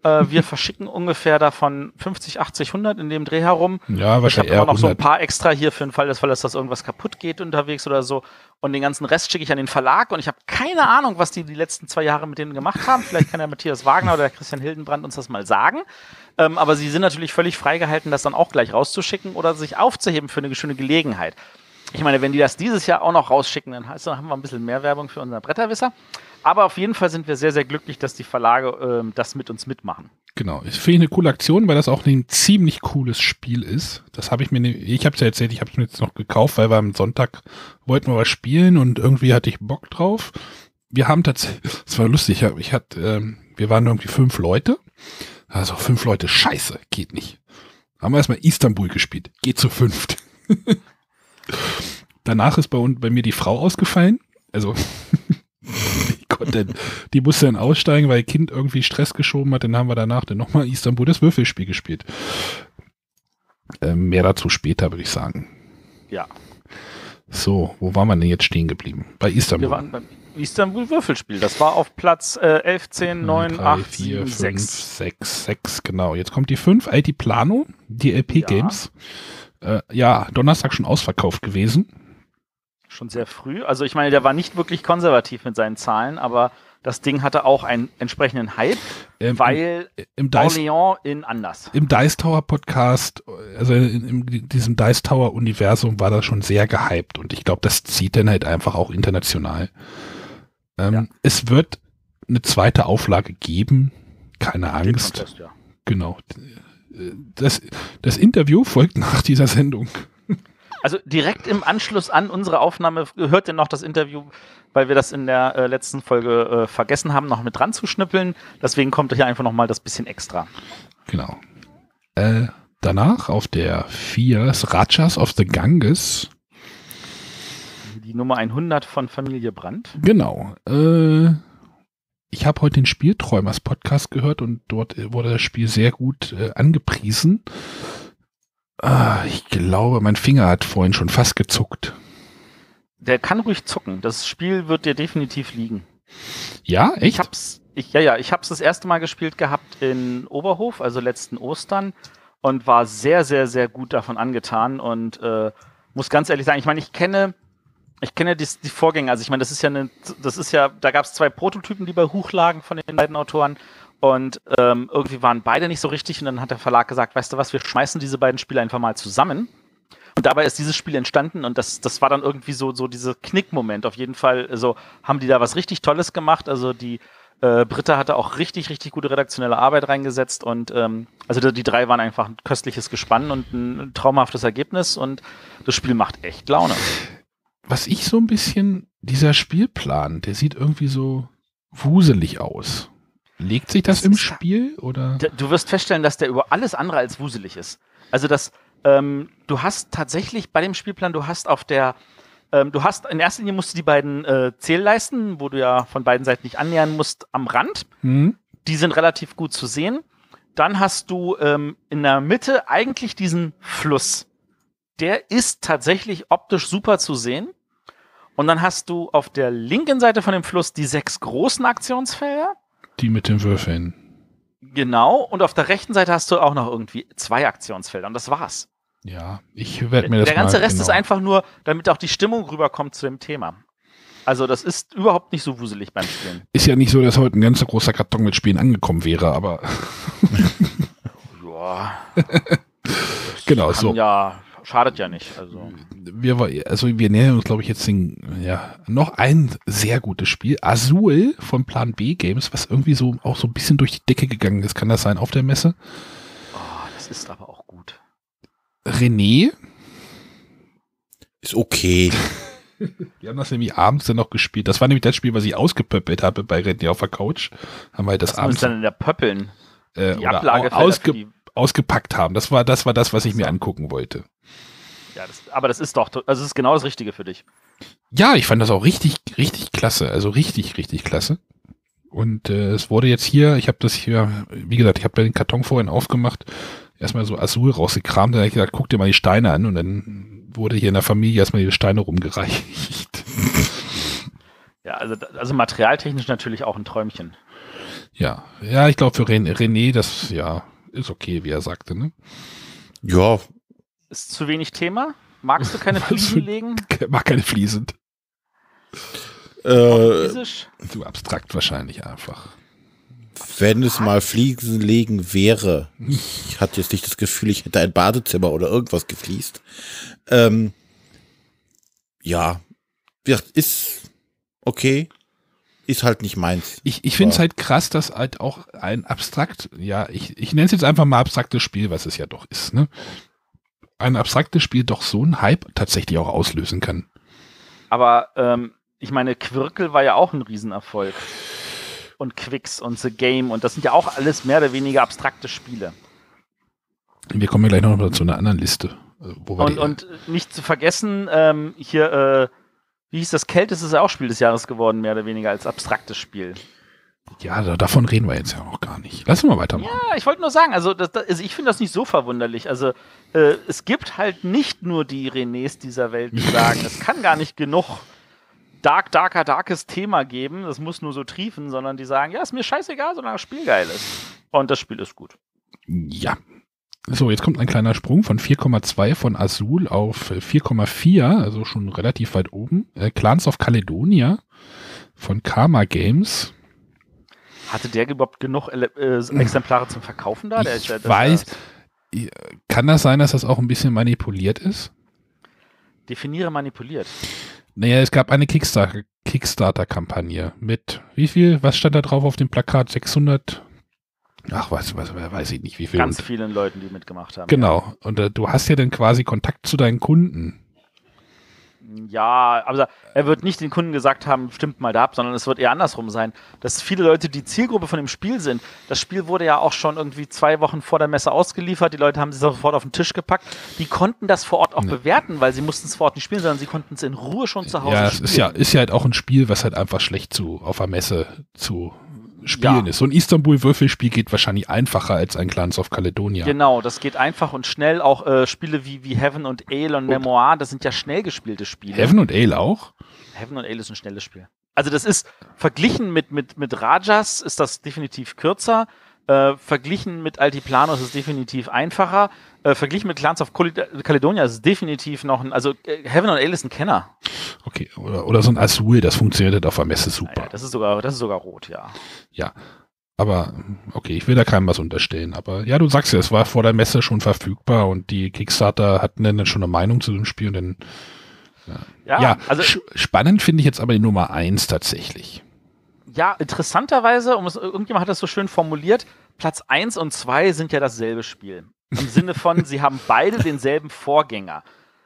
Äh, wir verschicken ungefähr davon 50, 80, 100 in dem Dreh herum. Ja, Ich habe wahrscheinlich auch noch so ein 100. paar extra hier für den Fall des Falles, dass irgendwas kaputt geht unterwegs oder so. Und den ganzen Rest schicke ich an den Verlag und ich habe keine Ahnung, was die die letzten zwei Jahre mit denen gemacht haben. Vielleicht kann der Matthias Wagner oder der Christian Hildenbrand uns das mal sagen. Ähm, aber sie sind natürlich völlig freigehalten, das dann auch gleich rauszuschicken oder sich aufzuheben für eine schöne Gelegenheit. Ich meine, wenn die das dieses Jahr auch noch rausschicken, dann haben wir ein bisschen mehr Werbung für unseren Bretterwisser. Aber auf jeden Fall sind wir sehr, sehr glücklich, dass die Verlage ähm, das mit uns mitmachen. Genau, ich finde eine coole Aktion, weil das auch ein ziemlich cooles Spiel ist. Das habe ich mir, ne, ich habe es ja erzählt, ich habe es mir jetzt noch gekauft, weil wir am Sonntag wollten wir was spielen und irgendwie hatte ich Bock drauf. Wir haben tatsächlich, es war lustig, ich hatte, ähm, wir waren irgendwie fünf Leute. Also fünf Leute, scheiße, geht nicht. Haben wir erstmal Istanbul gespielt, geht zu fünft. Danach ist bei, uns- bei mir die Frau ausgefallen. Also die, konnte, die musste dann aussteigen, weil ihr Kind irgendwie Stress geschoben hat. Dann haben wir danach dann nochmal Istanbul das Würfelspiel gespielt. Ähm, mehr dazu später, würde ich sagen. Ja. So, wo waren wir denn jetzt stehen geblieben? Bei Istanbul. Wir waren beim Istanbul Würfelspiel. Das war auf Platz äh, 11, 10, 9, 8, 7, 6. 6, 6, genau. Jetzt kommt die 5, IT Plano, die LP Ja. Games. Äh, ja, Donnerstag schon ausverkauft gewesen. Schon sehr früh. Also ich meine, der war nicht wirklich konservativ mit seinen Zahlen, aber das Ding hatte auch einen entsprechenden Hype, Ähm, weil im, im Orléans in anders. im Dice Tower Podcast, also in, in diesem Dice Tower Universum war das schon sehr gehypt und ich glaube, das zieht dann halt einfach auch international. Ähm, Ja. Es wird eine zweite Auflage geben, keine Angst. Contest, ja. Genau. Das, das Interview folgt nach dieser Sendung. Also direkt im Anschluss an unsere Aufnahme hört ihr noch das Interview, weil wir das in der äh, letzten Folge äh, vergessen haben, noch mit dran zu schnippeln. Deswegen kommt hier einfach noch mal das bisschen extra. Genau. Äh, danach auf der 4 ist Rajas of the Ganges. Die Nummer 100 von Familie Brandt. Genau. Äh, ich habe heute den Spielträumers Podcast gehört und dort äh, wurde das Spiel sehr gut äh, angepriesen. Ah, ich glaube, mein Finger hat vorhin schon fast gezuckt. Der kann ruhig zucken. Das Spiel wird dir definitiv liegen. Ja, Ich echt? hab's, ich, ja, ja, ich hab's das erste Mal gespielt gehabt in Oberhof, also letzten Ostern, und war sehr, sehr, sehr gut davon angetan und äh, muss ganz ehrlich sagen, ich meine, ich kenne, ich kenne die, die Vorgänger, also ich meine, das ist ja eine, das ist ja, da gab es zwei Prototypen, die bei Huch lagen von den beiden Autoren und ähm, irgendwie waren beide nicht so richtig und dann hat der Verlag gesagt, weißt du was, wir schmeißen diese beiden Spiele einfach mal zusammen. Und dabei ist dieses Spiel entstanden und das, das war dann irgendwie so, so dieser Knickmoment. Auf jeden Fall, so haben die da was richtig Tolles gemacht. Also die äh, Britta hatte auch richtig, richtig gute redaktionelle Arbeit reingesetzt und ähm, also die, die drei waren einfach ein köstliches Gespann und ein traumhaftes Ergebnis und das Spiel macht echt Laune. Was ich so ein bisschen, dieser Spielplan, der sieht irgendwie so wuselig aus. Legt sich das, Das im Spiel oder? Du wirst feststellen, dass der über alles andere als wuselig ist. Also das, ähm, du hast tatsächlich bei dem Spielplan, du hast auf der, ähm, du hast in erster Linie musst du die beiden äh, Zählleisten, wo du ja von beiden Seiten nicht annähern musst, am Rand. Hm? Die sind relativ gut zu sehen. Dann hast du ähm, in der Mitte eigentlich diesen Fluss. Der ist tatsächlich optisch super zu sehen. Und dann hast du auf der linken Seite von dem Fluss die sechs großen Aktionsfelder. Die mit den Würfeln. Genau, und auf der rechten Seite hast du auch noch irgendwie zwei Aktionsfelder und das war's. Ja, ich werde mir das der ganze mal Rest genau. ist einfach nur, damit auch die Stimmung rüberkommt zu dem Thema. Also das ist überhaupt nicht so wuselig beim Spielen. Ist ja nicht so, dass heute ein ganzer großer Karton mit Spielen angekommen wäre, aber Ja, genau so. ja, schadet ja nicht. Also Wir, also wir nähern uns, glaube ich, jetzt den, ja, noch ein sehr gutes Spiel. Azul von Plan B Games, was irgendwie so auch so ein bisschen durch die Decke gegangen ist. Kann das sein auf der Messe? oh, das ist aber auch gut. René, Ist okay. wir haben das nämlich abends dann noch gespielt. Das war nämlich das Spiel, was ich ausgepöppelt habe bei René auf der Couch. Haben wir halt das Was abends dann in der Pöppeln? äh, Die Ablage au- ausge, ausgepackt haben. Das war das, war das, was ich mir angucken wollte. ja, das, aber das ist doch, also das ist genau das Richtige für dich. Ja, ich fand das auch richtig, richtig klasse. Also richtig, richtig klasse. Und äh, es wurde jetzt hier, ich habe das hier, wie gesagt, ich habe den Karton vorhin aufgemacht, erstmal so Azul rausgekramt, dann habe ich gesagt, guck dir mal die Steine an und dann wurde hier in der Familie erstmal die Steine rumgereicht. Ja, also, also materialtechnisch natürlich auch ein Träumchen. Ja, ja, ich glaube für René, René, das ja ist okay, wie er sagte. Ne? Ja, Ist zu wenig Thema? Magst du keine Was Fliesen legen? Mag keine Fliesen. äh? Zu abstrakt wahrscheinlich einfach. wenn es mal Fliesen legen wäre, ich hatte jetzt nicht das Gefühl, ich hätte ein Badezimmer oder irgendwas gefliest. Ähm, ja, ja, ist okay, ist halt nicht meins. Ich, ich finde es halt krass, dass halt auch ein abstrakt, ja, ich, ich nenne es jetzt einfach mal abstraktes Spiel, was es ja doch ist, ne? Ein abstraktes Spiel doch so einen Hype tatsächlich auch auslösen kann. Aber ähm, ich meine, Quirkel war ja auch ein Riesenerfolg. Und Quicks und The Game und das sind ja auch alles mehr oder weniger abstrakte Spiele. Wir kommen ja gleich noch mal zu einer anderen Liste. äh, Wo wir Und, die, und nicht zu vergessen, ähm, hier, äh, wie hieß das, Kälte ist ja auch Spiel des Jahres geworden, mehr oder weniger als abstraktes Spiel. ja, da, davon reden wir jetzt ja noch gar nicht. Lass uns mal weitermachen. Ja, ich wollte nur sagen, also, das, das, also ich finde das nicht so verwunderlich. Also äh, es gibt halt nicht nur die Renés dieser Welt, die sagen, es kann gar nicht genug dark, darker, darkes Thema geben, das muss nur so triefen, sondern die sagen, ja, ist mir scheißegal, solange das Spiel geil ist. Und das Spiel ist gut. Ja. So, jetzt kommt ein kleiner Sprung von 4,2 von Azul auf äh, 4,4, also schon relativ weit oben. Äh, Clans of Caledonia von Karma Games. Hatte der überhaupt genug Ele äh, Exemplare zum Verkaufen da? Der Ich ist das weiß. Äh, Kann das sein, dass das auch ein bisschen manipuliert ist? Definiere manipuliert. Naja, es gab eine Kickstarter- Kickstarter-Kampagne mit, wie viel, was stand da drauf auf dem Plakat? 600? Ach, was, was, weiß ich nicht, wie viel. Ganz Und, vielen Leuten, die mitgemacht haben. genau. Und äh, du hast ja dann quasi Kontakt zu deinen Kunden. Ja, aber er wird nicht den Kunden gesagt haben, stimmt mal da ab, sondern es wird eher andersrum sein. Dass viele Leute die Zielgruppe von dem Spiel sind. Das Spiel wurde ja auch schon irgendwie zwei Wochen vor der Messe ausgeliefert. Die Leute haben es sofort auf den Tisch gepackt. Die konnten das vor Ort auch Ne. bewerten, weil sie mussten es vor Ort nicht spielen, sondern sie konnten es in Ruhe schon zu Hause Ja, es spielen. ist ja, ist ja halt auch ein Spiel, was halt einfach schlecht zu, auf der Messe zu spielen Ja. ist. So ein Istanbul-Würfelspiel geht wahrscheinlich einfacher als ein Clans of Caledonia. Genau, das geht einfach und schnell. Auch äh, Spiele wie, wie Heaven und Ale und Memoir, das sind ja schnell gespielte Spiele. Heaven und Ale auch? Heaven und Ale ist ein schnelles Spiel. Also das ist verglichen mit, mit, mit Rajas ist das definitiv kürzer. Äh, verglichen mit Altiplano ist es definitiv einfacher. Äh, verglichen mit Clans of Cali- Caledonia ist es definitiv noch ein, also äh, Heaven und Ale ist ein Kenner. Okay, oder, oder so ein Azul, das funktioniert halt auf der Messe super. Ja, das ist sogar, das ist sogar rot, ja. Ja. Aber, okay, ich will da keinem was unterstellen. Aber ja, du sagst ja, es war vor der Messe schon verfügbar und die Kickstarter hatten dann schon eine Meinung zu dem Spiel. Und dann, Ja, ja, also sch- spannend finde ich jetzt aber die Nummer eins tatsächlich. ja, interessanterweise, um es, irgendjemand hat das so schön formuliert, Platz 1 und 2 sind ja dasselbe Spiel. Im Sinne von, sie haben beide denselben Vorgänger.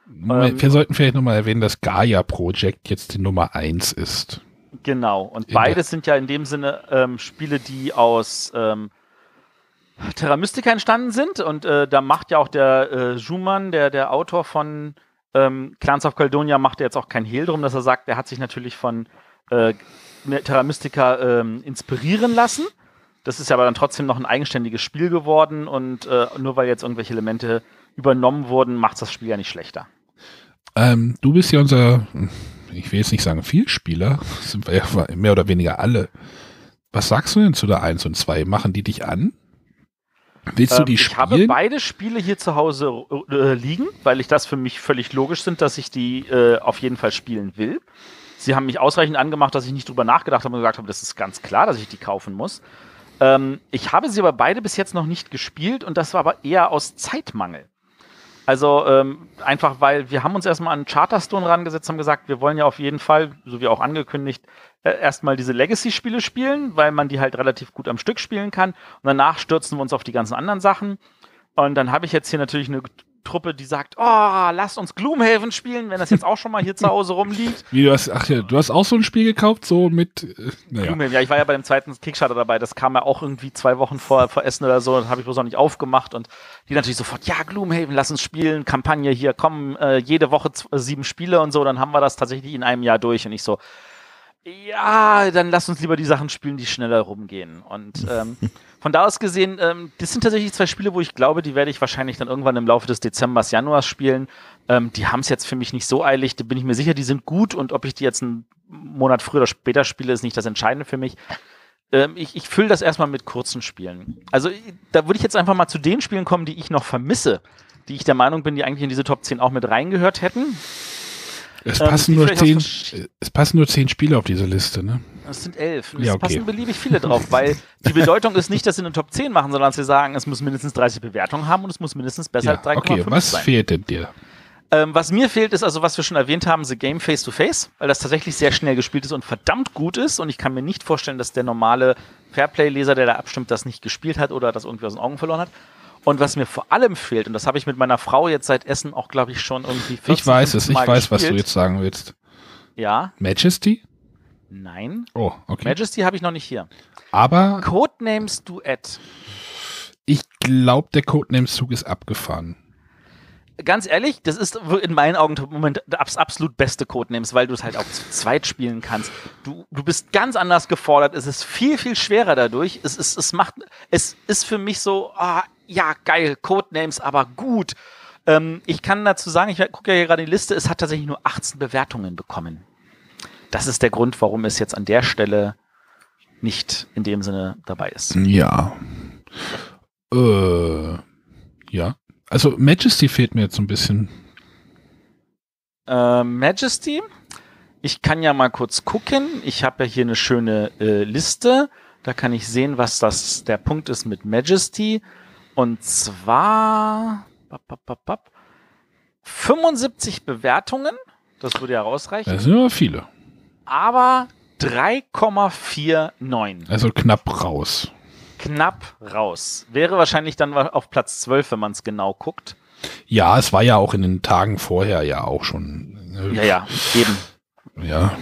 Ähm, Wir sollten vielleicht nochmal erwähnen, dass Gaia Project jetzt die Nummer eins ist. Genau, und beides sind ja in dem Sinne ähm, Spiele, die aus ähm, Terra Mystica entstanden sind. Und äh, da macht ja auch der äh, Schumann, der, der Autor von ähm, Clans of Caledonia, macht ja jetzt auch kein Hehl drum, dass er sagt, er hat sich natürlich von äh, Terra Mystica ähm, inspirieren lassen. Das ist ja aber dann trotzdem noch ein eigenständiges Spiel geworden und äh, nur weil jetzt irgendwelche Elemente übernommen wurden, macht das Spiel ja nicht schlechter. Ähm, du bist ja unser, ich will jetzt nicht sagen Vielspieler, sind wir ja mehr oder weniger alle. Was sagst du denn zu der 1 und 2? Machen die dich an? Willst du Ähm, die ich habe spielen? beide Spiele hier zu Hause äh, liegen, weil ich das für mich völlig logisch sind, dass ich die äh, auf jeden Fall spielen will. Sie haben mich ausreichend angemacht, dass ich nicht drüber nachgedacht habe und gesagt habe, das ist ganz klar, dass ich die kaufen muss. Ähm, ich habe sie aber beide bis jetzt noch nicht gespielt und das war aber eher aus Zeitmangel. Also ähm, einfach, weil wir haben uns erstmal an Charterstone rangesetzt, haben gesagt, wir wollen ja auf jeden Fall, so wie auch angekündigt, äh, erstmal diese Legacy-Spiele spielen, weil man die halt relativ gut am Stück spielen kann. Und danach stürzen wir uns auf die ganzen anderen Sachen. Und dann habe ich jetzt hier natürlich eine Truppe, die sagt, oh, lasst uns Gloomhaven spielen, wenn das jetzt auch schon mal hier zu Hause rumliegt. Wie du hast, ach ja, du hast auch so ein Spiel gekauft, so mit, äh, naja. Gloomhaven, ja, ich war ja bei dem zweiten Kickstarter dabei, das kam ja auch irgendwie zwei Wochen vor, vor Essen oder so, das habe ich bloß noch nicht aufgemacht und die natürlich sofort, ja, Gloomhaven, lass uns spielen, Kampagne hier, kommen äh, jede Woche äh, sieben Spiele und so, dann haben wir das tatsächlich in einem Jahr durch und ich so, ja, dann lass uns lieber die Sachen spielen, die schneller rumgehen. Und ähm, von da aus gesehen, ähm, das sind tatsächlich zwei Spiele, wo ich glaube, die werde ich wahrscheinlich dann irgendwann im Laufe des Dezembers, Januars spielen. Ähm, die haben es jetzt für mich nicht so eilig, da bin ich mir sicher, die sind gut und ob ich die jetzt einen Monat früher oder später spiele, ist nicht das Entscheidende für mich. Ähm, ich ich fülle das erstmal mit kurzen Spielen. Also ich- da würde ich jetzt einfach mal zu den Spielen kommen, die ich noch vermisse, die ich der Meinung bin, die eigentlich in diese Top 10 auch mit reingehört hätten. Es Ähm, passen die nur zehn, es passen nur zehn Spiele auf diese Liste, ne? Das sind elf. Und Es Ja, okay. passen beliebig viele drauf, weil die Bedeutung ist nicht, dass sie eine Top 10 machen, sondern dass sie sagen, es muss mindestens 30 Bewertungen haben und es muss mindestens besser Ja, als 3,5 okay, was sein. fehlt denn dir? Ähm, was mir fehlt, ist also, was wir schon erwähnt haben, The Game Face to Face, weil das tatsächlich sehr schnell gespielt ist und verdammt gut ist. Und ich kann mir nicht vorstellen, dass der normale Fairplay-Leser, der da abstimmt, das nicht gespielt hat oder das irgendwie aus den Augen verloren hat. Und was mir vor allem fehlt, und das habe ich mit meiner Frau jetzt seit Essen auch, glaube ich, schon irgendwie 14, Ich weiß es, 15 ich Mal weiß, was du gespielt. jetzt sagen willst. Ja, Majesty? nein. Oh, okay. Majesty habe ich noch nicht hier. Aber Codenames Duett. ich glaube, der Codenames-Zug ist abgefahren. ganz ehrlich, das ist in meinen Augen im Moment das absolut beste Codenames, weil du es halt auch zu zweit spielen kannst. Du, du bist ganz anders gefordert. Es ist viel, viel schwerer dadurch. Es ist, es macht, es ist für mich so, ah, ja, geil, Codenames, aber gut. Ähm, ich kann dazu sagen, ich gucke ja hier gerade die Liste, es hat tatsächlich nur 18 Bewertungen bekommen. Das ist der Grund, warum es jetzt an der Stelle nicht in dem Sinne dabei ist. Ja. Äh, ja. Also Majesty fehlt mir jetzt so ein bisschen. Äh, Majesty. Ich kann ja mal kurz gucken. Ich habe ja hier eine schöne äh, Liste. Da kann ich sehen, was das der Punkt ist mit Majesty. Und zwar bap, bap, bap, bap, 75 Bewertungen. Das würde ja rausreichen. Das sind aber viele. Aber 3,49. Also knapp raus. Knapp raus. Wäre wahrscheinlich dann auf Platz 12, wenn man es genau guckt. Ja, es war ja auch in den Tagen vorher ja auch schon. äh, Ja, ja, eben. Ja.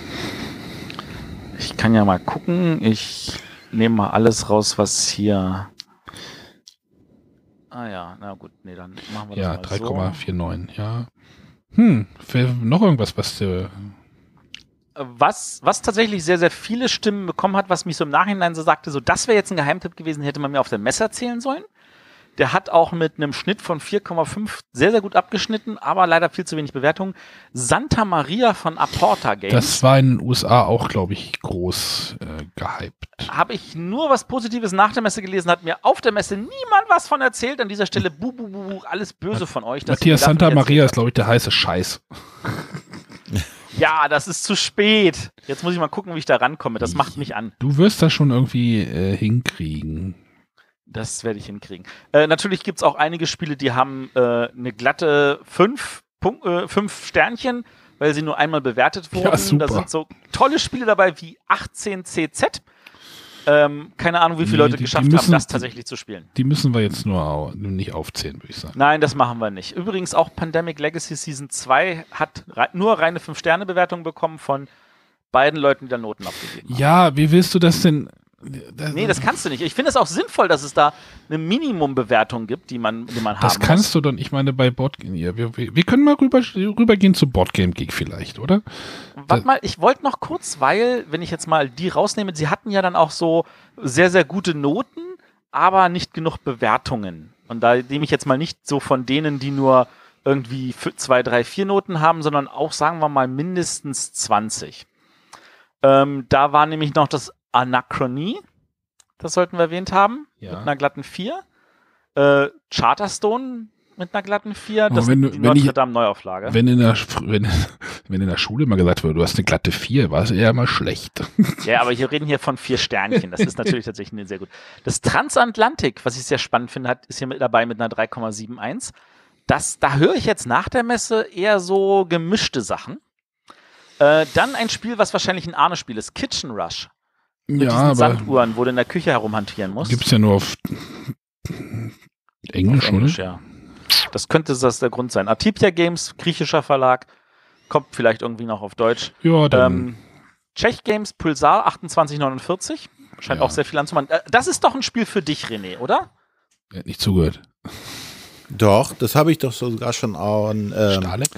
Ich kann ja mal gucken. Ich nehme mal alles raus, was hier. Ah ja, na gut, nee, dann machen wir Ja, das mal so. 3,49, ja. Hm, für noch irgendwas, was du. Was, was tatsächlich sehr, sehr viele Stimmen bekommen hat, was mich so im Nachhinein so sagte, so das wäre jetzt ein Geheimtipp gewesen, hätte man mir auf der Messe erzählen sollen. Der hat auch mit einem Schnitt von 4,5 sehr, sehr gut abgeschnitten, aber leider viel zu wenig Bewertung. Santa Maria von Aporta Games. Das war in den USA auch, glaube ich, groß äh, gehypt. habe ich nur was Positives nach der Messe gelesen, hat mir auf der Messe niemand was von erzählt. An dieser Stelle, bu, bu, bu, bu alles böse von euch. Matthias Santa Maria ist, glaube ich, der heiße Scheiß. Ja, das ist zu spät. Jetzt muss ich mal gucken, wie ich da rankomme. Das macht mich an. Du wirst das schon irgendwie äh, hinkriegen. Das werde ich hinkriegen. Äh, natürlich gibt es auch einige Spiele, die haben äh, eine glatte 5 äh, fünf Sternchen, weil sie nur einmal bewertet wurden. Ja. Da sind so tolle Spiele dabei wie 18CZ. Ähm, keine Ahnung, wie viele Nee, Leute die- die geschafft müssen- haben, das tatsächlich zu spielen. Die müssen wir jetzt nur au nicht aufzählen, würde ich sagen. Nein, das machen wir nicht. Übrigens auch Pandemic Legacy Season 2 hat rei nur reine 5-Sterne-Bewertungen bekommen von beiden Leuten, die da Noten abgegeben haben. Ja, wie willst du das denn? Das, Nee, das kannst du nicht. Ich finde es auch sinnvoll, dass es da eine Minimumbewertung gibt, die man, die man das haben kannst muss. du doch, ich meine, bei Boardgame, ja, wir, wir können mal rüber, rübergehen zu Boardgame Geek vielleicht, oder? Warte mal, ich wollte noch kurz, weil, wenn ich jetzt mal die rausnehme, sie hatten ja dann auch so sehr, sehr gute Noten, aber nicht genug Bewertungen. Und da nehme ich jetzt mal nicht so von denen, die nur irgendwie zwei, drei, vier Noten haben, sondern auch, sagen wir mal, mindestens 20. Ähm, da war nämlich noch das Anachronie, das sollten wir erwähnt haben, Ja. mit einer glatten 4. Äh, Charterstone mit einer glatten 4, Aber das wenn ist die Notre Dame Neuauflage. Wenn in, der, wenn, wenn in der Schule mal gesagt wird, du hast eine glatte 4, war es eher mal schlecht. Ja, aber wir reden hier von vier Sternchen. Das ist natürlich tatsächlich sehr gut. Das Transatlantik, was ich sehr spannend finde, hat, ist hier mit dabei mit einer 3,71. Das, da höre ich jetzt nach der Messe eher so gemischte Sachen. Äh, dann ein Spiel, was wahrscheinlich ein Arne-Spiel ist, Kitchen Rush. Mit ja, diesen aber Sanduhren, wo du in der Küche herumhantieren musst. gibt's ja nur auf Englisch, Auf Englisch, oder? ja. Das könnte das der Grund sein. Atipia Games, griechischer Verlag, kommt vielleicht irgendwie noch auf Deutsch. Ja, dann. Ähm, Czech Games Pulsar 2849. Scheint Ja. auch sehr viel anzumachen. Äh, Das ist doch ein Spiel für dich, René, oder? Er hat nicht zugehört. Doch, das habe ich doch sogar schon an ähm, Stahleck?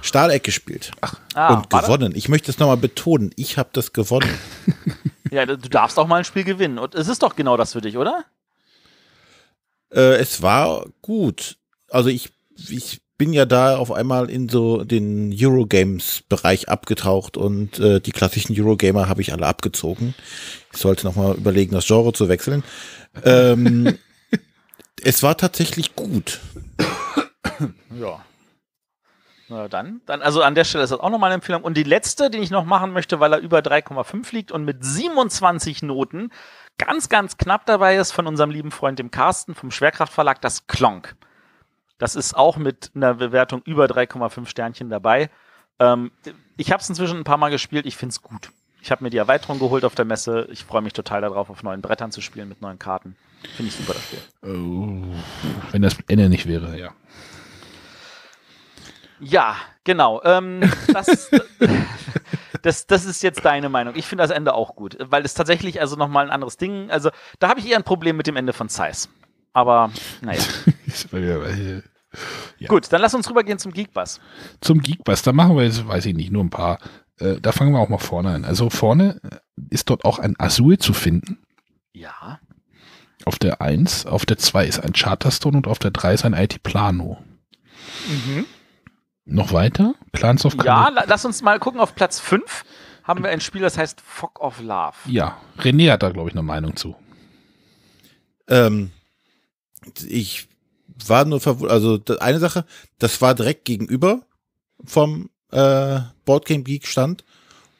Stahleck gespielt. Ah, und das? gewonnen. Ich möchte es nochmal betonen. Ich habe das gewonnen. Ja, du darfst auch mal ein Spiel gewinnen. Und es ist doch genau das für dich, oder? äh, es war gut. Also ich, ich bin ja da auf einmal in so den Eurogames-Bereich abgetaucht und äh, die klassischen Eurogamer habe ich alle abgezogen. Ich sollte nochmal überlegen, das Genre zu wechseln. Ähm, es war tatsächlich gut. Ja. Na dann, dann, also an der Stelle ist das auch nochmal eine Empfehlung. Und die letzte, die ich noch machen möchte, weil er über 3,5 liegt und mit 27 Noten ganz, ganz knapp dabei ist von unserem lieben Freund dem Carsten vom Schwerkraftverlag, das Klonk. Das ist auch mit einer Bewertung über 3,5 Sternchen dabei. Ähm, ich habe es inzwischen ein paar Mal gespielt, ich finde es gut. Ich habe mir die Erweiterung geholt auf der Messe. Ich freue mich total darauf, auf neuen Brettern zu spielen mit neuen Karten. Finde ich super das Spiel. Oh, wenn das Ende nicht wäre, ja. Ja, genau. Ähm, das, das, das ist jetzt deine Meinung. Ich finde das Ende auch gut, weil es tatsächlich also nochmal ein anderes Ding. Also da habe ich eher ein Problem mit dem Ende von Zeiss. Aber naja. ja. Gut, dann lass uns rübergehen zum Geekbus. Zum Geekbus, da machen wir jetzt, weiß ich nicht, nur ein paar. Äh, da fangen wir auch mal vorne an. Also vorne ist dort auch ein Azul zu finden. Ja. Auf der 1, auf der 2 ist ein Charterstone und auf der 3 ist ein IT Plano. Mhm. Noch weiter? Clans of Ja, la lass uns mal gucken. Auf Platz 5 haben wir ein Spiel, das heißt Fog of Love. Ja, René hat da, glaube ich, eine Meinung zu. Ähm, ich war nur verwundert, also eine Sache, das war direkt gegenüber vom äh, Boardgame Geek stand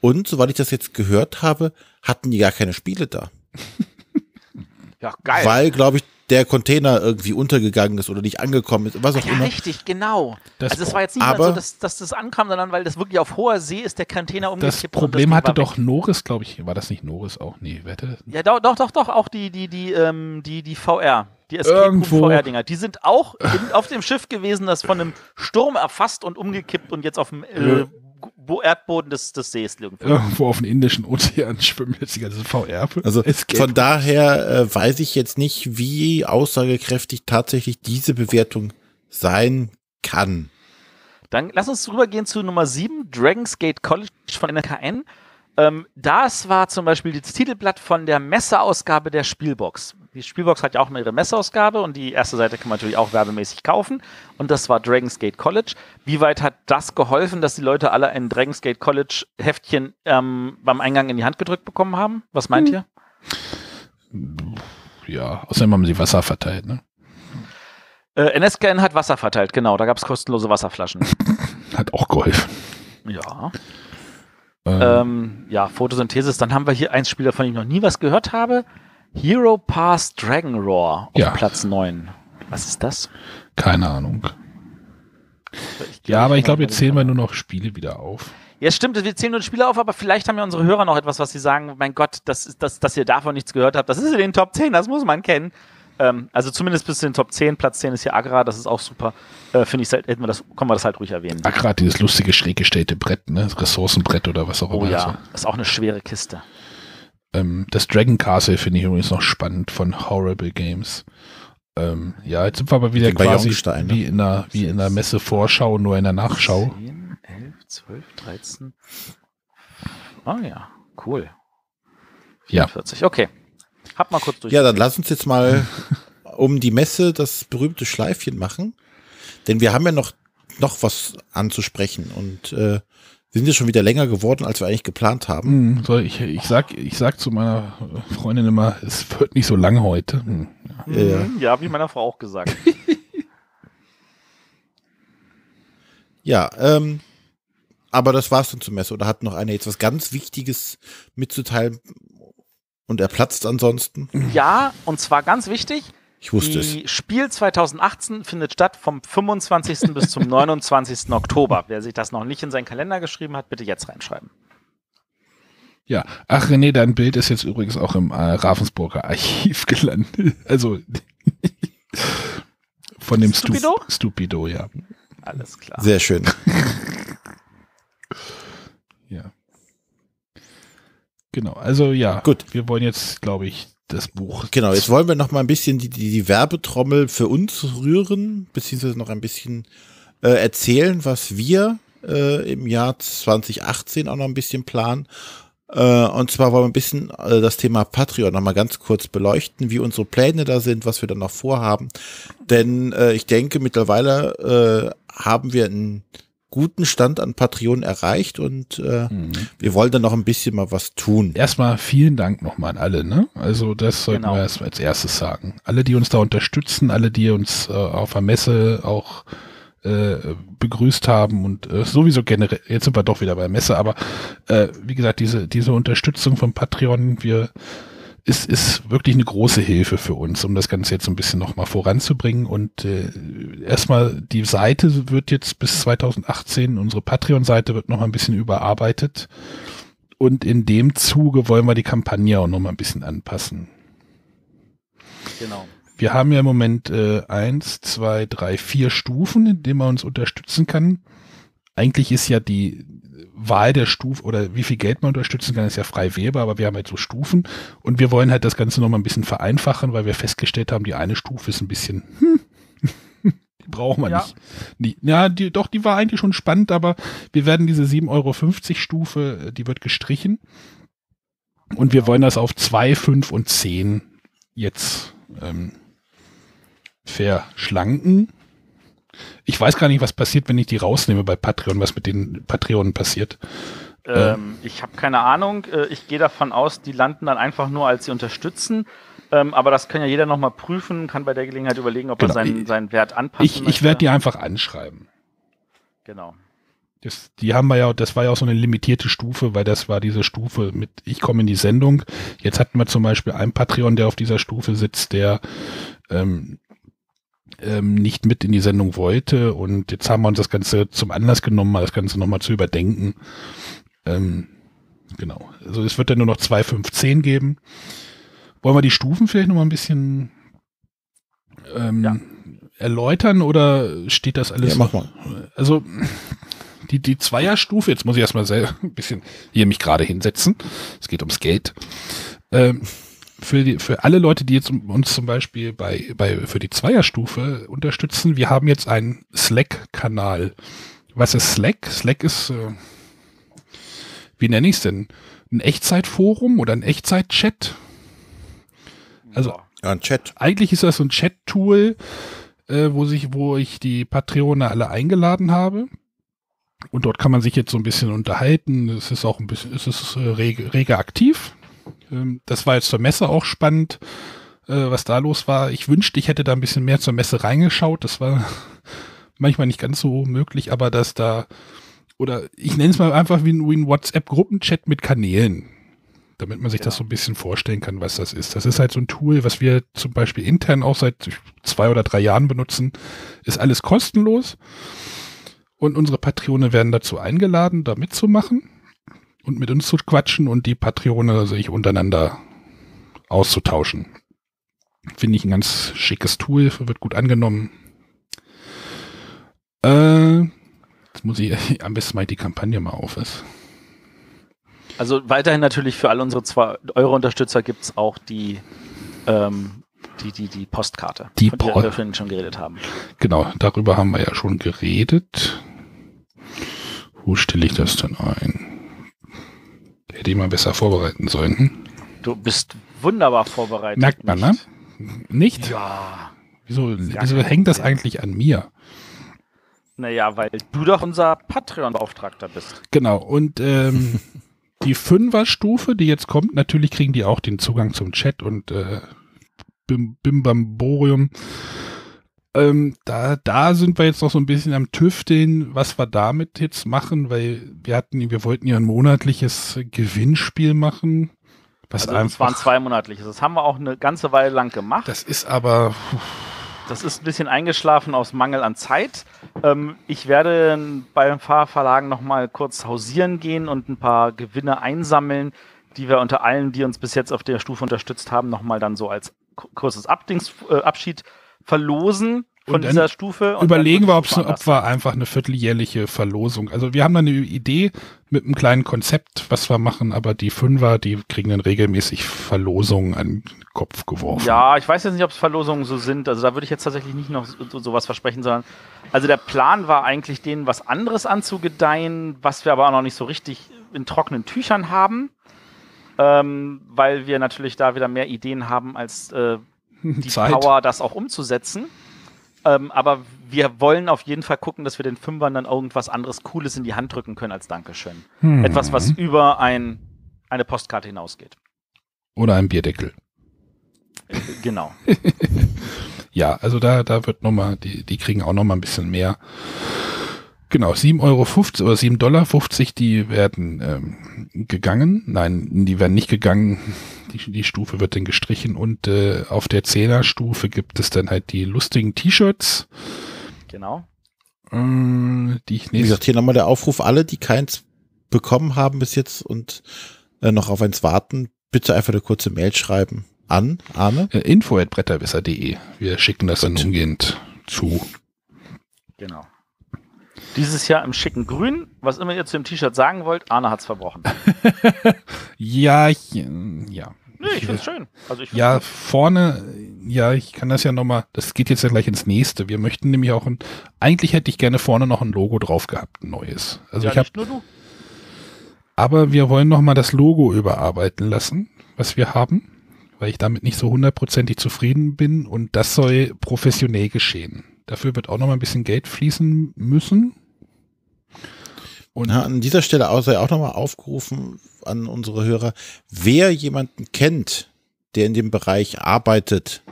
und soweit ich das jetzt gehört habe, hatten die gar keine Spiele da. ja, geil. Weil, glaube ich, der Container irgendwie untergegangen ist oder nicht angekommen ist, was auch ja, immer. richtig, genau. Das also es war jetzt nicht aber, so, dass, dass, das ankam, sondern weil das wirklich auf hoher See ist, der Container umgekippt. Das Problem das hatte doch weg. Norris, glaube ich. War das nicht Norris auch? Nee, wette. Ja, doch, doch, doch, doch, auch die, die, die, ähm, die, die VR. Die Escape VR-Dinger. Die sind auch in, auf dem Schiff gewesen, das von einem Sturm erfasst und umgekippt und jetzt auf dem äh, Erdboden des, des Sees irgendwo. Irgendwo auf dem Indischen Ozean schwimmen jetzt die ganze VR. Also von daher äh, weiß ich jetzt nicht, wie aussagekräftig tatsächlich diese Bewertung sein kann. Dann lass uns rübergehen zu Nummer 7, Dragon's Gate College von NKN. Ähm, das war zum Beispiel das Titelblatt von der Messeausgabe der Spielbox. Die Spielbox hat ja auch mal ihre Messeausgabe und die erste Seite kann man natürlich auch werbemäßig kaufen. Und das war Dragon's Gate College. Wie weit hat das geholfen, dass die Leute alle ein Dragon's Gate College Heftchen ähm, beim Eingang in die Hand gedrückt bekommen haben? Was meint hm. ihr? Ja, außerdem haben sie Wasser verteilt, ne? Äh, NSKN hat Wasser verteilt, genau. Da gab es kostenlose Wasserflaschen. hat auch geholfen. Ja. Ähm. Ähm, ja, Photosynthesis. Dann haben wir hier ein Spiel, von dem ich noch nie was gehört habe. Hero Pass Dragon Roar auf ja. Platz 9. Was ist das? Keine Ahnung. Ja, aber ich glaube, jetzt zählen wir nur noch Spiele wieder auf. Ja, stimmt, wir zählen nur Spiele auf, aber vielleicht haben ja unsere Hörer noch etwas, was sie sagen, mein Gott, das, das, dass ihr davon nichts gehört habt, das ist in den Top 10, das muss man kennen. Ähm, also zumindest bis zu den Top 10, Platz 10 ist hier Agra, das ist auch super. Äh, Finde ich, hätten wir das, können wir das halt ruhig erwähnen. Agra, dieses lustige, schräg gestellte Brett, ne? Ressourcenbrett oder was auch oh, immer. Oh ja, also. das ist auch eine schwere Kiste. Ähm, das Dragon Castle finde ich übrigens noch spannend von Horrible Games. Ähm, ja, jetzt sind wir aber wieder quasi ne? wie in der, wie in der Messe-Vorschau, nur in der Nachschau. 10, 11, 12, 13. Ah ja, cool. 44, ja. okay. Hab mal kurz durch. Ja, dann lass uns jetzt mal um die Messe das berühmte Schleifchen machen. Denn wir haben ja noch, noch was anzusprechen und äh, sind ja schon wieder länger geworden, als wir eigentlich geplant haben. Hm, so, ich, ich, sag, ich sag zu meiner Freundin immer, es wird nicht so lang heute. Hm, ja. Ja, ja. ja, wie meiner Frau auch gesagt. ja, ähm, aber das war's dann zur Messe. Oder hat noch einer jetzt was ganz Wichtiges mitzuteilen und er platzt ansonsten? Ja, und zwar ganz wichtig. Ich wusste Die es. Spiel 2018 findet statt vom 25. bis zum 29. Oktober. Wer sich das noch nicht in seinen Kalender geschrieben hat, bitte jetzt reinschreiben. Ja, ach René, dein Bild ist jetzt übrigens auch im äh, Ravensburger Archiv gelandet. Also von dem Stupido? Stu Stupido, ja. Alles klar. Sehr schön. ja. Genau, also ja. Gut. Wir wollen jetzt, glaube ich, das Buch. Genau, jetzt wollen wir noch mal ein bisschen die, die, die Werbetrommel für uns rühren, beziehungsweise noch ein bisschen äh, erzählen, was wir äh, im Jahr 2018 auch noch ein bisschen planen. Äh, und zwar wollen wir ein bisschen äh, das Thema Patreon noch mal ganz kurz beleuchten, wie unsere Pläne da sind, was wir dann noch vorhaben. Denn äh, ich denke, mittlerweile haben wir einen guten Stand an Patreon erreicht und äh, Mhm. wir wollen dann noch ein bisschen mal was tun. Erstmal vielen Dank nochmal an alle, ne? Also das sollten Genau. wir erst als erstes sagen. Alle, die uns da unterstützen, alle, die uns äh, auf der Messe auch äh, begrüßt haben und äh, sowieso generell, jetzt sind wir doch wieder bei der Messe, aber äh, wie gesagt, diese, diese Unterstützung von Patreon, wir ist, ist wirklich eine große Hilfe für uns, um das Ganze jetzt so ein bisschen nochmal voranzubringen. Und äh, erstmal, die Seite wird jetzt bis 2018, unsere Patreon-Seite wird noch mal ein bisschen überarbeitet. Und in dem Zuge wollen wir die Kampagne auch noch mal ein bisschen anpassen. Genau. Wir haben ja im Moment äh, eins, zwei, drei, vier Stufen, in denen man uns unterstützen kann. Eigentlich ist ja die Wahl der Stufe oder wie viel Geld man unterstützen kann, ist ja frei wählbar, aber wir haben halt so Stufen und wir wollen halt das Ganze noch mal ein bisschen vereinfachen, weil wir festgestellt haben, die eine Stufe ist ein bisschen, hm, die brauchen wir Ja. nicht. Die, ja, die, doch, die war eigentlich schon spannend, aber wir werden diese 7,50 Euro Stufe, äh, die wird gestrichen und wir wollen das auf 2, 5 und 10 jetzt ähm, verschlanken. Ich weiß gar nicht, was passiert, wenn ich die rausnehme bei Patreon, was mit den Patreonen passiert. Ähm, ich habe keine Ahnung. Äh, Ich gehe davon aus, die landen dann einfach nur, als sie unterstützen. Ähm, aber das kann ja jeder nochmal prüfen, kann bei der Gelegenheit überlegen, ob Genau. er seinen, seinen Wert anpassen Ich, ich werde die einfach anschreiben. Genau. Das, die haben wir ja, das war ja auch so eine limitierte Stufe, weil das war diese Stufe mit Ich komme in die Sendung. Jetzt hatten wir zum Beispiel einen Patreon, der auf dieser Stufe sitzt, der ähm, ähm, nicht mit in die Sendung wollte und jetzt haben wir uns das Ganze zum Anlass genommen, mal das Ganze nochmal zu überdenken. Ähm, genau. Also es wird dann nur noch 2, 5, 10 geben. Wollen wir die Stufen vielleicht nochmal ein bisschen ähm, Ja. erläutern oder steht das alles? Ja, mach mal. Also die, die Zweierstufe, jetzt muss ich erstmal ein bisschen hier mich gerade hinsetzen. Es geht ums Geld. Ähm, für, die, für alle Leute, die jetzt uns zum Beispiel bei, bei für die Zweierstufe unterstützen, wir haben jetzt einen Slack-Kanal. Was ist Slack? Slack ist, äh, wie nenne ich es denn? Ein Echtzeitforum oder ein Echtzeit-Chat? Also- Ja. Ein Chat. eigentlich ist das so ein Chat-Tool, äh, wo sich, wo ich die Patrone alle eingeladen habe. Und dort kann man sich jetzt so ein bisschen unterhalten. Es ist auch ein bisschen, es ist äh, rege, rege aktiv. Ähm, das war jetzt zur Messe auch spannend, äh, was da los war. Ich wünschte, ich hätte da ein bisschen mehr zur Messe reingeschaut. Das war manchmal nicht ganz so möglich, aber dass da, oder ich nenne es mal einfach wie ein, WhatsApp-Gruppenchat mit Kanälen damit man sich das so ein bisschen vorstellen kann, was das ist. Das ist halt so ein Tool, was wir zum Beispiel intern auch seit zwei oder drei Jahren benutzen. Ist alles kostenlos. Und unsere Patrone werden dazu eingeladen, da mitzumachen und mit uns zu quatschen und die Patrone sich untereinander auszutauschen. Finde ich ein ganz schickes Tool, wird gut angenommen. Äh, jetzt muss ich am besten mal die Kampagne mal auf ist. Also weiterhin natürlich für alle unsere zwei Euro-Unterstützer gibt es auch die, ähm, die, die, die Postkarte, Die von der Po- wir schon geredet haben. Genau, darüber haben wir ja schon geredet. Wo stelle ich das denn ein? Hätte ich mal besser vorbereiten sollen. Hm? Du bist wunderbar vorbereitet. Merkt man, ne? nicht? Nicht? Ja. Wieso, wieso hängt das eigentlich an mir? Naja, weil du doch unser Patreon-Beauftragter bist. Genau, und ähm, die Fünfer-Stufe, die jetzt kommt, natürlich kriegen die auch den Zugang zum Chat und äh, Bim, Bimbamborium. Ähm, da, da sind wir jetzt noch so ein bisschen am Tüfteln, was wir damit jetzt machen, weil wir hatten, wir wollten ja ein monatliches Gewinnspiel machen. Was Also es waren einfach, zweimonatliche. Das haben wir auch eine ganze Weile lang gemacht. das ist aber, Das ist ein bisschen eingeschlafen aus Mangel an Zeit. Ähm, ich werde bei ein paar Verlagen noch mal kurz hausieren gehen und ein paar Gewinne einsammeln, die wir unter allen, die uns bis jetzt auf der Stufe unterstützt haben, noch mal dann so als ku- kurzes Abdings, äh, Abschied verlosen von Und dieser Stufe. überlegen wir, ob's, ob wir einfach eine vierteljährliche Verlosung. Also wir haben da eine Idee mit einem kleinen Konzept, was wir machen, aber die Fünfer, die kriegen dann regelmäßig Verlosungen an den Kopf geworfen. Ja, ich weiß jetzt nicht, ob es Verlosungen so sind. Also da würde ich jetzt tatsächlich nicht noch so, sowas versprechen, sondern also der Plan war eigentlich, denen was anderes anzugedeihen, was wir aber auch noch nicht so richtig in trockenen Tüchern haben, ähm, weil wir natürlich da wieder mehr Ideen haben als äh, die Zeit. Power, das auch umzusetzen. Ähm, aber wir wollen auf jeden Fall gucken, dass wir den Fünfern dann irgendwas anderes Cooles in die Hand drücken können als Dankeschön. Hm. Etwas, was über ein, eine Postkarte hinausgeht. Oder ein Bierdeckel. Äh, Genau. Ja, also da, da wird nochmal, die, die kriegen auch nochmal ein bisschen mehr. Genau, 7,50 Euro oder 7,50 Dollar, die werden ähm, gegangen. Nein, die werden nicht gegangen. Die, die Stufe wird dann gestrichen und äh, auf der 10er Stufe gibt es dann halt die lustigen T-Shirts, Genau. äh, die ich Wie gesagt, hier nochmal der Aufruf, alle, die keins bekommen haben bis jetzt und äh, noch auf eins warten, bitte einfach eine kurze Mail schreiben an Arne. äh, info at bretterwisser.de. Wir schicken das dann Gut. umgehend zu. Genau. Dieses Jahr im schicken Grün. Was immer ihr zu dem T-Shirt sagen wollt, Arne hat's verbrochen. Ja, ich, äh, ja. Nee, ich find's schön. Also ich Ja, vorne, ja, ich kann das ja nochmal, das geht jetzt ja gleich ins nächste. Wir möchten nämlich auch ein, eigentlich hätte ich gerne vorne noch ein Logo drauf gehabt, ein neues. Also ja, ich nicht nur du. aber wir wollen nochmal das Logo überarbeiten lassen, was wir haben, weil ich damit nicht so hundertprozentig zufrieden bin und das soll professionell geschehen. Dafür wird auch nochmal ein bisschen Geld fließen müssen. Und Ja, an dieser Stelle auch sei auch nochmal aufgerufen an unsere Hörer, wer jemanden kennt, der in dem Bereich arbeitet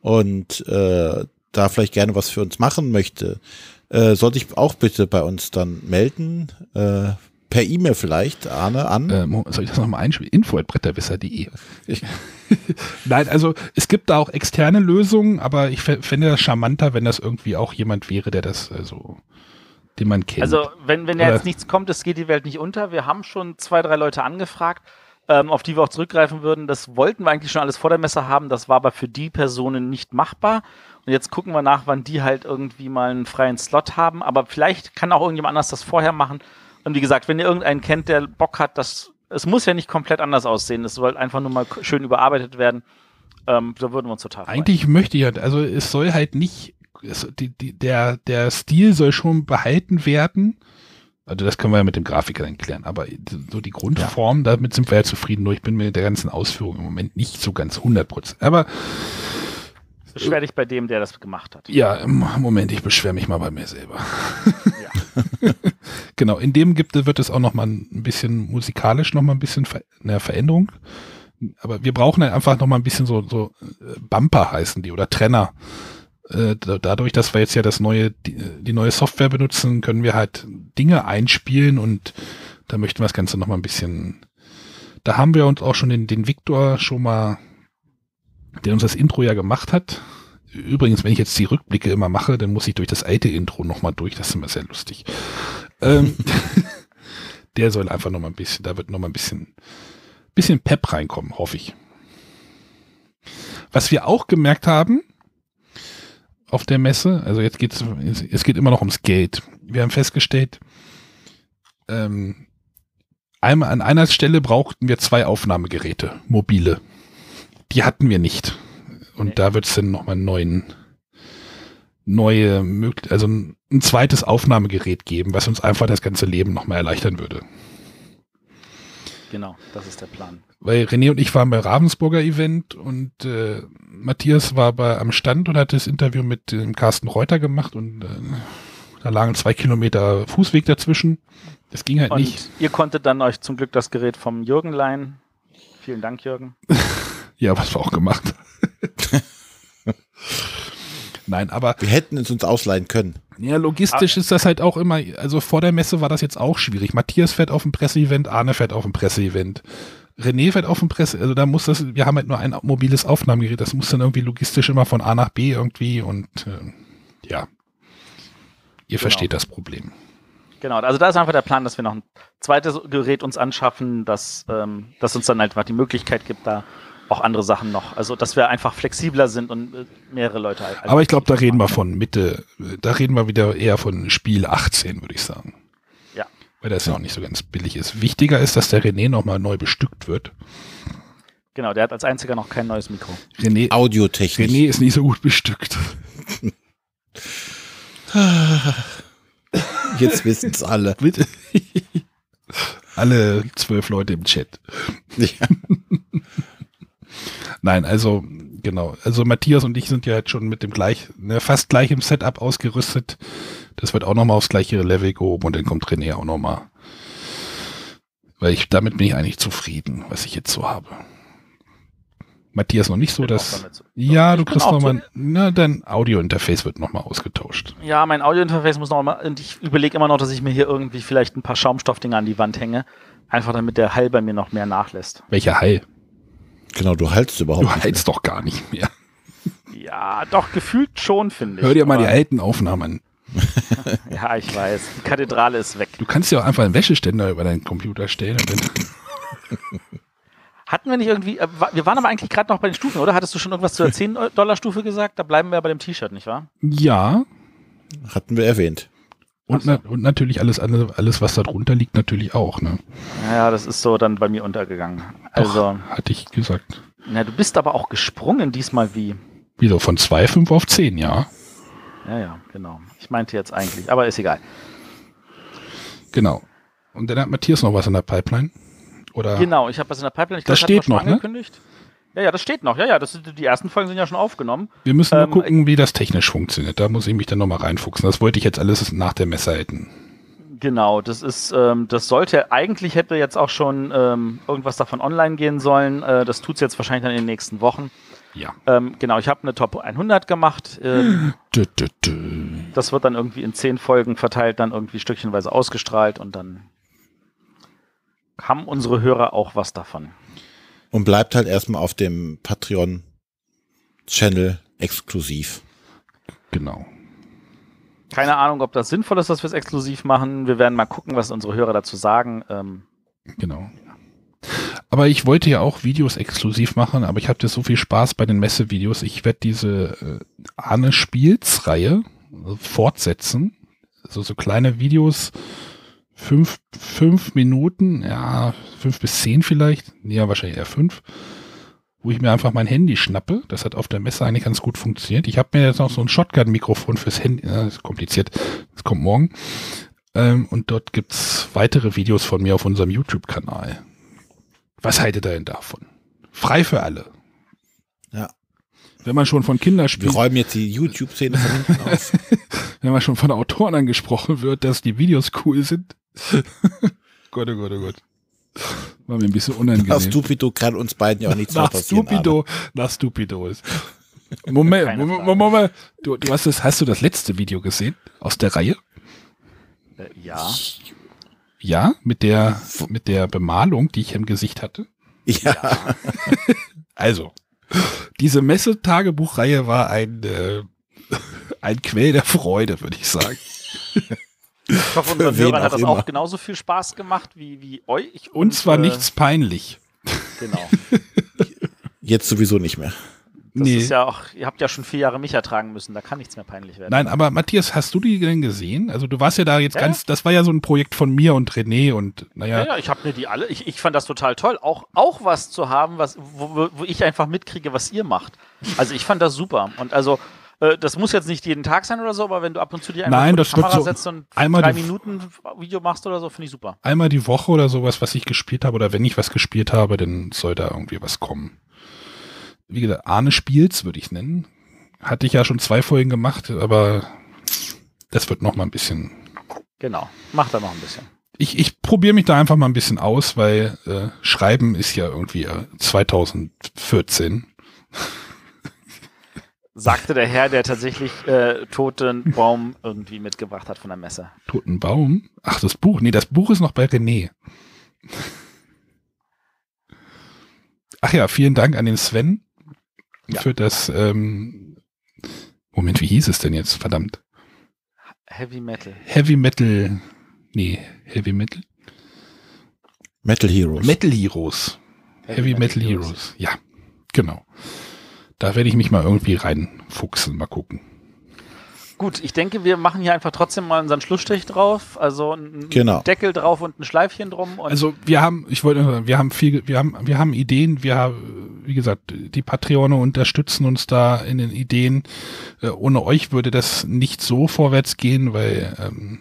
und äh, da vielleicht gerne was für uns machen möchte, äh, sollte ich auch bitte bei uns dann melden. Äh, per E-Mail vielleicht, Arne, an. äh, soll ich das nochmal einspielen? Info at bretterwisser.de. Nein, also es gibt da auch externe Lösungen, aber ich fä- fände das charmanter, wenn das irgendwie auch jemand wäre, der das, also, den man kennt. Also, wenn, wenn ja jetzt nichts kommt, es geht die Welt nicht unter. Wir haben schon zwei, drei Leute angefragt, ähm, auf die wir auch zurückgreifen würden. Das wollten wir eigentlich schon alles vor der Messe haben. Das war aber für die Personen nicht machbar. Und jetzt gucken wir nach, wann die halt irgendwie mal einen freien Slot haben. Aber vielleicht kann auch irgendjemand anders das vorher machen. Und wie gesagt, wenn ihr irgendeinen kennt, der Bock hat, das, es muss ja nicht komplett anders aussehen. Es soll einfach nur mal schön überarbeitet werden. Ähm, da würden wir uns total freuen. Eigentlich möchte ich ja, also es soll halt nicht, die, die, der, der Stil soll schon behalten werden. Also das können wir ja mit dem Grafiker dann klären, aber so die Grundform, damit sind wir ja zufrieden. Nur ich bin mit der ganzen Ausführung im Moment nicht so ganz 100 Prozent. Aber Beschwer dich bei dem, der das gemacht hat. ja, im Moment, ich beschwere mich mal bei mir selber. Ja. Genau, in dem gibt, wird es auch noch mal ein bisschen musikalisch noch mal ein bisschen Ver eine Veränderung. Aber wir brauchen halt einfach noch mal ein bisschen so, so äh, Bumper heißen die oder Trenner. Äh, da- dadurch, dass wir jetzt ja das neue, die, die neue Software benutzen, können wir halt Dinge einspielen und da möchten wir das Ganze noch mal ein bisschen. Da haben wir uns auch schon den, den Victor schon mal, der uns das Intro ja gemacht hat. Übrigens, wenn ich jetzt die Rückblicke immer mache, dann muss ich durch das alte Intro noch mal durch. Das ist immer sehr lustig. Ähm, der soll einfach noch mal ein bisschen, da wird noch mal ein bisschen, bisschen Pep reinkommen, hoffe ich. Was wir auch gemerkt haben auf der Messe, also jetzt geht's, es es geht immer noch ums Geld. Wir haben festgestellt, ähm, einmal an einer Stelle brauchten wir zwei Aufnahmegeräte, mobile. Die hatten wir nicht. Und Nee. da wird es dann nochmal einen neuen, neue also ein, ein zweites Aufnahmegerät geben, was uns einfach das ganze Leben nochmal erleichtern würde. Genau, das ist der Plan. Weil René und ich waren bei Ravensburger Event und äh, Matthias war bei, am Stand und hat das Interview mit dem Carsten Reuter gemacht und äh, da lagen zwei Kilometer Fußweg dazwischen. Das ging halt Und nicht. ihr konntet dann euch zum Glück das Gerät vom Jürgen leihen. Vielen Dank, Jürgen. Ja, was wir auch gemacht. Nein, aber Wir hätten es uns ausleihen können. Ja, logistisch ist das halt auch immer, also vor der Messe war das jetzt auch schwierig. Matthias fährt auf ein Presseevent, Arne fährt auf ein Presseevent. René fährt auf ein Presse, also da muss das, wir haben halt nur ein mobiles Aufnahmegerät, das muss dann irgendwie logistisch immer von A nach B irgendwie und äh, ja. Ihr versteht das Problem. Genau, also da ist einfach der Plan, dass wir noch ein zweites Gerät uns anschaffen, das, ähm, das uns dann halt einfach die Möglichkeit gibt, da auch andere Sachen noch. Also, dass wir einfach flexibler sind und äh, mehrere Leute halt. Aber ich glaube, da reden wir von Mitte, äh, da reden wir wieder eher von Spiel 18, würde ich sagen. Ja. Weil das ja auch nicht so ganz billig ist. Wichtiger ist, dass der René nochmal neu bestückt wird. Genau, der hat als einziger noch kein neues Mikro. René, Audiotechnik. René ist nicht so gut bestückt. Jetzt wissen es alle. Bitte. Alle zwölf Leute im Chat. Ja. Nein, also Genau. Also Matthias und ich sind ja jetzt schon mit dem gleich, ne, fast gleichem Setup ausgerüstet. Das wird auch nochmal aufs gleiche Level gehoben und dann kommt René auch nochmal. Weil ich, damit bin ich eigentlich zufrieden, was ich jetzt so habe. Matthias noch nicht so, dass, so- ja, du kriegst nochmal, na, dein Audiointerface wird nochmal ausgetauscht. Ja, mein Audiointerface muss noch mal, und ich überlege immer noch, dass ich mir hier irgendwie vielleicht ein paar Schaumstoffdinger an die Wand hänge. Einfach damit der Hall bei mir noch mehr nachlässt. Welcher Heil? Genau, du haltst überhaupt Du nicht. heilst doch gar nicht mehr. Ja, doch, gefühlt schon, finde ich. Hör dir mal die alten Aufnahmen an. Ja, ich weiß. Die Kathedrale ist weg. Du kannst ja auch einfach einen Wäscheständer über deinen Computer stellen. Und dann, Hatten wir nicht irgendwie, äh, wir waren aber eigentlich gerade noch bei den Stufen, oder? Hattest du schon irgendwas zur 10-Dollar-Stufe gesagt? Da bleiben wir bei dem T-Shirt, nicht wahr? ja, Hatten wir erwähnt. Und, na, und natürlich alles alles, was da drunter liegt, natürlich auch. Ne? Ja, das ist so dann bei mir untergegangen. Also, Hatte ich gesagt. na, du bist aber auch gesprungen diesmal wie. Wieso, von 2,5 auf 10, ja. Ja, ja, genau. Ich meinte jetzt eigentlich, aber ist egal. Genau. Und dann hat Matthias noch was in der Pipeline. Oder? Genau, ich habe was in der Pipeline. Ich Das glaub, hatte steht noch, ne? Ja, ja, das steht noch. Ja, ja, das sind, die ersten Folgen sind ja schon aufgenommen. Wir müssen Ähm, nur gucken, wie das technisch funktioniert. Da muss ich mich dann nochmal reinfuchsen. Das wollte ich jetzt alles nach der Messe halten. Genau, das ist, ähm, das sollte, eigentlich hätte jetzt auch schon ähm, irgendwas davon online gehen sollen. Äh, das tut's jetzt wahrscheinlich dann in den nächsten Wochen. Ja. Ähm, genau, ich habe eine Top 100 gemacht. Ähm, Dö, dö, dö. das wird dann irgendwie in zehn Folgen verteilt, dann irgendwie stückchenweise ausgestrahlt und dann haben unsere Hörer auch was davon. Und bleibt halt erstmal auf dem Patreon-Channel exklusiv. Genau. Keine Ahnung, ob das sinnvoll ist, dass wir es exklusiv machen. Wir werden mal gucken, was unsere Hörer dazu sagen. Ähm, Genau. Aber ich wollte ja auch Videos exklusiv machen, aber ich hatte so viel Spaß bei den Messevideos. Ich werde diese äh, Arne Spiels Reihe fortsetzen. So, so kleine Videos, fünf, fünf Minuten, ja, fünf bis zehn vielleicht, ja, wahrscheinlich eher fünf, wo ich mir einfach mein Handy schnappe. Das hat auf der Messe eigentlich ganz gut funktioniert. Ich habe mir jetzt noch so ein Shotgun-Mikrofon fürs Handy, ja, das ist kompliziert, das kommt morgen. Ähm, und dort gibt's weitere Videos von mir auf unserem YouTube-Kanal. Was haltet ihr denn davon? Frei für alle. Ja. Wenn man schon von Wir Kinderspielen, räumen jetzt die YouTube-Szene von hinten auf. wenn man schon von Autoren angesprochen wird, dass die Videos cool sind. Gott, oh Gott, oh Gott. War mir ein bisschen unangenehm. Stupido kann uns beiden ja auch nichts nach passieren. Stupido, nach Stupido ist. Moment, Moment. Moment, du, du hast das, hast du das letzte Video gesehen aus der Reihe? äh, ja. Ja, mit der, mit der Bemalung, die ich im Gesicht hatte. Ja, Also, diese Messetagebuchreihe war ein, äh, ein Quell der Freude, würde ich sagen. Ich hoffe, unseren Hörern hat auch das immer. auch genauso viel Spaß gemacht wie, wie euch. Und zwar äh, nichts peinlich. Genau. jetzt sowieso nicht mehr. Das Nee. ist ja auch, ihr habt ja schon vier Jahre mich ertragen müssen, da kann nichts mehr peinlich werden. Nein, aber Matthias, hast du die denn gesehen? Also du warst ja da jetzt Ja, ganz, das war ja so ein Projekt von mir und René und Ja, naja, ja, ich habe mir die alle. Ich, ich fand das total toll, auch, auch was zu haben, was, wo, wo- wo ich einfach mitkriege, was ihr macht. Also ich fand das super. Und also, äh, das muss jetzt nicht jeden Tag sein oder so, aber wenn du ab und zu dir einfach Nein, das Kamera so setzt und einmal drei Minuten Video machst oder so, finde ich super. einmal die Woche oder sowas, was ich gespielt habe oder wenn ich was gespielt habe, dann soll da irgendwie was kommen. Wie gesagt, Arne Spiels würde ich nennen. Hatte ich ja schon zwei Folgen gemacht, aber das wird noch mal ein bisschen Genau. Mach da noch ein bisschen. ich, ich probiere mich da einfach mal ein bisschen aus, weil äh, Schreiben ist ja irgendwie äh, 2014. Sagte der Herr, der tatsächlich äh, toten Baum irgendwie mitgebracht hat von der Messe. Toten Baum. Ach, das Buch. Nee, das Buch ist noch bei René. Ach ja, vielen Dank an den Sven Ja. für das. Ähm, Moment, wie hieß es denn jetzt? Verdammt. Heavy Metal. Heavy Metal. Nee, Heavy Metal. Metal Heroes. Metal Heroes. Heavy, Metal, Heroes. Ja, genau. Da werde ich mich mal irgendwie reinfuchsen, mal gucken. Gut, ich denke, wir machen hier einfach trotzdem mal unseren Schlussstrich drauf. Also einen Genau. Deckel drauf und ein Schleifchen drum. Und Also wir haben, ich wollte, nur sagen, wir haben viel, wir haben, wir haben Ideen, wir haben, wie gesagt, die Patreone unterstützen uns da in den Ideen. Äh, ohne euch würde das nicht so vorwärts gehen, weil ähm.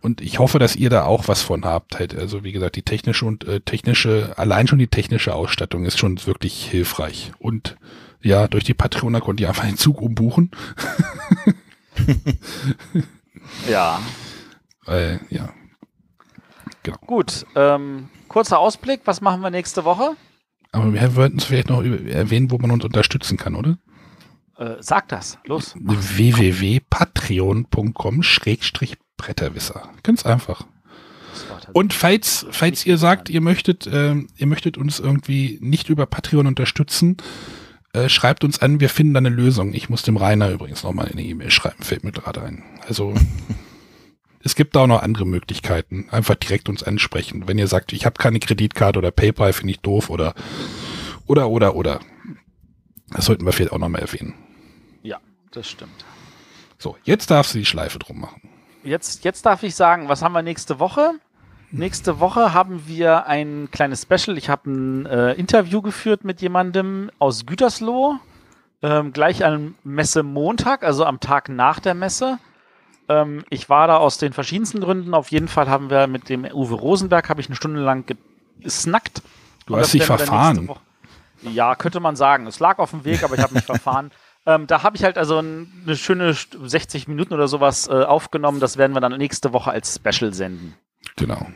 Und ich hoffe, dass ihr da auch was von habt. Halt, also wie gesagt, die technische und äh, technische, allein schon die technische Ausstattung ist schon wirklich hilfreich. Und ja, durch die Patreoner konnte ihr einfach einen Zug umbuchen. Ja, Äh, ja. gut. Ähm, kurzer Ausblick, was machen wir nächste Woche? Aber wir wollten es vielleicht noch erwähnen, wo man uns unterstützen kann, oder? Äh, sag das, los. www.patreon.com Schrägstrich Bretterwisser. Ganz einfach. Und falls, falls ihr sagt, ihr möchtet, ähm, ihr möchtet uns irgendwie nicht über Patreon unterstützen, äh, schreibt uns an, wir finden da eine Lösung. Ich muss dem Rainer übrigens nochmal eine E-Mail schreiben, fällt mir gerade ein. Also es gibt da auch noch andere Möglichkeiten. Einfach direkt uns ansprechen. Wenn ihr sagt, ich habe keine Kreditkarte oder PayPal, finde ich doof oder oder oder oder. Das sollten wir vielleicht auch nochmal erwähnen. ja, das stimmt. So, jetzt darfst du die Schleife drum machen. Jetzt, jetzt darf ich sagen, was haben wir nächste Woche? Nächste Woche haben wir ein kleines Special. Ich habe ein äh, Interview geführt mit jemandem aus Gütersloh, ähm, gleich am Messemontag, also am Tag nach der Messe. Ähm, ich war da aus den verschiedensten Gründen. Auf jeden Fall haben wir mit dem Uwe Rosenberg, habe ich eine Stunde lang gesnackt. Du hast dich verfahren. Ja, könnte man sagen. Es lag auf dem Weg, aber ich habe mich verfahren. Ähm, da habe ich halt also ein, eine schöne St- 60 Minuten oder sowas äh, aufgenommen. Das werden wir dann nächste Woche als Special senden. Genau.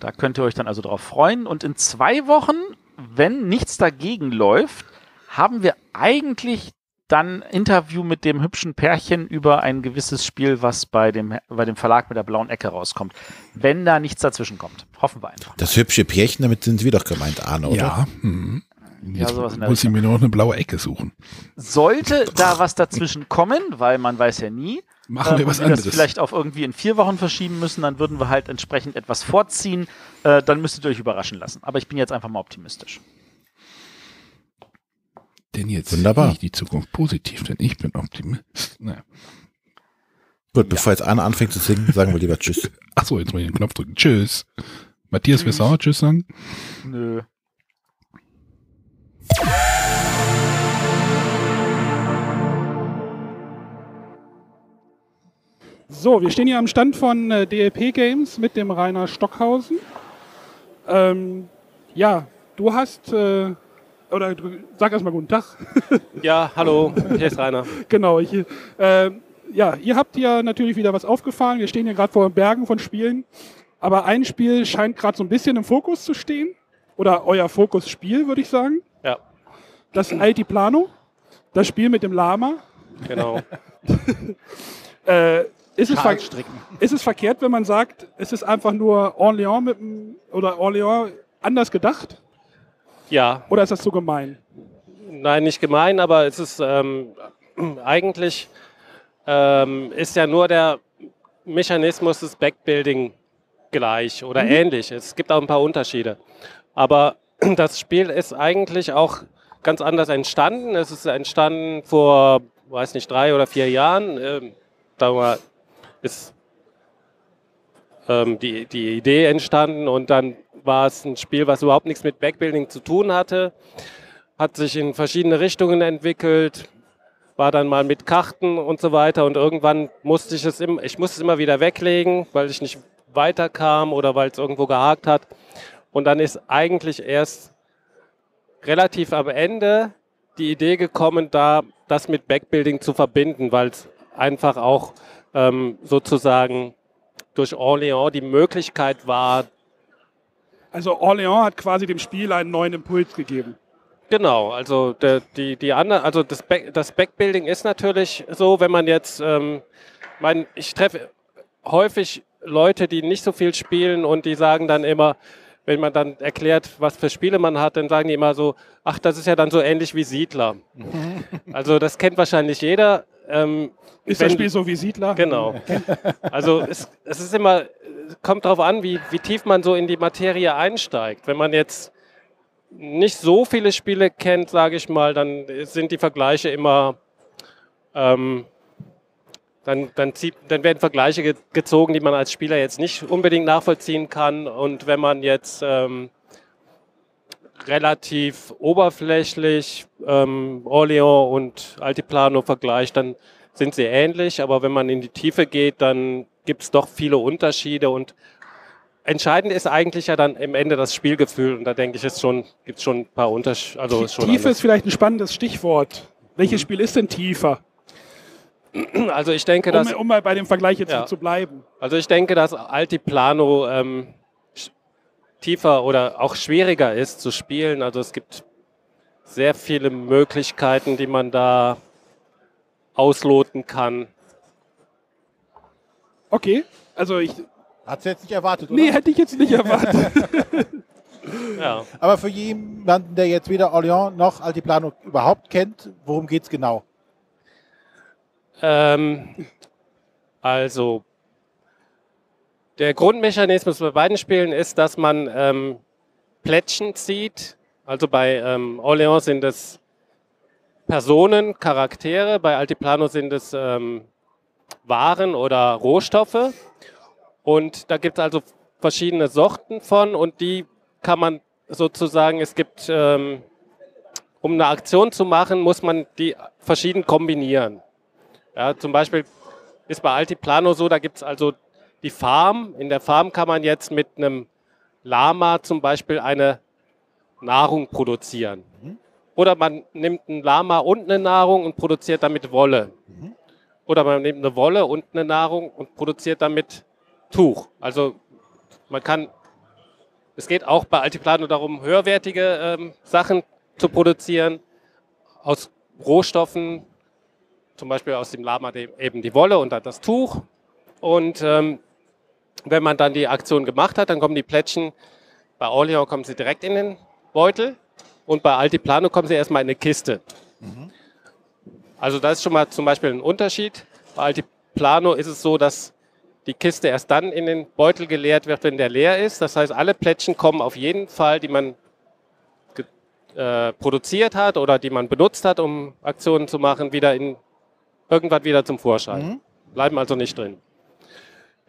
Da könnt ihr euch dann also drauf freuen. Und in zwei Wochen, wenn nichts dagegen läuft, haben wir eigentlich dann Interview mit dem hübschen Pärchen über ein gewisses Spiel, was bei dem, bei dem Verlag mit der blauen Ecke rauskommt. Wenn da nichts dazwischen kommt. Hoffen wir einfach. Das hübsche Pärchen, damit sind wir doch gemeint, Arne, oder? Ja. Mhm. Ja, Jetzt sowas in der muss ich mir nur noch eine blaue Ecke suchen. Sollte da was dazwischen kommen, weil man weiß ja nie, Machen wir ähm, was wir das anderes. vielleicht auf irgendwie in vier Wochen verschieben müssen, dann würden wir halt entsprechend etwas vorziehen. Äh, dann müsstet ihr euch überraschen lassen. Aber ich bin jetzt einfach mal optimistisch. Denn jetzt Wunderbar. sehe ich die Zukunft positiv, denn ich bin Optimist. Naja. Gut, bevor jetzt Arne anfängt zu singen, sagen wir lieber Tschüss. Achso, jetzt muss ich den Knopf drücken. Tschüss. Matthias, willst du auch Tschüss sagen? Nö. So, wir stehen hier am Stand von äh, DLP Games mit dem Rainer Stockhausen. Ähm, ja, du hast, äh, oder du, sag erstmal guten Tag. Ja, hallo, hier ist Rainer. genau, ich, äh, ja, ihr habt ja natürlich wieder was aufgefahren. Wir stehen hier gerade vor Bergen von Spielen. Aber ein Spiel scheint gerade so ein bisschen im Fokus zu stehen. Oder euer Fokusspiel, würde ich sagen. Ja, Das Altiplano. Das Spiel mit dem Lama. genau. Äh, ist, es ist es verkehrt, wenn man sagt, es ist einfach nur Orléans mit dem, oder Orléans anders gedacht? Ja, Oder ist das so gemein? nein, nicht gemein, aber es ist ähm, eigentlich ähm, ist ja nur der Mechanismus des Backbuilding gleich oder ähnlich. Es gibt auch ein paar Unterschiede. Aber das Spiel ist eigentlich auch ganz anders entstanden. Es ist entstanden vor, weiß nicht, drei oder vier Jahren. Ähm, da war, ist ähm, die, die Idee entstanden und dann war es ein Spiel, was überhaupt nichts mit Backbuilding zu tun hatte. Hat sich in verschiedene Richtungen entwickelt, war dann mal mit Karten und so weiter und irgendwann musste ich es, im, ich musste es immer wieder weglegen, weil ich nicht weiterkam oder weil es irgendwo gehakt hat. Und dann ist eigentlich erst relativ am Ende die Idee gekommen, da das mit Backbuilding zu verbinden, weil es einfach auch ähm, sozusagen durch Orléans die Möglichkeit war, Also Orléans hat quasi dem Spiel einen neuen Impuls gegeben. Genau, also der, die, die andere, also das, Back, das Backbuilding ist natürlich so, wenn man jetzt, ähm, mein, ich treffe häufig Leute, die nicht so viel spielen und die sagen dann immer, wenn man dann erklärt, was für Spiele man hat, dann sagen die immer so, ach, das ist ja dann so ähnlich wie Siedler. also das kennt wahrscheinlich jeder. Ähm, Ist wenn- das Spiel so wie Siedler? Genau. Also es, es ist immer, kommt darauf an, wie, wie tief man so in die Materie einsteigt. Wenn man jetzt nicht so viele Spiele kennt, sage ich mal, dann sind die Vergleiche immer, ähm, dann, dann, zieht, dann werden Vergleiche ge gezogen, die man als Spieler jetzt nicht unbedingt nachvollziehen kann. Und wenn man jetzt ähm, relativ oberflächlich ähm, Orléans und Altiplano vergleicht, dann sind sie ähnlich, aber wenn man in die Tiefe geht, dann gibt es doch viele Unterschiede und entscheidend ist eigentlich ja dann im Ende das Spielgefühl und da denke ich, es schon, gibt es schon ein paar Unterschiede. Also Tiefe anders. ist vielleicht ein spannendes Stichwort. Welches Spiel ist denn tiefer? also ich denke, Um, dass um mal bei dem Vergleich jetzt Ja. zu bleiben. Also ich denke, dass Altiplano ähm, tiefer oder auch schwieriger ist zu spielen. Also es gibt sehr viele Möglichkeiten, die man da ausloten kann. Okay, also ich. Hat jetzt nicht erwartet, oder? Nee, hätte ich jetzt nicht erwartet. Ja. Aber für jemanden, der jetzt weder Orléans noch Altiplano überhaupt kennt, worum geht es genau? Ähm, also der Grundmechanismus bei beiden Spielen ist, dass man ähm, Plättchen zieht. Also bei ähm, Orléans sind es Personen, Charaktere, bei Altiplano sind es ähm, Waren oder Rohstoffe. Und da gibt es also verschiedene Sorten von und die kann man sozusagen, es gibt, ähm, um eine Aktion zu machen, muss man die verschieden kombinieren. Ja, zum Beispiel ist bei Altiplano so, da gibt es also die Farm. In der Farm kann man jetzt mit einem Lama zum Beispiel eine Nahrung produzieren. Oder man nimmt ein Lama und eine Nahrung und produziert damit Wolle. Oder man nimmt eine Wolle und eine Nahrung und produziert damit Tuch. Also man kann, es geht auch bei Altiplano darum, höherwertige ähm, Sachen zu produzieren aus Rohstoffen, zum Beispiel aus dem Lama eben die Wolle und dann das Tuch. Und ähm, wenn man dann die Aktion gemacht hat, dann kommen die Plättchen, bei Orleans kommen sie direkt in den Beutel und bei Altiplano kommen sie erstmal in eine Kiste. Also das ist schon mal zum Beispiel ein Unterschied. Bei Altiplano ist es so, dass die Kiste erst dann in den Beutel geleert wird, wenn der leer ist. Das heißt, alle Plättchen kommen auf jeden Fall, die man äh, produziert hat oder die man benutzt hat, um Aktionen zu machen, wieder in irgendwann wieder zum Vorschein. Bleiben also nicht drin.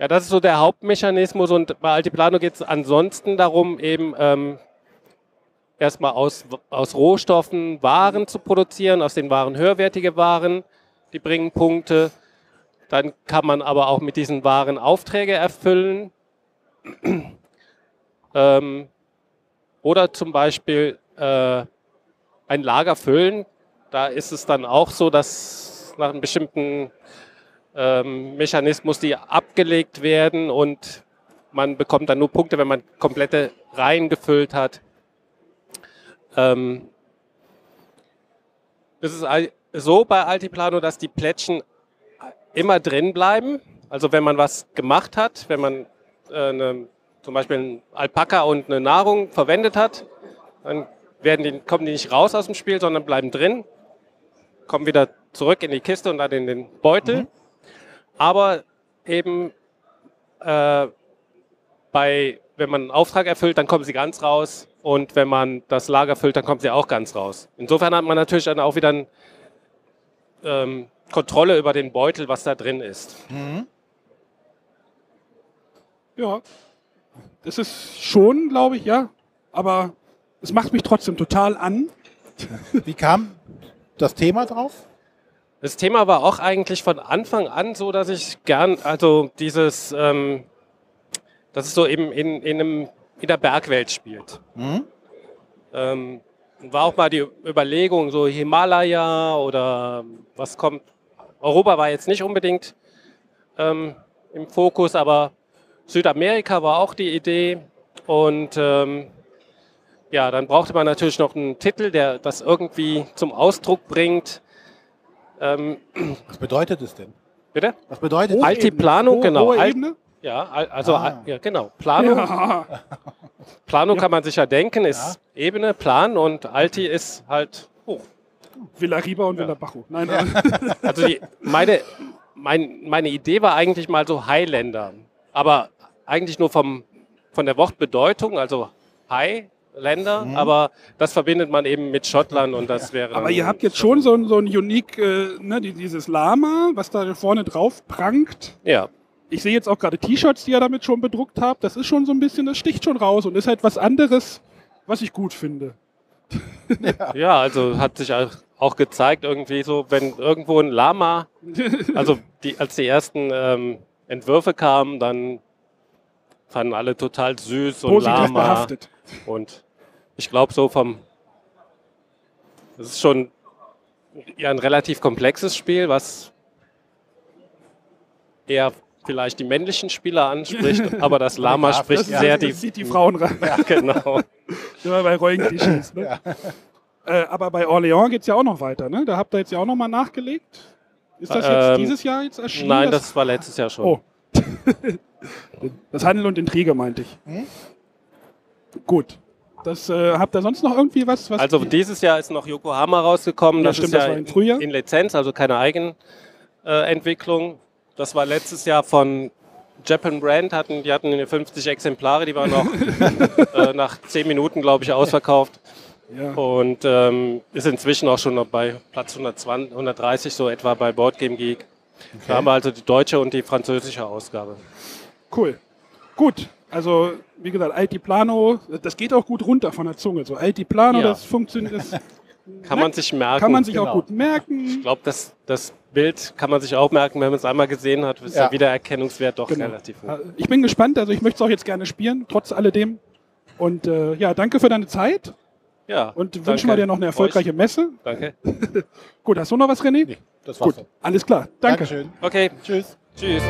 Ja, das ist so der Hauptmechanismus und bei Altiplano geht es ansonsten darum, eben ähm, erstmal aus, aus Rohstoffen Waren zu produzieren, aus den Waren höherwertige Waren, die bringen Punkte. Dann kann man aber auch mit diesen Waren Aufträge erfüllen. ähm, oder zum Beispiel äh, ein Lager füllen. Da ist es dann auch so, dass nach einem bestimmten ähm, Mechanismus die abgelegt werden und man bekommt dann nur Punkte, wenn man komplette Reihen gefüllt hat. Ähm, es ist all- so bei Altiplano, dass die Plättchen immer drin bleiben. Also wenn man was gemacht hat, wenn man äh, eine, zum Beispiel einen Alpaka und eine Nahrung verwendet hat, dann werden die, kommen die nicht raus aus dem Spiel, sondern bleiben drin, kommen wieder zurück in die Kiste und dann in den Beutel. Aber eben äh, bei, wenn man einen Auftrag erfüllt, dann kommen sie ganz raus. Und wenn man das Lager füllt, dann kommen sie auch ganz raus. Insofern hat man natürlich dann auch wieder ein, ähm, Kontrolle über den Beutel, was da drin ist. Ja. Das ist schon, glaube ich, ja. Aber es macht mich trotzdem total an. Wie kam das Thema drauf? Das Thema war auch eigentlich von Anfang an so, dass ich gern, also dieses, ähm, dass es so eben in, in, einem, in der Bergwelt spielt. Ähm, war auch mal die Überlegung, so Himalaya oder was kommt. Europa war jetzt nicht unbedingt ähm, im Fokus, aber Südamerika war auch die Idee. Und ähm, ja, dann brauchte man natürlich noch einen Titel, der das irgendwie zum Ausdruck bringt. Ähm, Was bedeutet es denn? bitte? Was bedeutet es? Altiplano, Hohe- genau. Hohe Al- Ebene? Ja, al- also Ah. ja, genau. Plano, Ja. Plano kann man sich ja denken, ist Ebene, Plan und Alti ist halt hoch. Villa Riba und Villa Bajo. Nein, nein. Also die, meine, mein, meine Idee war eigentlich mal so Highlander, aber eigentlich nur vom, von der Wortbedeutung, also Highländer, aber das verbindet man eben mit Schottland und das wäre. Aber ihr habt jetzt schon so ein, so ein unique, äh, ne, die- dieses Lama, was da vorne drauf prangt. Ja, Ich sehe jetzt auch gerade T-Shirts, die ihr damit schon bedruckt habt. Das ist schon so ein bisschen, das sticht schon raus und ist halt was anderes, was ich gut finde. ja, also hat sich auch- auch gezeigt, irgendwie so, wenn irgendwo ein Lama, also die, als die ersten ähm, Entwürfe kamen, dann fanden alle total süß und Positiv lama. behaftet. Und ich glaube so vom, das ist schon ja, ein relativ komplexes Spiel, was eher vielleicht die männlichen Spieler anspricht, aber das Lama spricht Das, sehr das die, sieht die Frauen ran. genau. Immer bei Rollenklischees. Ne? Äh, aber bei Orléans geht es ja auch noch weiter. Ne? Da habt ihr jetzt ja auch noch mal nachgelegt. Ist das jetzt Ähm, dieses Jahr jetzt erschienen? Nein, das war letztes Jahr schon. Oh. das Handel und Intrige meinte ich. Gut. Das, äh, habt ihr sonst noch irgendwie was? was Also dieses Jahr ist noch Yokohama rausgekommen. Ja, das stimmt, ist das ja war im Frühjahr. in Lizenz, also keine Eigenentwicklung. Das war letztes Jahr von Japan Brand, hatten, die hatten 50 Exemplare, die waren noch äh, nach 10 Minuten, glaube ich, ausverkauft. ja. Und ähm, ist inzwischen auch schon noch bei Platz 120, 130 so etwa bei Board Game Geek. Da haben wir also die deutsche und die französische Ausgabe. Cool. Gut. Also, wie gesagt, Altiplano, das geht auch gut runter von der Zunge. So Altiplano, Ja. das funktioniert, das Kann man sich merken. kann man sich auch genau. gut merken. ich glaube, das, das Bild kann man sich auch merken, wenn man es einmal gesehen hat, ist Ja. der Wiedererkennungswert doch Genau. relativ hoch. Äh, Ich bin gespannt, also ich möchte es auch jetzt gerne spielen, trotz alledem. Und äh, ja, danke für deine Zeit Ja, und wünschen wir dir noch eine erfolgreiche Messe. Euch. Danke. Gut, hast du noch was, René? Nee, das war's. Gut, alles klar. Danke. Dankeschön. Okay, Tschüss. tschüss.